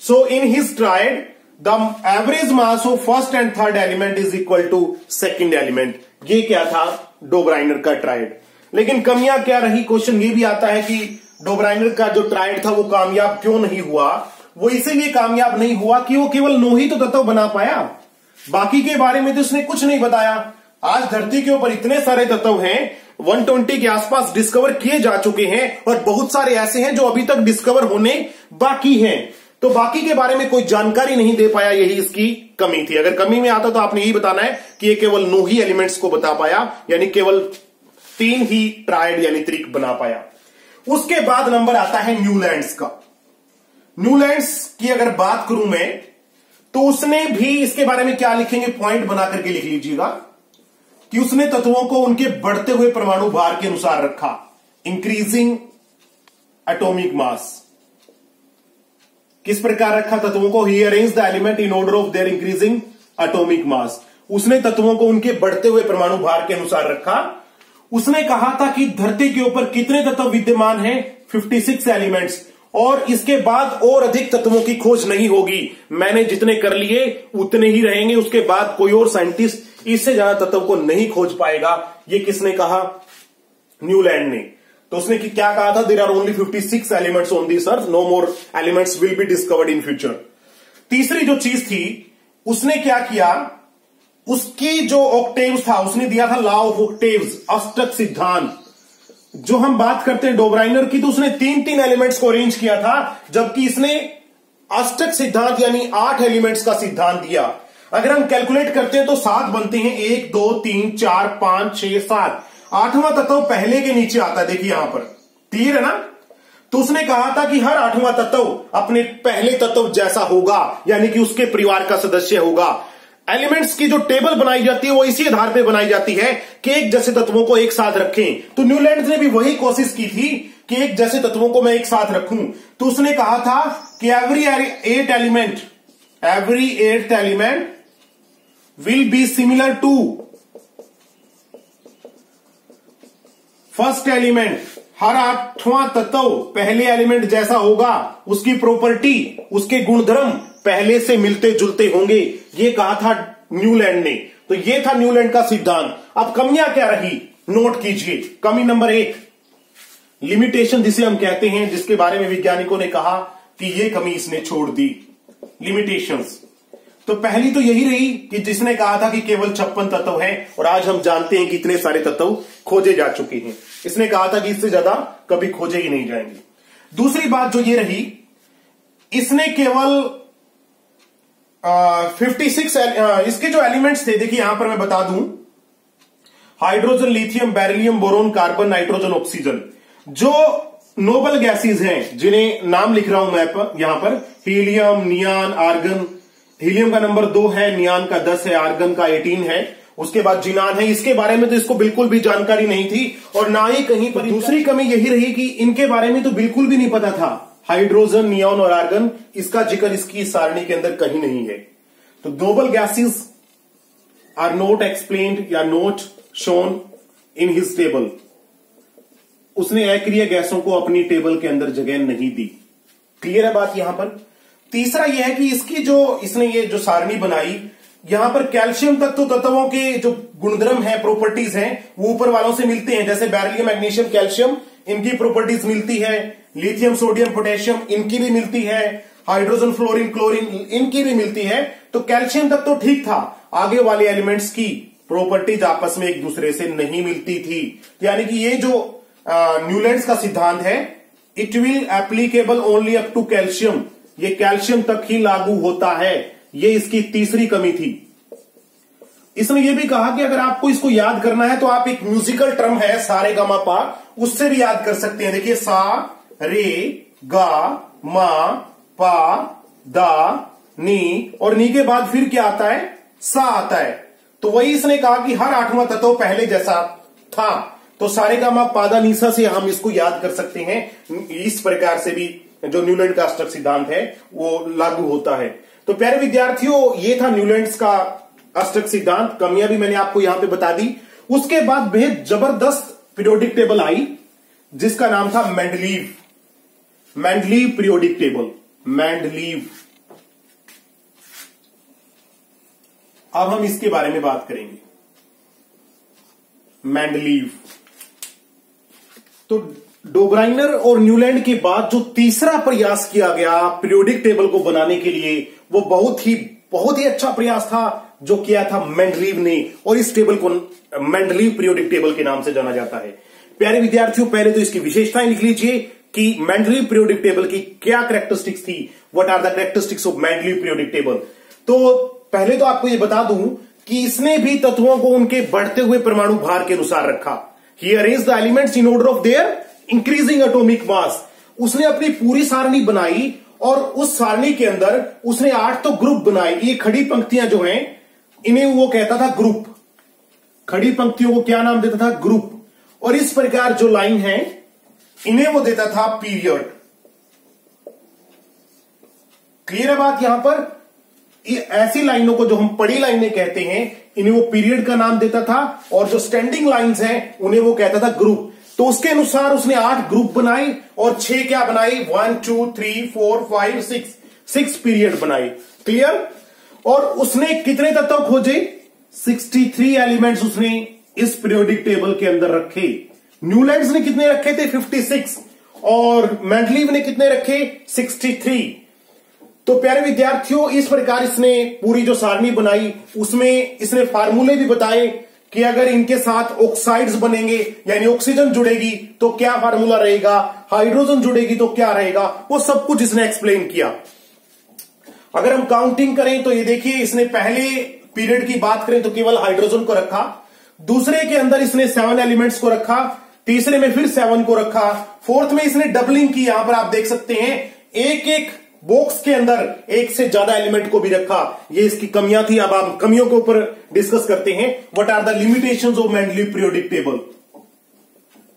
So, in his triad, the average mass of first and third element is equal to second element. ये क्या था? Döbereiner का tried लेकिन कमियाँ क्या रही? Question ये भी आता है कि डोब्राइनर का जो ट्राइड था, वो कामयाब क्यों नहीं हुआ? वो इसीलिए कामयाब नहीं हुआ कि वो केवल नो ही तो तत्व बना पाया। बाकी के बारे में तो उसने कुछ नहीं बताया। आज धरती के ऊपर इतने सारे तत्व हैं 120 के आसपास डिस्कवर किए जा चुके हैं और बहुत सारे ऐसे हैं जो अभी तक डिस्कवर होने बाकी हैं। तो बाकी के बारे में कोई जानकारी नहीं दे पाया, यही इसकी कमी थी। अगर कमी में आता तो आपने यही बताना है कि ये केवल नो ही एलिमेंट्स को बता पाया, यानी केवल तीन ही ट्राइड यानी त्रिक बना पाया। उसके बाद नंबर आता है न्यूलैंड्स का। न्यूलैंड्स की अगर बात करूँ मैं तो उसने भी इसके बारे में क्या लिखेंगे? पॉइंट बना करके लिख लीजिएगा। कि उसने तत्वों को उनके बढ़ते हुए परमाणु भार के अनुसार रखा। इंक्रीजिंग एटॉमिक मास किस प्रकार रखा? तत्वों को he arrange the element in order of their increasing atomic mass उसने तत्वों को उनके बढ़ते हुए परमाणु भार के अनुसार रखा। उसने कहा था कि धरती के ऊपर कितने तत्व विद्यमान हैं? 56 एलिमेंट्स और इसके बाद और अधिक तत्वों की खोज नहीं होगी। मैंने जितने कर लिए, उतने ही रहेंगे। उसके बाद कोई और साइंटिस्ट इससे ज़्यादा तत्व को नहीं खोज पाएगा, ये किसने कहा? न्यूलैंड ने। तो उसने कि क्या कहा था? There are only 56 elements on this earth no more elements will be discovered in future तीसरी जो चीज़ थी, उसने क्या किया? उसकी जो ऑक्टेव्स था, उसने दिया था लॉ ऑफ़ ऑक्टेव्स अष्टक सिद्धांत। जो हम बात करते हैं डोब्राइनर की तो उसने तीन तीन एलिमेंट्स को अरेंज किया था, जबकि इसने अष्टक सिद्धांत यानी आठ एलिमेंट्स का सिद्धांत दिया। अगर हम कैलकुलेट करते हैं तो सात बनते हैं, एक, दो, तीन, चार, पाँच, छह, सात। आठवां तत्व पहले के नीचे आता है, देखिए यहाँ पर। क्लियर है ना? तो उसने कहा था कि हर आठवां तत्व अपने पहले तत्व जैसा होगा, यानी कि उसके परिवार का सदस्य होगा। एलिमेंट्स की जो टेबल बनाई जाती है, वो इसी आधार पे बनाई जाती है कि एक जैसे तत्वों को एक साथ रखें। तो न्यूलैंड ने भी वही कोशिश की थी कि एक जैसे तत्वों को मैं एक साथ रखूँ। तो उसने कहा था कि every eight element every eight element will be similar to first element हर आठवां तत्व, पहले एलिमेंट जैसा होगा, उसकी प्रॉपर्टी उसके गुणधर्म पहले से मिलते जुलते होंगे। ये कहा था न्यूलैंड ने। तो ये था न्यूलैंड का सिद्धांत। अब कमियाँ क्या रही? नोट कीजिए। कमी नंबर एक लिमिटेशन जिसे हम कहते हैं, जिसके बारे में वैज्ञानिकों ने कहा कि ये कमी इसने छोड़ दी। लिमिटेशंस तो पहली तो यही रही कि जिसने कहा था कि केवल छप्पन तत्व हैं, और आज हम जानते हैं कि इतने सारे तत्व खोजे जा चुके हैं। इसने कहा था कि इससे ज़्यादा कभी खोजे ही नहीं जाएँगे। दूसरी बात जो ये रही, इसने केवल फिफ्टी सिक्स इसके जो एलिमेंट्स थे, देखिए यहाँ पर मैं बता दूँ, hydrogen, lithium, beryllium, boron, carbon, nitrogen, oxygen, जो नोबल गैसेज हैं, जिन्हें नाम लिख रहा हूँ मैं यहाँ पर, हीलियम, नियान, आर्गन हीलियम का नंबर दो है नियान का दस है आर्गन का एटीन है। उसके बाद जिनान है इसके बारे में तो इसको बिल्कुल भी जानकारी नहीं थी और ना ही कहीं पर दूसरी कमी यही रही कि इनके बारे में तो बिल्कुल भी नहीं पता था। हाइड्रोजन नियॉन और आर्गन इसका ज़िक्र इसकी सारणी के अंदर कहीं नहीं है। तो global gases are not explained या not shown in his table. उसने अक्रिय गैसों को अपनी टेबल के अंदर जगह नहीं दी। क्लियर है बात यहाँ पर? तीसरा यह है कि इसकी जो, इसने ये जो सारणी बनाई, यहाँ पर कैल्शियम तत्व तत्वों के जो गुणधर्म है प्रॉपर्टीज़ हैं, वो ऊपर वालों से मिलते हैं। जैसे बैरिलियम, मैग्नीशियम, कैल्शियम, इनकी प्रॉपर्टीज़ मिलती है। लिथियम, सोडियम, पोटेशियम, इनकी भी मिलती है। हाइड्रोजन, फ्लोरिन, क्लोरिन, इनकी भी मिलती है। तो कैल्शियम तक तो ठीक था। आगे वाले एलिमेंट्स की प्रॉपर्टीज़ आपस में एक दूसरे से नहीं मिलती थी। यानी कि ये जो न्यूलैंड का सिद्धांत है it will applicable only up to calcium ये कैल्शियम तक ही लागू होता है। ये इसकी तीसरी कमी थी। इसने ये भी कहा कि अगर आपको इसको याद करना है तो आप एक म्यूजिकल टर्म है, सारे गा पा। उससे भी याद कर सकते हैं। देखिए, सा, रे, गा, मा, पा, दा, नी, और नी के बाद फिर क्या आता है? सा आता है। तो वही इसने कहा कि हर आठवां तत्व पहले जैसा था। तो सारे का मा पादा नीसा से हम इसको याद कर सकते हैं। इस प्रकार से भी जो न्यूलैंड का अष्टक सिद्धांत है, वो लागू होता है। तो प्यारे विद्यार्थियों, ये था न्यूलैंड का अष्टक सिद्धांत। कमियाँ भी मैंने आपको यहाँ पे बता दी। उसके बाद बेहद ज़बरदस्त पीरियोडिक टेबल आई, जिसका नाम था Mendeleev Mendeleev periodic table Mendeleev अब हम इसके बारे में बात करेंगे। मैंडलीव तो डोब्राइनर और न्यूलैंड के बाद जो तीसरा प्रयास किया गया पीरियोडिक टेबल को बनाने के लिए, वो बहुत ही बहुत ही अच्छा प्रयास था जो किया था मैंडलीव ने, और इस टेबल को, मैंडलीव पीरियोडिक टेबल के नाम से जाना जाता है। प्यारे विद्यार्थियों, पहले तो इसकी विशेषताएँ लिख लीजिए कि मैंडलीव पीरियोडिक टेबल की क्या करेक्टरिस्टिक्स थी what are the characteristics of Mendeleev periodic table? तो पहले तो आपको यह बता दूँ कि इसने भी तत्वों को उनके बढ़ते हुए परमाणु भार के अनुसार रखा। He arrange the elements in order of their increasing atomic mass उसने अपनी पूरी सारणी बनाई और उस सारणी के अंदर उसने आठ तो ग्रुप बनाए ये खड़ी पंक्तियाँ जो हैं, इन्हें वो कहता था ग्रुप खड़ी पंक्तियों को क्या नाम देता था? ग्रुप और इस प्रकार जो लाइन है, इन्हें वो देता था पीरियड क्लियर है बात यहाँ पर? ये ऐसी लाइनों को जो हम पड़ी लाइनें कहते हैं, इन्हें वो पीरियड का नाम देता था और जो स्टैंडिंग लाइंस हैं, उन्हें वो कहता था ग्रुप तो उसके अनुसार उसने आठ ग्रुप बनाए और छह क्या बनाई? One two three four five six six period बनाए क्लियर और उसने कितने तत्व खोजे? 63 एलिमेंट्स उसने इस पीरियोडिक टेबल के अंदर रखे. न्यूलैंड्स ने कितने रखे थे? 56 और मैंडलीव ने कितने रखे? 63 तो प्यारे विद्यार्थियों, इस प्रकार इसने पूरी जो सारणी बनाई, उसमें इसने फार्मूले भी बताए कि अगर इनके साथ ऑक्साइड्स बनेंगे, यानी ऑक्सीजन जुड़ेगी तो क्या फार्मूला रहेगा? हाइड्रोजन जुड़ेगी तो क्या रहेगा? वो सब कुछ इसने एक्सप्लेन किया। अगर हम काउंटिंग करें तो ये देखिए, इसने पहले पीरियड की बात करें तो केवल हाइड्रोजन को रखा। दूसरे के अंदर इसने सेवन एलिमेंट्स को रखा। तीसरे में फिर सेवन को रखा। फोर्थ में इसने डबलिंग की यहाँ पर आप देख सकते हैं एक एक बॉक्स के अंदर एक से ज़्यादा एलिमेंट को भी रखा। ये इसकी कमियाँ थी। अब हम कमियों के ऊपर डिस्कस करते हैं। What are the limitations of Mendeleev periodic table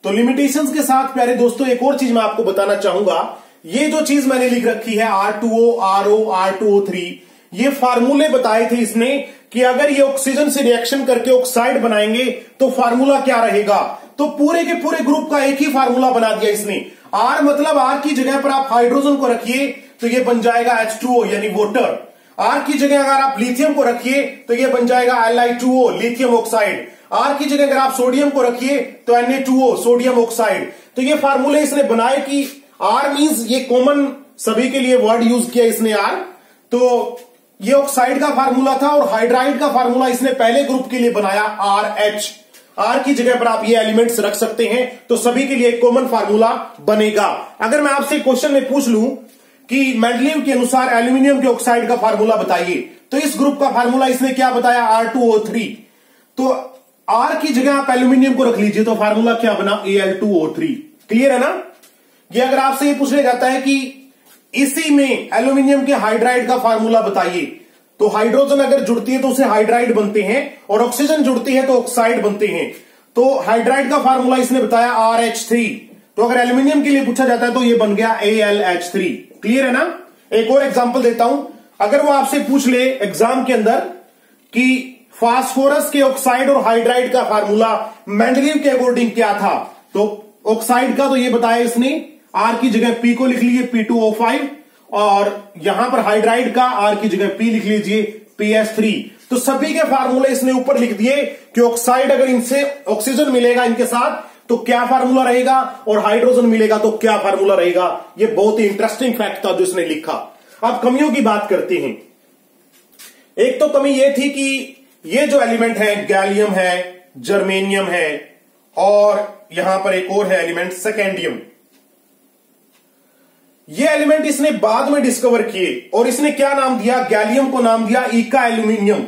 तो लिमिटेशंस के साथ, प्यारे दोस्तों, एक और चीज़ मैं आपको बताना चाहूँगा। ये जो चीज़ मैंने लिख रखी है R two O R O R two O three ये फार्मूले बताए थे इसने कि अगर ये ऑक्सीजन से रिएक्शन करके ऑक्साइड बनाएँगे तो फार्मूला क्या रहेगा? तो पूरे के पूरे ग्रुप का एक ही फार्मूला बना दिया इसने। आर मतलब आर की जगह पर आप हाइड्रोजन को रखिए तो ये बन जाएगा एच यानी वोटर आर की जगह अगर आप लिथियम को रखिए तो ये बन जाएगा एल लिथियम ऑक्साइड आर की जगह अगर आप सोडियम को रखिए तो एन सोडियम ऑक्साइड तो ये फार्मूले इसने बनाए कि आर मीन्स ये कॉमन सभी के लिए वर्ड यूज़ किया इसने आर तो ये ऑक्साइड का फार्मूला था और हाइड्राइड का फार्मूला इसने पहले ग्रुप के लिए बनाया आर एच आर की जगह पर आप ये एलिमेंट्स रख सकते हैं तो सभी के लिए एक कॉमन फार्मूला बनेगा। अगर मैं आपसे क्वेश्चन में पूछ लूँ कि मेडलिव के अनुसार एल्यूमिनियम के ऑक्साइड का फार्मूला बताइए तो इस ग्रुप का फार्मूला इसने क्या बताया? आर टू ओ थ्री तो आर की जगह आप एल्यूमिनियम को रख लीजिए तो फार्मूला क्या बना? A L two O three clear है ना? ये अगर आपसे ये पूछने जाता है कि इसी में एल्यूमिनियम के हाइड्राइड का फार्मूला बताइए तो हाइड्रोजन अगर जुड़ती है तो उसे हाइड्राइड बनते हैं, और ऑक्सीजन जुड़ती है तो ऑक्साइड बनते हैं। तो हाइड्राइड का फार्मूला इसने बताया आर एच थ्री तो अगर एल्यूमिनियम के लिए पूछा जाता है तो ये बन गया A L H three clear है ना? एक और एग्ज़ाम्पल देता हूँ। अगर वो आपसे पूछ ले एग्ज़ाम के अंदर कि फास्फोरस के ऑक्साइड और हाइड्राइड का फार्मूला मैंडलीव के अकॉर्डिंग क्या था तो ऑक्साइड का तो ये बताया इसने। आर की जगह पी को लिख लीजिए पी टू ओ फाइव और यहाँ पर हाइड्राइड का आर की जगह पी लिख लीजिए पी एस थ्री तो सभी के फार्मूले इसने ऊपर लिख दिए कि ऑक्साइड अगर इनसे ऑक्सीजन मिलेगा इनके साथ तो क्या फार्मूला रहेगा? और हाइड्रोजन मिलेगा तो क्या फार्मूला रहेगा? ये बहुत ही इंटरेस्टिंग फैक्ट था जो इसने लिखा। अब कमियों की बात करते हैं। एक तो कमी यह थी कि ये जो एलिमेंट है गैलियम है जर्मेनियम है, और यहाँ पर एक और है एलिमेंट सेकेंडियम ये एलिमेंट इसने बाद में डिस्कवर किए और इसने क्या नाम दिया? गैलियम को नाम दिया इका एल्यूमिनियम।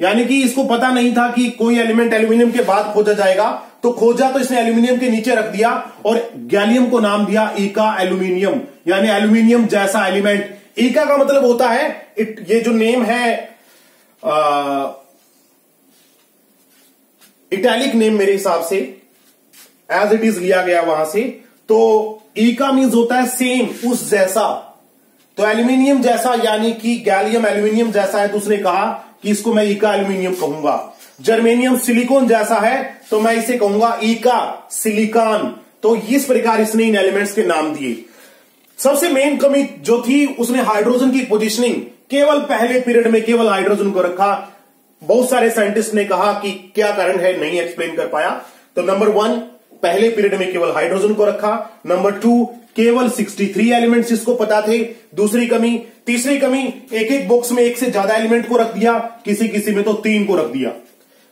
यानी कि इसको पता नहीं था कि कोई एलिमेंट एल्यूमिनियम के बाद खोजा जाएगा। तो खोजा तो इसने एल्यूमिनियम के नीचे रख दिया और गैलियम को नाम दिया इका एल्यूमिनियम। यानी एल्यूमिनियम जैसा एलिमेंट। इका का मतलब होता है इट ये जो नेम है इटैलिक नेम मेरे हिसाब से एज इट इज़ लिया गया वहाँ से। तो ई का मीन्स होता है सेम उस जैसा। तो एल्यूमिनियम जैसा, यानी कि गैलियम एल्यूमिनियम जैसा है तो उसने कहा कि इसको मैं ईका एल्यूमिनियम कहूँगा। जर्मेनियम सिलिकॉन जैसा है तो मैं इसे कहूँगा ईका सिलिकॉन तो इस प्रकार इसने इन एलिमेंट्स के नाम दिए। सबसे मेन कमी जो थी, उसने हाइड्रोजन की पोजिशनिंग केवल पहले पीरियड में केवल हाइड्रोजन को रखा। बहुत सारे साइंटिस्ट ने कहा कि क्या कारण है, नहीं एक्सप्लेन कर पाया। तो नंबर वन पहले पीरियड में केवल हाइड्रोजन को रखा, नंबर टू, केवल 63 एलिमेंट्स इसको पता थे, दूसरी कमी, तीसरी कमी एक एक बॉक्स में एक से ज़्यादा एलिमेंट को रख दिया किसी किसी में तो तीन को रख दिया।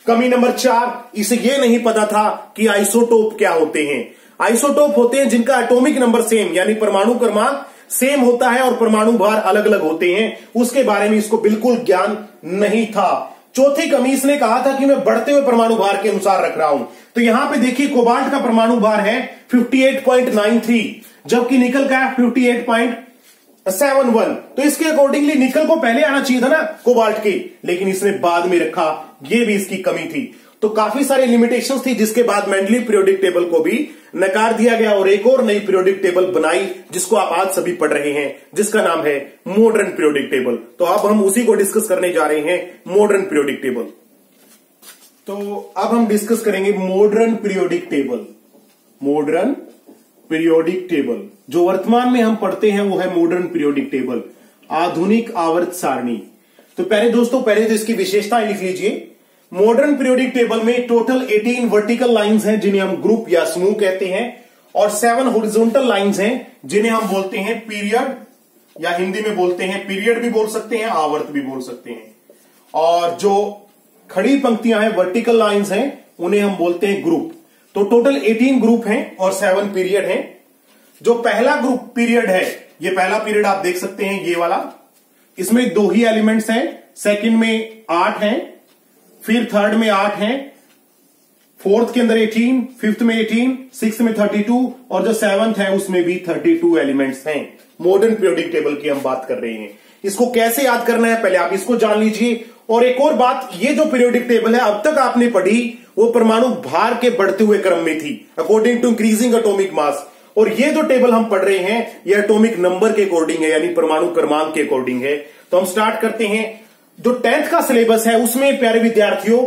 कमी नंबर चार, इसे यह नहीं पता था कि आइसोटोप क्या होते हैं। आइसोटोप होते हैं जिनका एटॉमिक नंबर सेम यानी परमाणु क्रमांक सेम होता है और परमाणु भार अलग अलग होते हैं। उसके बारे में इसको बिल्कुल ज्ञान नहीं था। चौथी कमीज ने कहा था कि मैं बढ़ते हुए परमाणु भार के अनुसार रख रहा हूँ। तो यहाँ पे देखिए, कोबाल्ट का परमाणु भार है 58.93 जबकि निकल का है 58.71 तो इसके अकॉर्डिंगली निकल को पहले आना चाहिए था ना, कोबाल्ट के, लेकिन इसने बाद में रखा, ये भी इसकी कमी थी। तो काफ़ी सारी लिमिटेशंस थी, जिसके बाद मेंडली पीरियोडिक टेबल को भी नकार दिया गया और एक और नई पीरियोडिक टेबल बनाई, जिसको आप आज सभी पढ़ रहे हैं, जिसका नाम है मॉडर्न पीरियोडिक टेबल तो अब हम उसी को डिस्कस करने जा रहे हैं मॉडर्न पीरियोडिक टेबल तो अब हम डिस्कस करेंगे modern periodic table modern periodic table जो वर्तमान में हम पढ़ते हैं, वो है मॉडर्न पीरियोडिक टेबल आधुनिक आवर्त सारणी. तो पहले दोस्तों, पहले तो इसकी विशेषताएँ लिख लीजिए। मॉडर्न पीरियोडिक टेबल में टोटल 18 वर्टिकल लाइंस हैं, जिन्हें हम ग्रुप या समूह कहते हैं, और सेवन होरिजोनटल लाइंस हैं, जिन्हें हम बोलते हैं पीरियड या हिंदी में बोलते हैं पीरियड भी बोल सकते हैं, आवर्त भी बोल सकते हैं। और जो खड़ी पंक्तियाँ हैं वर्टिकल लाइंस हैं, उन्हें हम बोलते हैं ग्रुप तो टोटल 18 ग्रुप हैं, और सेवन पीरियड हैं। जो पहला ग्रुप पीरियड है, ये पहला पीरियड आप देख सकते हैं, ये वाला। इसमें दो ही एलिमेंट्स हैं सेकंड में आठ हैं फिर थर्ड में आठ हैं। फोर्थ के अंदर 18 फिफ्थ में 18 सिक्स में 32 और जो सेवंथ है, उसमें भी 32 एलिमेंट्स हैं। मॉडर्न पीरियोडिक टेबल की हम बात कर रहे हैं। इसको कैसे याद करना है, पहले आप इसको जान लीजिए। और एक और बात, ये जो पीरियोडिक टेबल है, अब तक आपने पढ़ी, वो परमाणु भार के बढ़ते हुए क्रम में थी according to increasing atomic mass और ये जो टेबल हम पढ़ रहे हैं, ये एटॉमिक नंबर के अकॉर्डिंग है, यानी परमाणु क्रमांक के अकॉर्डिंग है। तो हम स्टार्ट करते हैं। जो टेंथ का सिलेबस है, उसमें, प्यारे विद्यार्थियों,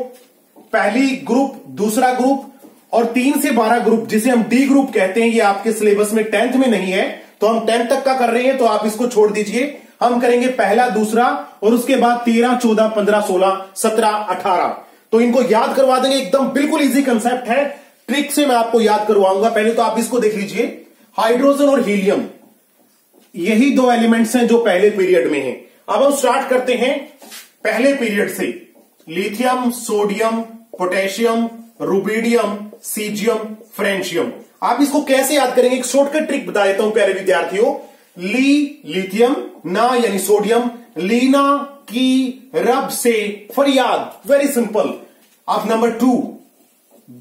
पहली ग्रुप, दूसरा ग्रुप और तीन से बारह ग्रुप, जिसे हम डी ग्रुप कहते हैं, ये आपके सिलेबस में टेंथ में नहीं है तो हम टेंथ तक का कर रहे हैं तो आप इसको छोड़ दीजिए। हम करेंगे पहला, दूसरा और उसके बाद तेरह, चौदह, पंद्रह, सोलह, सत्रह, अठारह। तो इनको याद करवा देंगे, एकदम बिल्कुल इजी कंसेप्ट है। ट्रिक से मैं आपको याद करवाऊँगा, पहले तो आप इसको देख लीजिए। हाइड्रोजन और हीलियम यही दो एलिमेंट्स हैं जो पहले पीरियड में हैं। अब हम स्टार्ट करते हैं। पहले पीरियड से lithium, sodium, potassium, rubidium, caesium, francium. आप इसको कैसे याद करेंगे? एक शॉर्टकट ट्रिक बता देता हूँ, प्यारे विद्यार्थियों। ली लिथियम, ना यानी सोडियम, लीना की रब से फरियाद। वेरी सिंपल अब number two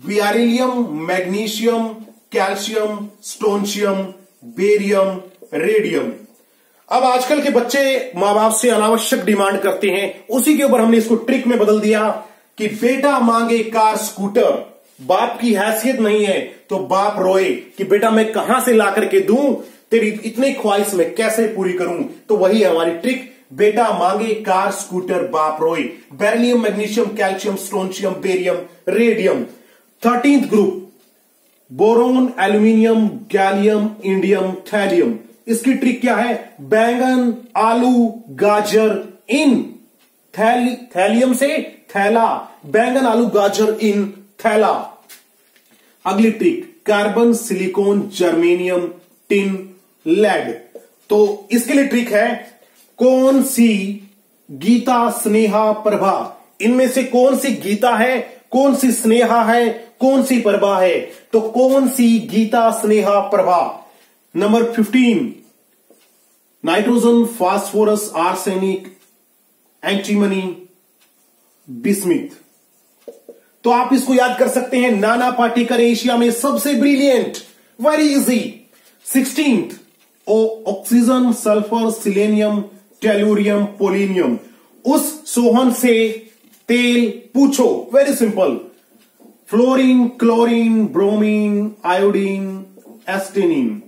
beryllium, magnesium, calcium, strontium, barium, radium. अब आजकल के बच्चे माँ बाप से अनावश्यक डिमांड करते हैं। उसी के ऊपर हमने इसको ट्रिक में बदल दिया कि बेटा मांगे कार, स्कूटर। बाप की हैसियत नहीं है तो बाप रोए कि बेटा मैं कहाँ से ला करके दूँ? तेरी इतनी ख्वाहिश में कैसे पूरी करूँ? तो वही हमारी ट्रिक, बेटा मांगे कार, स्कूटर, बाप रोए। Beryllium, magnesium, calcium, strontium, barium, radium. Thirteenth group, boron, aluminium, gallium, indium, thallium. इसकी ट्रिक क्या है? बैंगन, आलू, गाजर, इन। थैली, थैलियम से थैला। बैंगन, आलू, गाजर, इन, थैला। अगली trick carbon, silicon, germanium, tin lead तो इसके लिए ट्रिक है, कौन सी गीता स्नेहा प्रभा? इनमें से कौन सी गीता है, कौन सी स्नेहा है, कौन सी प्रभा है? तो कौन सी Geeta Sneha Prabha? Number fifteen nitrogen phosphorus arsenic antimony bismuth तो आप इसको याद कर सकते हैं, नाना पाटिकर एशिया में सबसे brilliant very easy sixteenth oxygen sulphur selenium tellurium polonium उस सोहन से तेल पूछो very simple fluorine chlorine bromine iodine astatine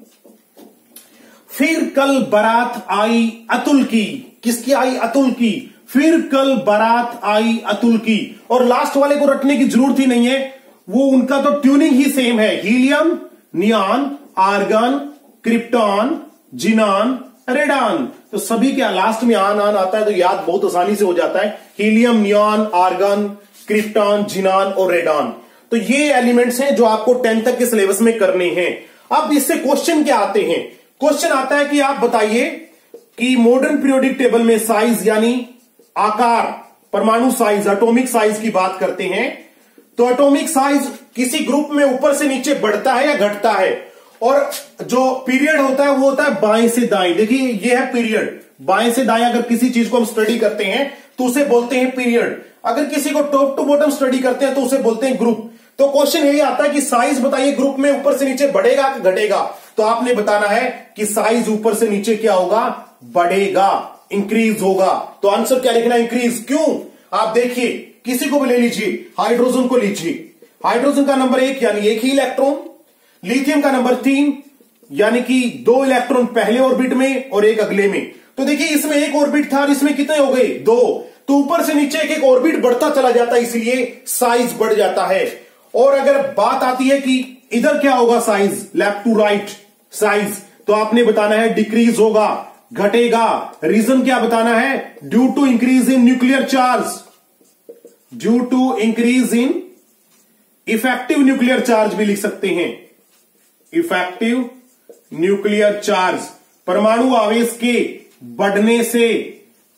फिर कल बारात आई अतुल की। किसकी आई? अतुल की। फिर कल बारात आई अतुल की। और लास्ट वाले को रटने की ज़रूरत ही नहीं है। वो उनका तो ट्यूनिंग ही सेम है। Helium, neon, argon, krypton, xenon, radon. तो सभी के लास्ट में आन आन आता है तो याद बहुत आसानी से हो जाता है। Helium, neon, argon, krypton, xenon और रेडान। तो ये एलिमेंट्स हैं जो आपको टेंथ तक के सिलेबस में करने हैं। अब इससे क्वेश्चन क्या आते हैं? क्वेश्चन आता है कि आप बताइए कि मॉडर्न पीरियोडिक टेबल में साइज़ यानी आकार, परमाणु साइज़ एटॉमिक साइज़ की बात करते हैं। तो एटॉमिक साइज़ किसी ग्रुप में ऊपर से नीचे बढ़ता है या घटता है? और जो पीरियड होता है, वो होता है बाएँ से दाएँ। देखिए, ये है पीरियड बाएँ से दाएँ अगर किसी चीज़ को हम स्टडी करते हैं तो उसे बोलते हैं पीरियड अगर किसी को टॉप टू बॉटम स्टडी करते हैं तो उसे बोलते हैं ग्रुप तो क्वेश्चन यही आता है कि साइज़ बताइए ग्रुप में ऊपर से नीचे बढ़ेगा कि घटेगा? तो आपने बताना है कि साइज़ ऊपर से नीचे क्या होगा? बढ़ेगा इंक्रीज होगा। तो आंसर क्या लिखना इंक्रीज क्यों? आप देखिए, किसी को भी ले लीजिए। हाइड्रोजन को लीजिए। हाइड्रोजन का नंबर एक, यानी एक ही इलेक्ट्रॉन लिथियम का नंबर तीन, यानी कि दो इलेक्ट्रॉन पहले ऑर्बिट में और एक अगले में। तो देखिए, इसमें एक ऑर्बिट था और इसमें कितने हो गए? दो। तो ऊपर से नीचे एक एक ऑर्बिट बढ़ता चला जाता है, इसलिए साइज़ बढ़ जाता है। और अगर बात आती है कि इधर क्या होगा size left to right size तो आपने बताना है डिक्रीज होगा, घटेगा। रीजन क्या बताना है? Due to increase in nuclear charge due to increase in effective nuclear charge भी लिख सकते हैं। इफ़ेक्टिव न्यूक्लियर चार्ज परमाणु आवेश के बढ़ने से,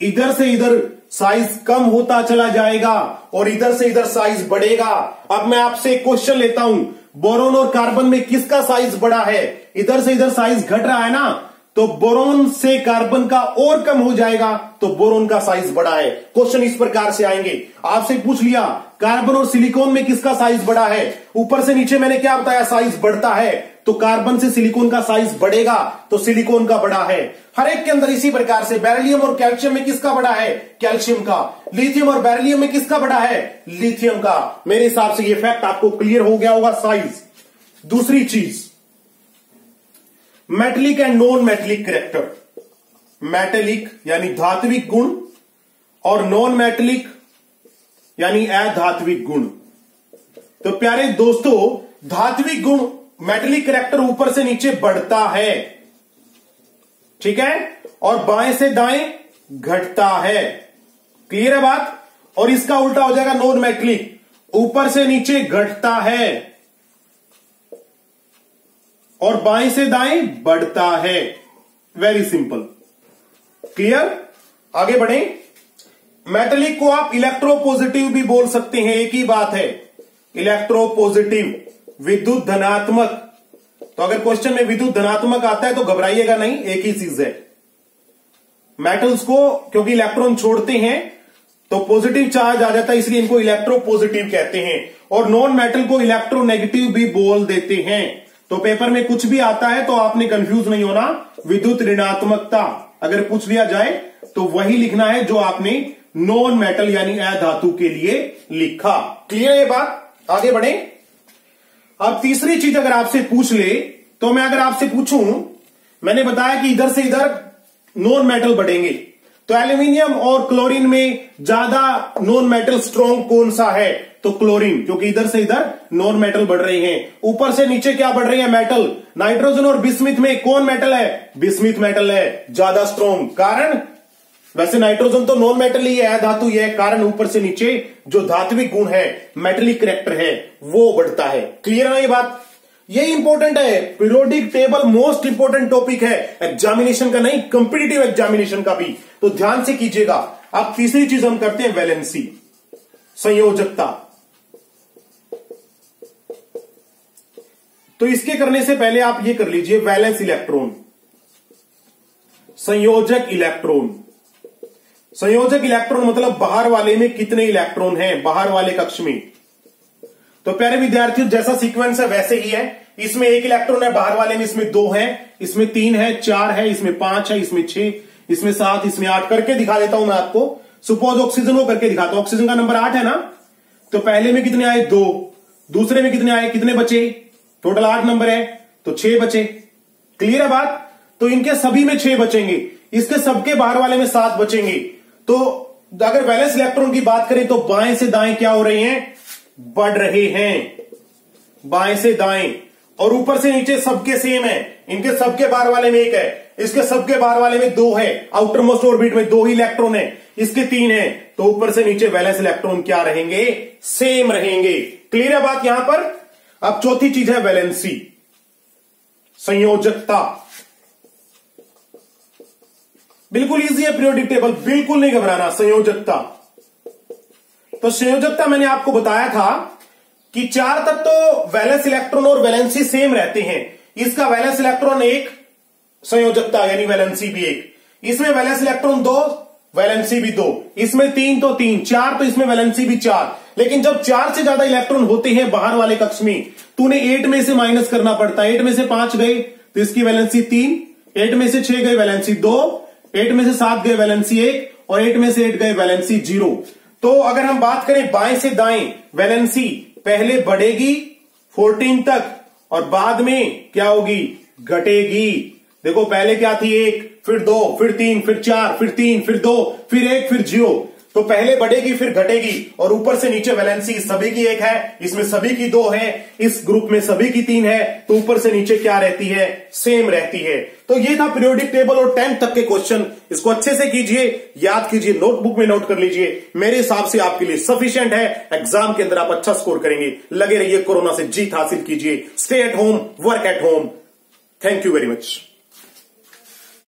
इधर से इधर साइज़ कम होता चला जाएगा और इधर से इधर साइज़ बढ़ेगा। अब मैं आपसे क्वेश्चन लेता हूँ, बोरोन और कार्बन में किसका साइज़ बड़ा है? इधर से इधर साइज़ घट रहा है ना तो बोरोन से कार्बन का और कम हो जाएगा तो बोरोन का साइज़ बड़ा है। क्वेश्चन इस प्रकार से आएँगे। आपसे पूछ लिया, कार्बन और सिलिकॉन में किसका साइज़ बड़ा है? ऊपर से नीचे मैंने क्या बताया, साइज़ बढ़ता है। तो कार्बन से सिलिकॉन का साइज़ बढ़ेगा तो सिलिकॉन का बड़ा है। हर एक के अंदर इसी प्रकार से बैरिलियम और कैल्शियम में किसका बड़ा है? कैल्शियम का। लिथियम और बैरिलियम में किसका बड़ा है? लिथियम का। मेरे हिसाब से ये फैक्ट आपको क्लियर हो गया होगा साइज़। दूसरी चीज़, metallic and non metallic character. Metallic यानी धात्विक गुण और नॉन मेटलिक यानी अधात्विक गुण। तो प्यारे दोस्तों, धात्विक गुण मेटलिक करेक्टर ऊपर से नीचे बढ़ता है। ठीक है? और बाएँ से दाएँ घटता है। क्लियर है बात? और इसका उल्टा हो जाएगा नॉन मेटलिक ऊपर से नीचे घटता है। और बाएँ से दाएँ बढ़ता है। वेरी सिंपल क्लियर आगे बढ़े। मेटलिक को आप इलेक्ट्रोपॉजिटिव भी बोल सकते हैं, एक ही बात है। इलेक्ट्रोपॉजिटिव विद्युत धनात्मक। तो अगर क्वेश्चन में विद्युत धनात्मक आता है तो घबराइएगा नहीं, एक ही चीज़ है। मेटल्स को, क्योंकि इलेक्ट्रॉन छोड़ते हैं तो पॉजिटिव चार्ज आ जाता है, इसलिए इनको इलेक्ट्रो पॉजिटिव कहते हैं। और नॉन मेटल को इलेक्ट्रोनेगेटिव भी बोल देते हैं। तो पेपर में कुछ भी आता है तो आपने कंफ्यूज नहीं होना। विद्युत ऋणात्मकता, अगर पूछ लिया जाए तो वही लिखना है जो आपने नॉन मेटल यानी अधातु के लिए लिखा। क्लियर है बात? आगे बढ़े। अब तीसरी चीज़ अगर आपसे पूछ ले तो मैं अगर आपसे पूछूँ, मैंने बताया कि इधर से इधर नॉन मेटल बढ़ेंगे। तो एल्यूमिनियम और क्लोरीन में ज़्यादा नॉन मेटल स्ट्रॉन्ग कौन सा है? तो क्लोरीन क्योंकि इधर से इधर नॉन मेटल बढ़ रहे हैं। ऊपर से नीचे क्या बढ़ रही है? मेटल नाइट्रोजन और बिस्मिथ में कौन मेटल है? बिस्मिथ मेटल है, ज़्यादा स्ट्रॉन्ग कारण? वैसे नाइट्रोजन तो नॉन मेटल ही है धातु यह कारण ऊपर से नीचे, जो धात्विक गुण है मेटलिक करेक्टर है, वो बढ़ता है। क्लियर है ये बात? ये इंपॉर्टेंट है। Periodic table most important topic है। एग्जामिनेशन का नहीं कंपिटेटिव एग्जामिनेशन का भी। तो ध्यान से कीजिएगा। अब तीसरी चीज़ हम करते हैं वैलेंसी संयोजकता। तो इसके करने से पहले आप ये कर लीजिए वैलेंस इलेक्ट्रॉन संयोजक इलेक्ट्रॉन संयोजक इलेक्ट्रॉन मतलब बाहर वाले में कितने इलेक्ट्रॉन हैं? बाहर वाले कक्ष में। तो प्यारे विद्यार्थियों, जैसा सीक्वेंस है वैसे ही है। इसमें एक इलेक्ट्रॉन है, बाहर वाले में इसमें दो है। इसमें तीन है, चार है, इसमें पाँच है, इसमें छह, इसमें सात, इसमें आठ। करके दिखा देता हूँ मैं आपको। सुपोज ऑक्सीजन को करके दिखाता हूँ। ऑक्सीजन का नंबर आठ है ना? तो पहले में कितने आए? दो। दूसरे में कितने आए? कितने बचे? टोटल आठ नंबर है तो छह बचे। क्लियर है बात? तो इनके सभी में छह बचेंगे। इसके सबके बाहर वाले में सात बचेंगे। तो अगर वैलेंस इलेक्ट्रॉन की बात करें तो बाएँ से दाएँ क्या हो रही हैं? बढ़ रहे हैं। बाएँ से दाएँ। और ऊपर से नीचे सबके सेम है। इनके सबके बार वाले में एक है। इसके सबके बार वाले में दो है। आउटर मोस्ट ऑर्बिट में दो ही इलेक्ट्रॉन है। इसके तीन है। तो ऊपर से नीचे वैलेंस इलेक्ट्रॉन क्या रहेंगे? सेम रहेंगे। क्लियर है बात यहाँ पर? अब चौथी चीज़ है वैलेंसी संयोजकता। बिल्कुल इजी है पीरियोडिक टेबल बिल्कुल नहीं घबराना, संयोजकता। तो संयोजकता मैंने आपको बताया था कि चार तक तो वैलेंस इलेक्ट्रॉन और वैलेंसी सेम रहते हैं। इसका वैलेंस इलेक्ट्रॉन एक, संयोजकता, यानी वैलेंसी भी एक। इसमें वैलेंस इलेक्ट्रॉन दो वैलेंसी भी दो। इसमें तीन तो तीन, चार तो इसमें वैलेंसी भी चार। लेकिन जब चार से ज़्यादा इलेक्ट्रॉन होते हैं बाहर वाले कक्ष में तो उन्हें एट में से माइनस करना पड़ता है। एट में से पाँच गए तो इसकी वैलेंसी तीन एट में से छह गए वैलेंसी दो एट में से सात गए वैलेंसी एक और एट में से एट गए वैलेंसी ज़ीरो। तो अगर हम बात करें बाएँ से दाएँ, वैलेंसी पहले बढ़ेगी 14 तक और बाद में क्या होगी? घटेगी। देखो, पहले क्या थी एक, फिर दो, फिर तीन, फिर चार, फिर तीन, फिर दो, फिर एक, फिर ज़ीरो। तो पहले बढ़ेगी, फिर घटेगी। और ऊपर से नीचे वैलेंसी सभी की एक है, इसमें सभी की दो है, इस ग्रुप में सभी की तीन है तो ऊपर से नीचे क्या रहती है? सेम रहती है। तो ये था पीरियोडिक टेबल और टेंथ तक के क्वेश्चन इसको अच्छे से कीजिए, याद कीजिए नोटबुक में नोट कर लीजिए। मेरे हिसाब से आपके लिए सफिशियंट है। एग्ज़ाम के अंदर आप अच्छा स्कोर करेंगे। लगे रहिए, कोरोना से जीत हासिल कीजिए। Stay at home work at home thank you very much